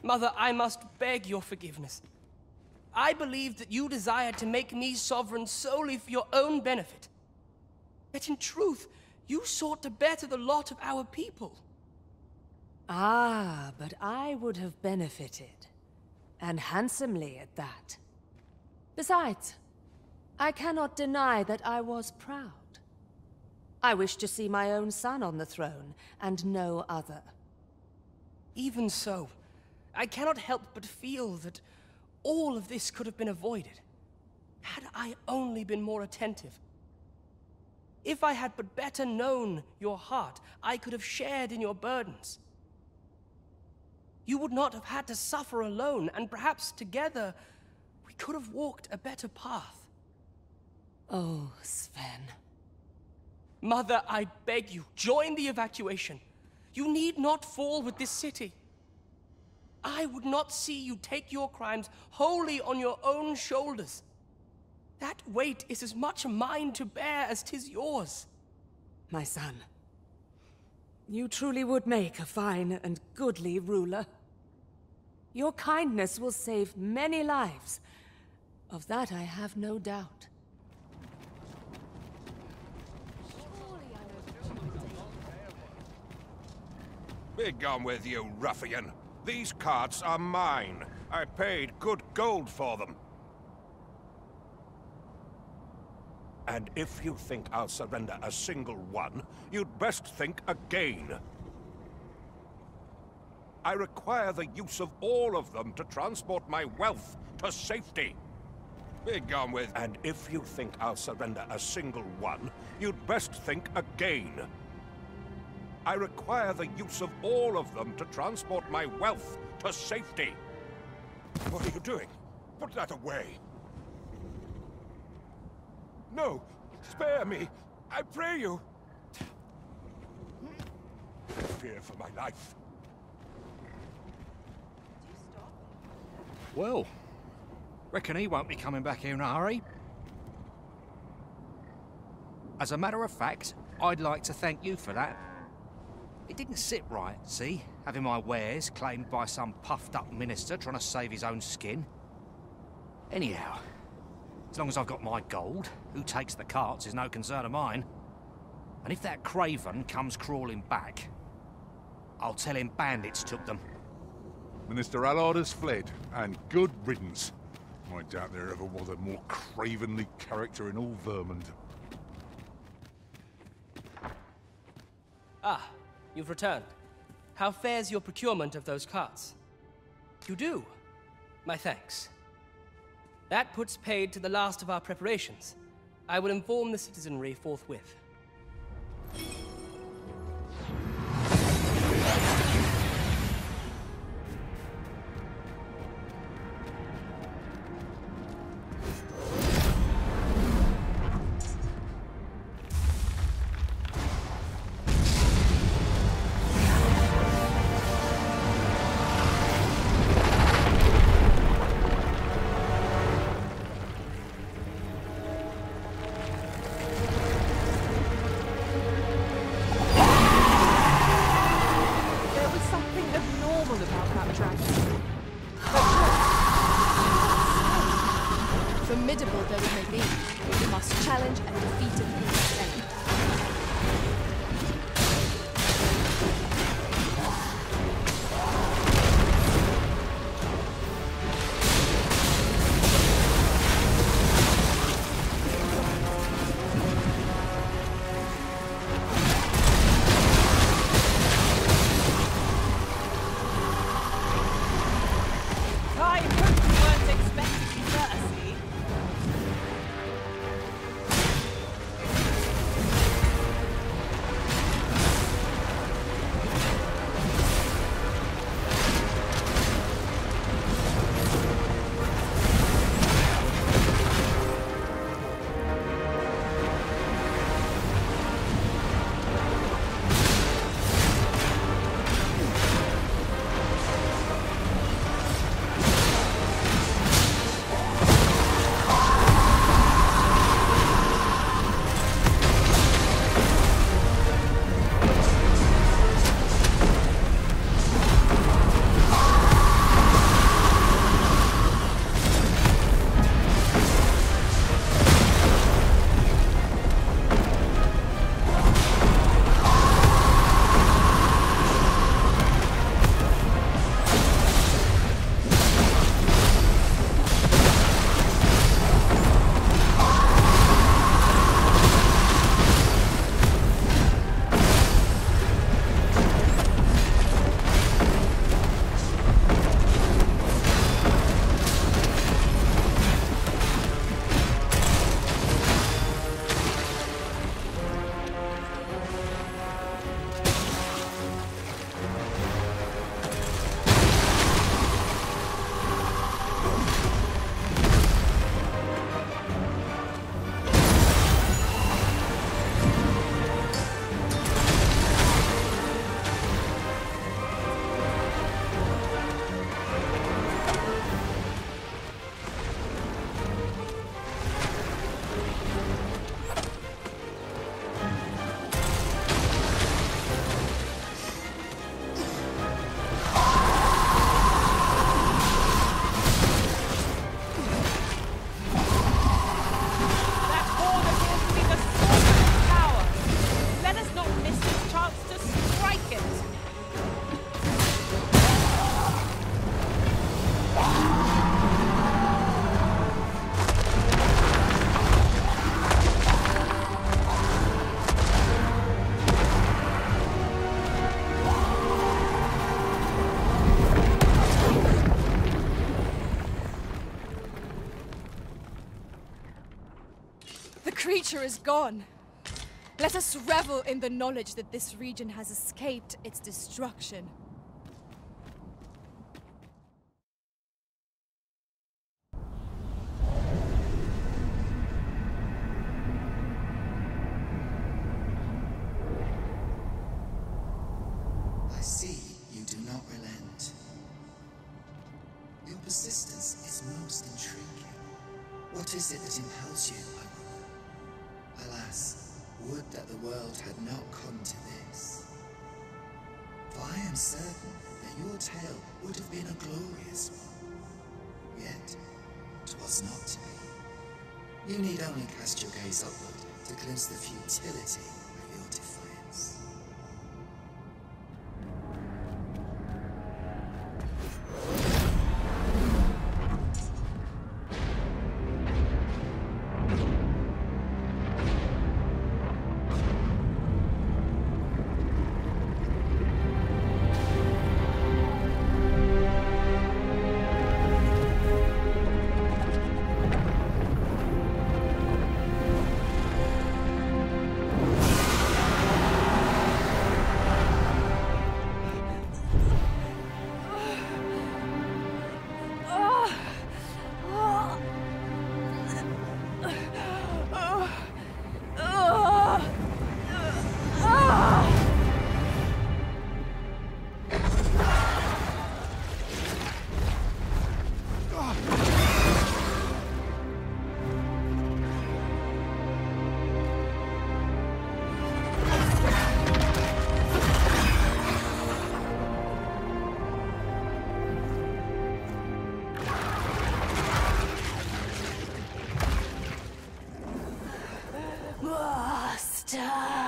Mother, I must beg your forgiveness. I believed that you desired to make me sovereign solely for your own benefit. Yet in truth, you sought to better the lot of our people. Ah, but I would have benefited. And handsomely at that. Besides, I cannot deny that I was proud. I wish to see my own son on the throne, and no other. Even so, I cannot help but feel that all of this could have been avoided. Had I only been more attentive. If I had but better known your heart, I could have shared in your burdens. You would not have had to suffer alone, and perhaps together we could have walked a better path. Oh, Sven. Mother, I beg you, join the evacuation. You need not fall with this city. I would not see you take your crimes wholly on your own shoulders. That weight is as much mine to bear as tis yours. My son, you truly would make a fine and goodly ruler. Your kindness will save many lives. Of that I have no doubt. Be gone with you, ruffian. These carts are mine. I paid good gold for them. And if you think I'll surrender a single one, you'd best think again. I require the use of all of them to transport my wealth to safety. Be gone with... And if you think I'll surrender a single one, you'd best think again. I require the use of all of them to transport my wealth to safety. What are you doing? Put that away. No! Spare me! I pray you! Fear for my life. Well, reckon he won't be coming back here in a hurry. As a matter of fact, I'd like to thank you for that. It didn't sit right, see? Having my wares claimed by some puffed-up minister trying to save his own skin. Anyhow, as long as I've got my gold, who takes the carts is no concern of mine. And if that craven comes crawling back, I'll tell him bandits took them. Minister Allard has fled, and good riddance. I doubt there ever was a more cravenly character in all Vermund. Ah, you've returned. How fares your procurement of those carts? You do? My thanks. That puts paid to the last of our preparations. I will inform the citizenry forthwith. future is gone. Let us revel in the knowledge that this region has escaped its destruction. only cast your gaze upward to glimpse the futility. die.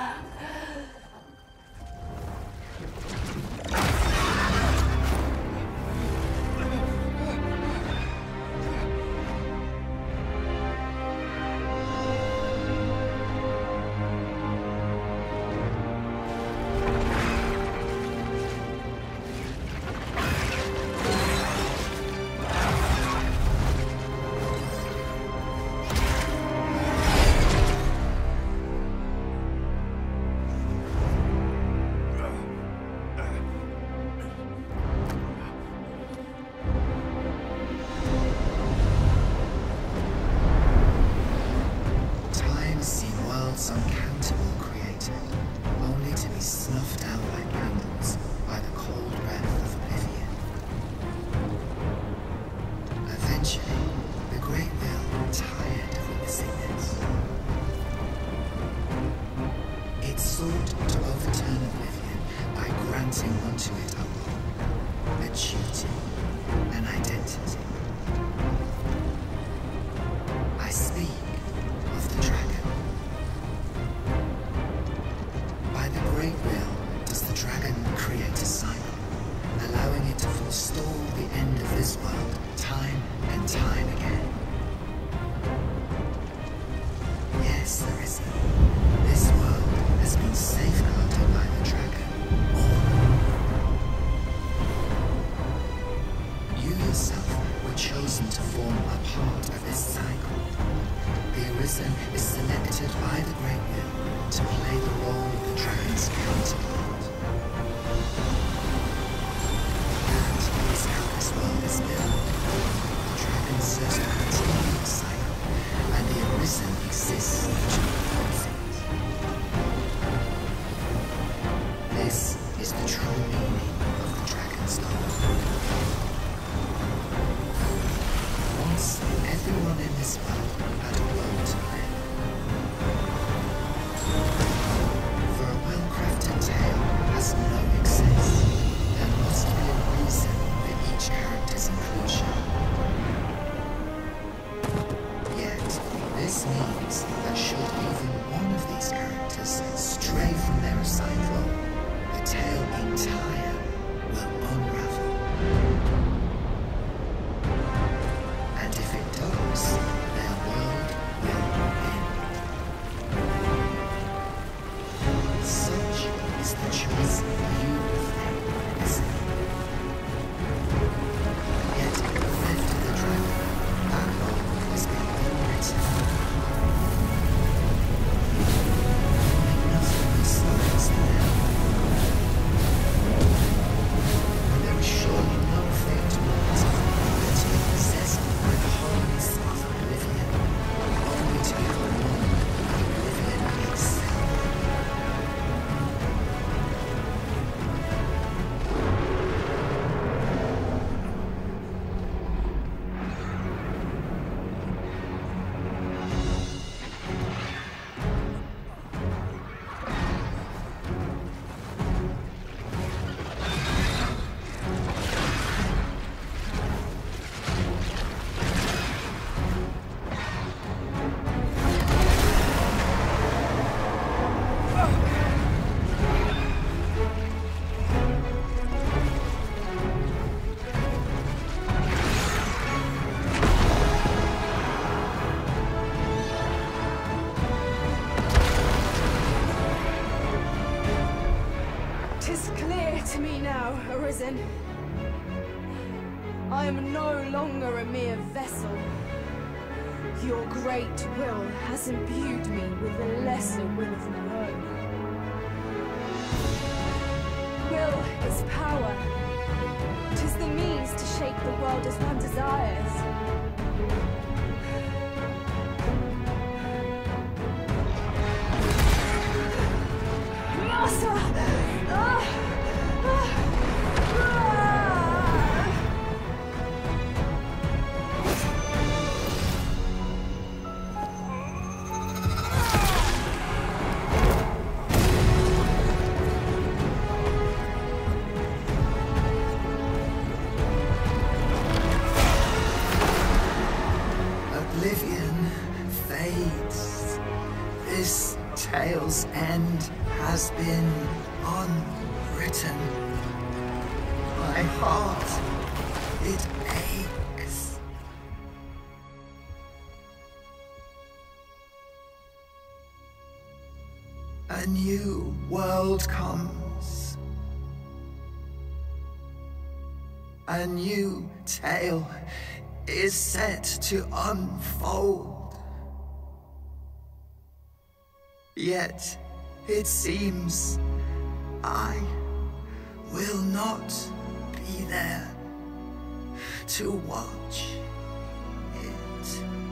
Will has imbued me with a lesser will of my own. Will is power. Tis the means to shape the world as one desires. Master! New world comes. A new tale is set to unfold. Yet, it seems I will not be there to watch it.